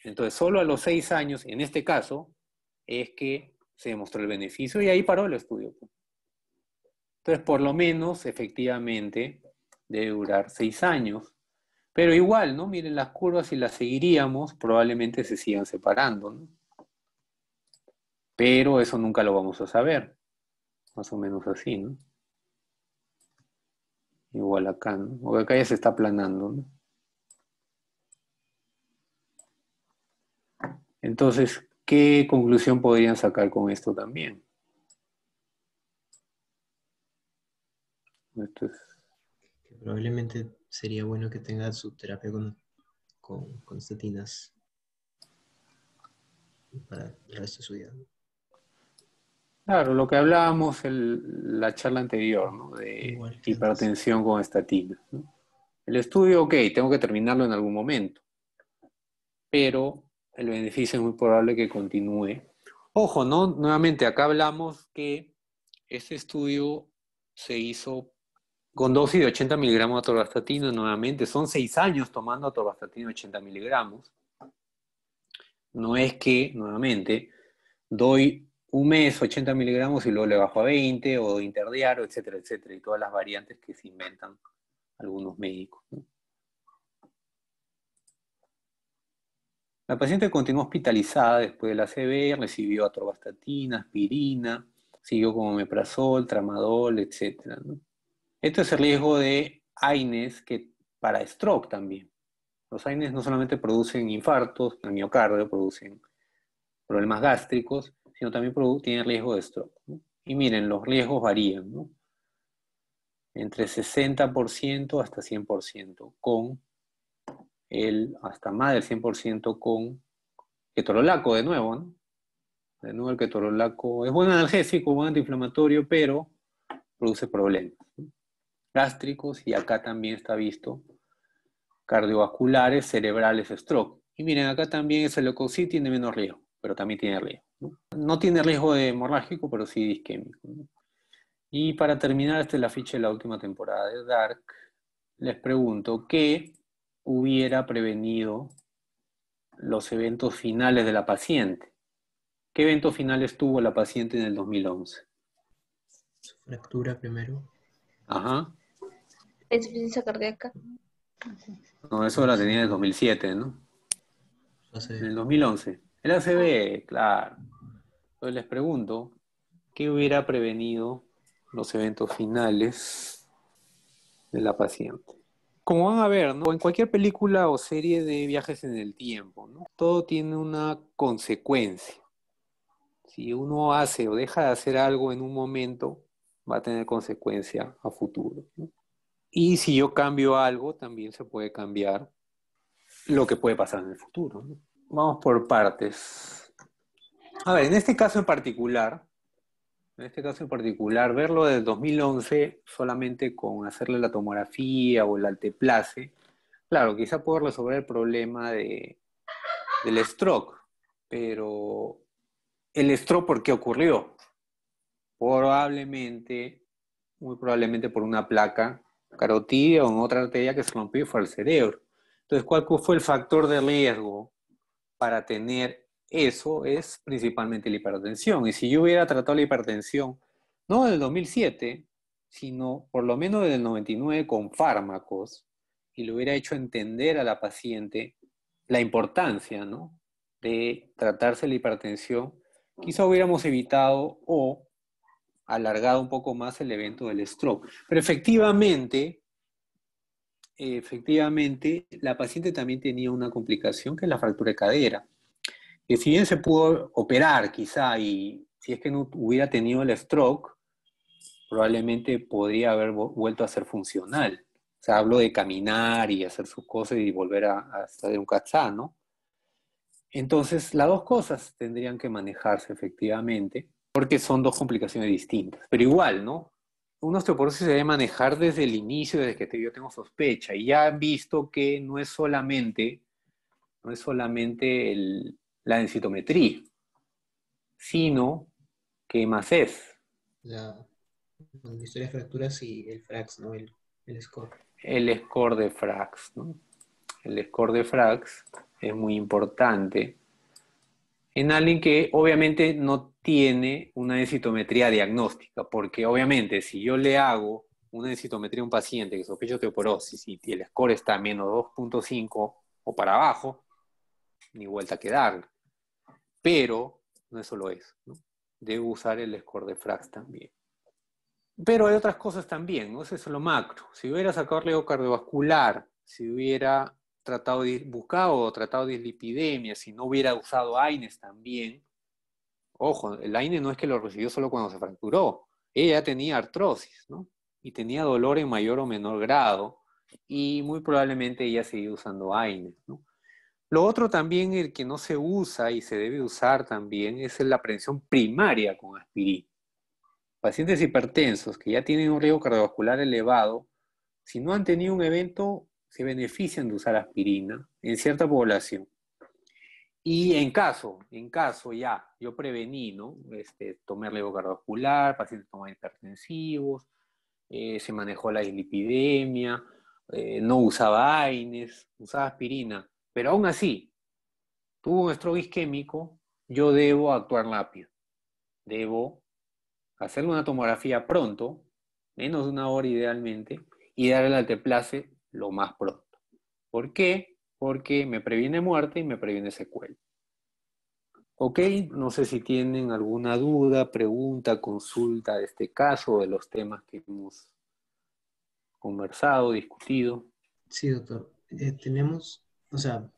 Entonces, solo a los seis años, en este caso, es que se demostró el beneficio y ahí paró el estudio. pues. Entonces, por lo menos, efectivamente, debe durar seis años. Pero igual, ¿no? Miren las curvas, si las seguiríamos, probablemente se sigan separando, ¿no? Pero eso nunca lo vamos a saber. Más o menos así, ¿no? Igual acá, ¿no? Porque acá ya se está aplanando, ¿no? Entonces, ¿qué conclusión podrían sacar con esto también? Esto es probablemente sería bueno que tenga su terapia con, con, con estatinas para el resto de su vida. Claro, lo que hablábamos en la charla anterior, ¿no? De Igual. hipertensión con estatinas. ¿no? El estudio, ok, tengo que terminarlo en algún momento, pero el beneficio es muy probable que continúe. Ojo, ¿no? Nuevamente, acá hablamos que este estudio se hizo con dosis de 80 miligramos de atorvastatina, nuevamente, son seis años tomando atorvastatina de 80 miligramos. No es que, nuevamente, doy un mes 80 miligramos y luego le bajo a 20 o interdiario, etcétera, etcétera, y todas las variantes que se inventan algunos médicos. La paciente continuó hospitalizada después de la recibió atorvastatina, aspirina, siguió con omeprazol, tramadol, etcétera, ¿no? Esto es el riesgo de AINES que para stroke también. Los AINES no solamente producen infartos miocardio, producen problemas gástricos, sino también tienen riesgo de stroke. Y miren, los riesgos varían, ¿no? Entre 60% hasta 100%, con el, hasta más del 100% con ketorolaco de nuevo, ¿no? De nuevo el ketorolaco es buen analgésico, buen antiinflamatorio, pero produce problemas. Gástricos y acá también está visto cardiovasculares, cerebrales, stroke. Y miren, acá también ese leucocit tiene menos riesgo, pero también tiene riesgo. ¿no? No tiene riesgo de hemorrágico, pero sí de isquémico. ¿no? Y para terminar, esta es la ficha de la última temporada de Dark. Les pregunto, ¿qué hubiera prevenido los eventos finales de la paciente? ¿Qué eventos finales tuvo la paciente en el 2011? Su fractura primero. Ajá. La insuficiencia cardíaca. No, eso la tenía en el 2007, ¿no? Hace- En el 2011. El ACV, claro. Entonces les pregunto, ¿qué hubiera prevenido los eventos finales de la paciente? Como van a ver, ¿no? En cualquier película o serie de viajes en el tiempo, ¿no? Todo tiene una consecuencia. Si uno hace o deja de hacer algo en un momento, va a tener consecuencia a futuro. ¿no? Y si yo cambio algo, también se puede cambiar lo que puede pasar en el futuro. Vamos por partes. A ver, en este caso en particular, en este caso en particular, verlo desde 2011 solamente con hacerle la tomografía o el alteplace, claro, quizá puedo resolver el problema de, del stroke, pero el stroke, ¿por qué ocurrió? Probablemente, muy probablemente por una placa carotidia o en otra arteria que se rompió fue al cerebro. Entonces, ¿cuál fue el factor de riesgo para tener eso? Es principalmente la hipertensión. Y si yo hubiera tratado la hipertensión, no del 2007, sino por lo menos desde el 99 con fármacos, y le hubiera hecho entender a la paciente la importancia ¿no? de tratarse la hipertensión, quizá hubiéramos evitado o alargado un poco más el evento del stroke. Pero efectivamente, efectivamente, la paciente también tenía una complicación que es la fractura de cadera. Que si bien se pudo operar quizá y si es que no hubiera tenido el stroke, probablemente podría haber vu- vuelto a ser funcional. O sea, hablo de caminar y hacer sus cosas y volver a, a estar en un cachá, ¿no? Entonces, las dos cosas tendrían que manejarse efectivamente, porque son dos complicaciones distintas. Pero igual, ¿no? Una osteoporosis se debe manejar desde el inicio, desde que te- yo tengo sospecha, y ya han visto que no es solamente, no es solamente el- la densitometría, sino que más es. la, la historia de fracturas y el FRAX, ¿no? El, El score. El score de Frax, ¿no? El score de Frax es muy importante en alguien que obviamente no tiene una densitometría diagnóstica, porque obviamente si yo le hago una densitometría a un paciente que sospecha osteoporosis y el score está menos 2.5 o para abajo, ni vuelta a quedar. Pero no es solo eso, ¿no? Debo usar el score de Frax también. Pero hay otras cosas también, ¿no? Eso es lo macro. Si hubiera sacado cardiovascular, si hubiera tratado de, buscado tratado dislipidemia, si no hubiera usado AINES también, ojo, el AINES no es que lo recibió solo cuando se fracturó, ella tenía artrosis, ¿no? Y tenía dolor en mayor o menor grado, y muy probablemente ella seguía usando AINES, ¿no? Lo otro también, el que no se usa y se debe usar también, es la prevención primaria con aspirina. Pacientes hipertensos que ya tienen un riesgo cardiovascular elevado, si no han tenido un evento se benefician de usar aspirina en cierta población. Y en caso, en caso ya, yo prevení, ¿no? Este, tomé riesgo cardiovascular, pacientes toman hipertensivos, eh, se manejó la dislipidemia, eh, no usaba AINES, usaba aspirina, pero aún así, tuvo un stroke isquémico, yo debo actuar rápido. Debo hacerle una tomografía pronto, menos de una hora idealmente, y darle alteplase lo más pronto. ¿Por qué? Porque me previene muerte y me previene secuela. Ok, no sé si tienen alguna duda, pregunta, consulta de este caso, de los temas que hemos conversado, discutido. Sí, doctor. Eh, tenemos, o sea,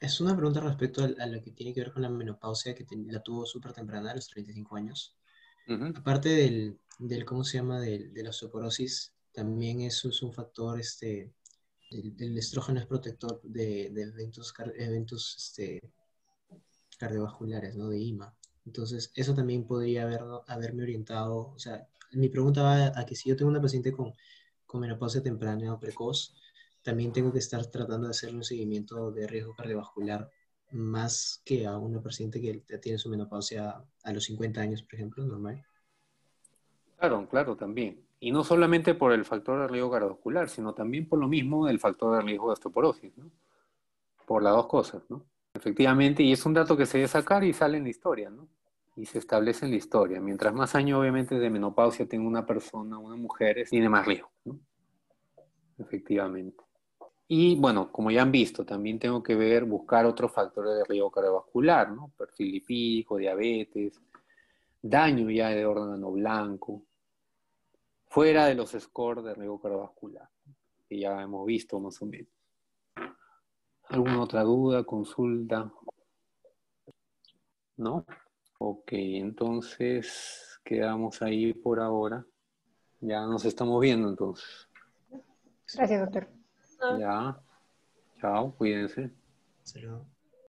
es una pregunta respecto a, lo que tiene que ver con la menopausia, que la tuvo súper temprana, a los 35 años. Aparte del, del, ¿cómo se llama?, de, de la osteoporosis, también eso es un factor, este, el, estrógeno es protector de, eventos, eventos este, cardiovasculares, ¿no? De IMA. Entonces, eso también podría haber, haberme orientado, o sea, mi pregunta va a que si yo tengo una paciente con, con menopausia temprana o precoz, también tengo que estar tratando de hacerle un seguimiento de riesgo cardiovascular más que a una paciente que tiene su menopausia a los 50 años, por ejemplo, normal. Claro, claro, también. Y no solamente por el factor de riesgo cardiovascular, sino también por lo mismo del factor de riesgo de osteoporosis, ¿no? Por las dos cosas, ¿no? Efectivamente, y es un dato que se debe sacar y sale en la historia, ¿no? Y se establece en la historia. Mientras más años, obviamente, de menopausia tenga una persona, una mujer, tiene más riesgo, ¿no? Efectivamente. Y bueno, como ya han visto, también tengo que ver, buscar otros factores de riesgo cardiovascular, ¿no? Perfil lipídico, diabetes, daño ya de órgano blanco, fuera de los scores de riesgo cardiovascular, que ya hemos visto más o menos. ¿Alguna otra duda, consulta? ¿No? Ok, entonces quedamos ahí por ahora. Ya nos estamos viendo entonces. Gracias, doctor. Ya. Chao, cuídense. Saludos.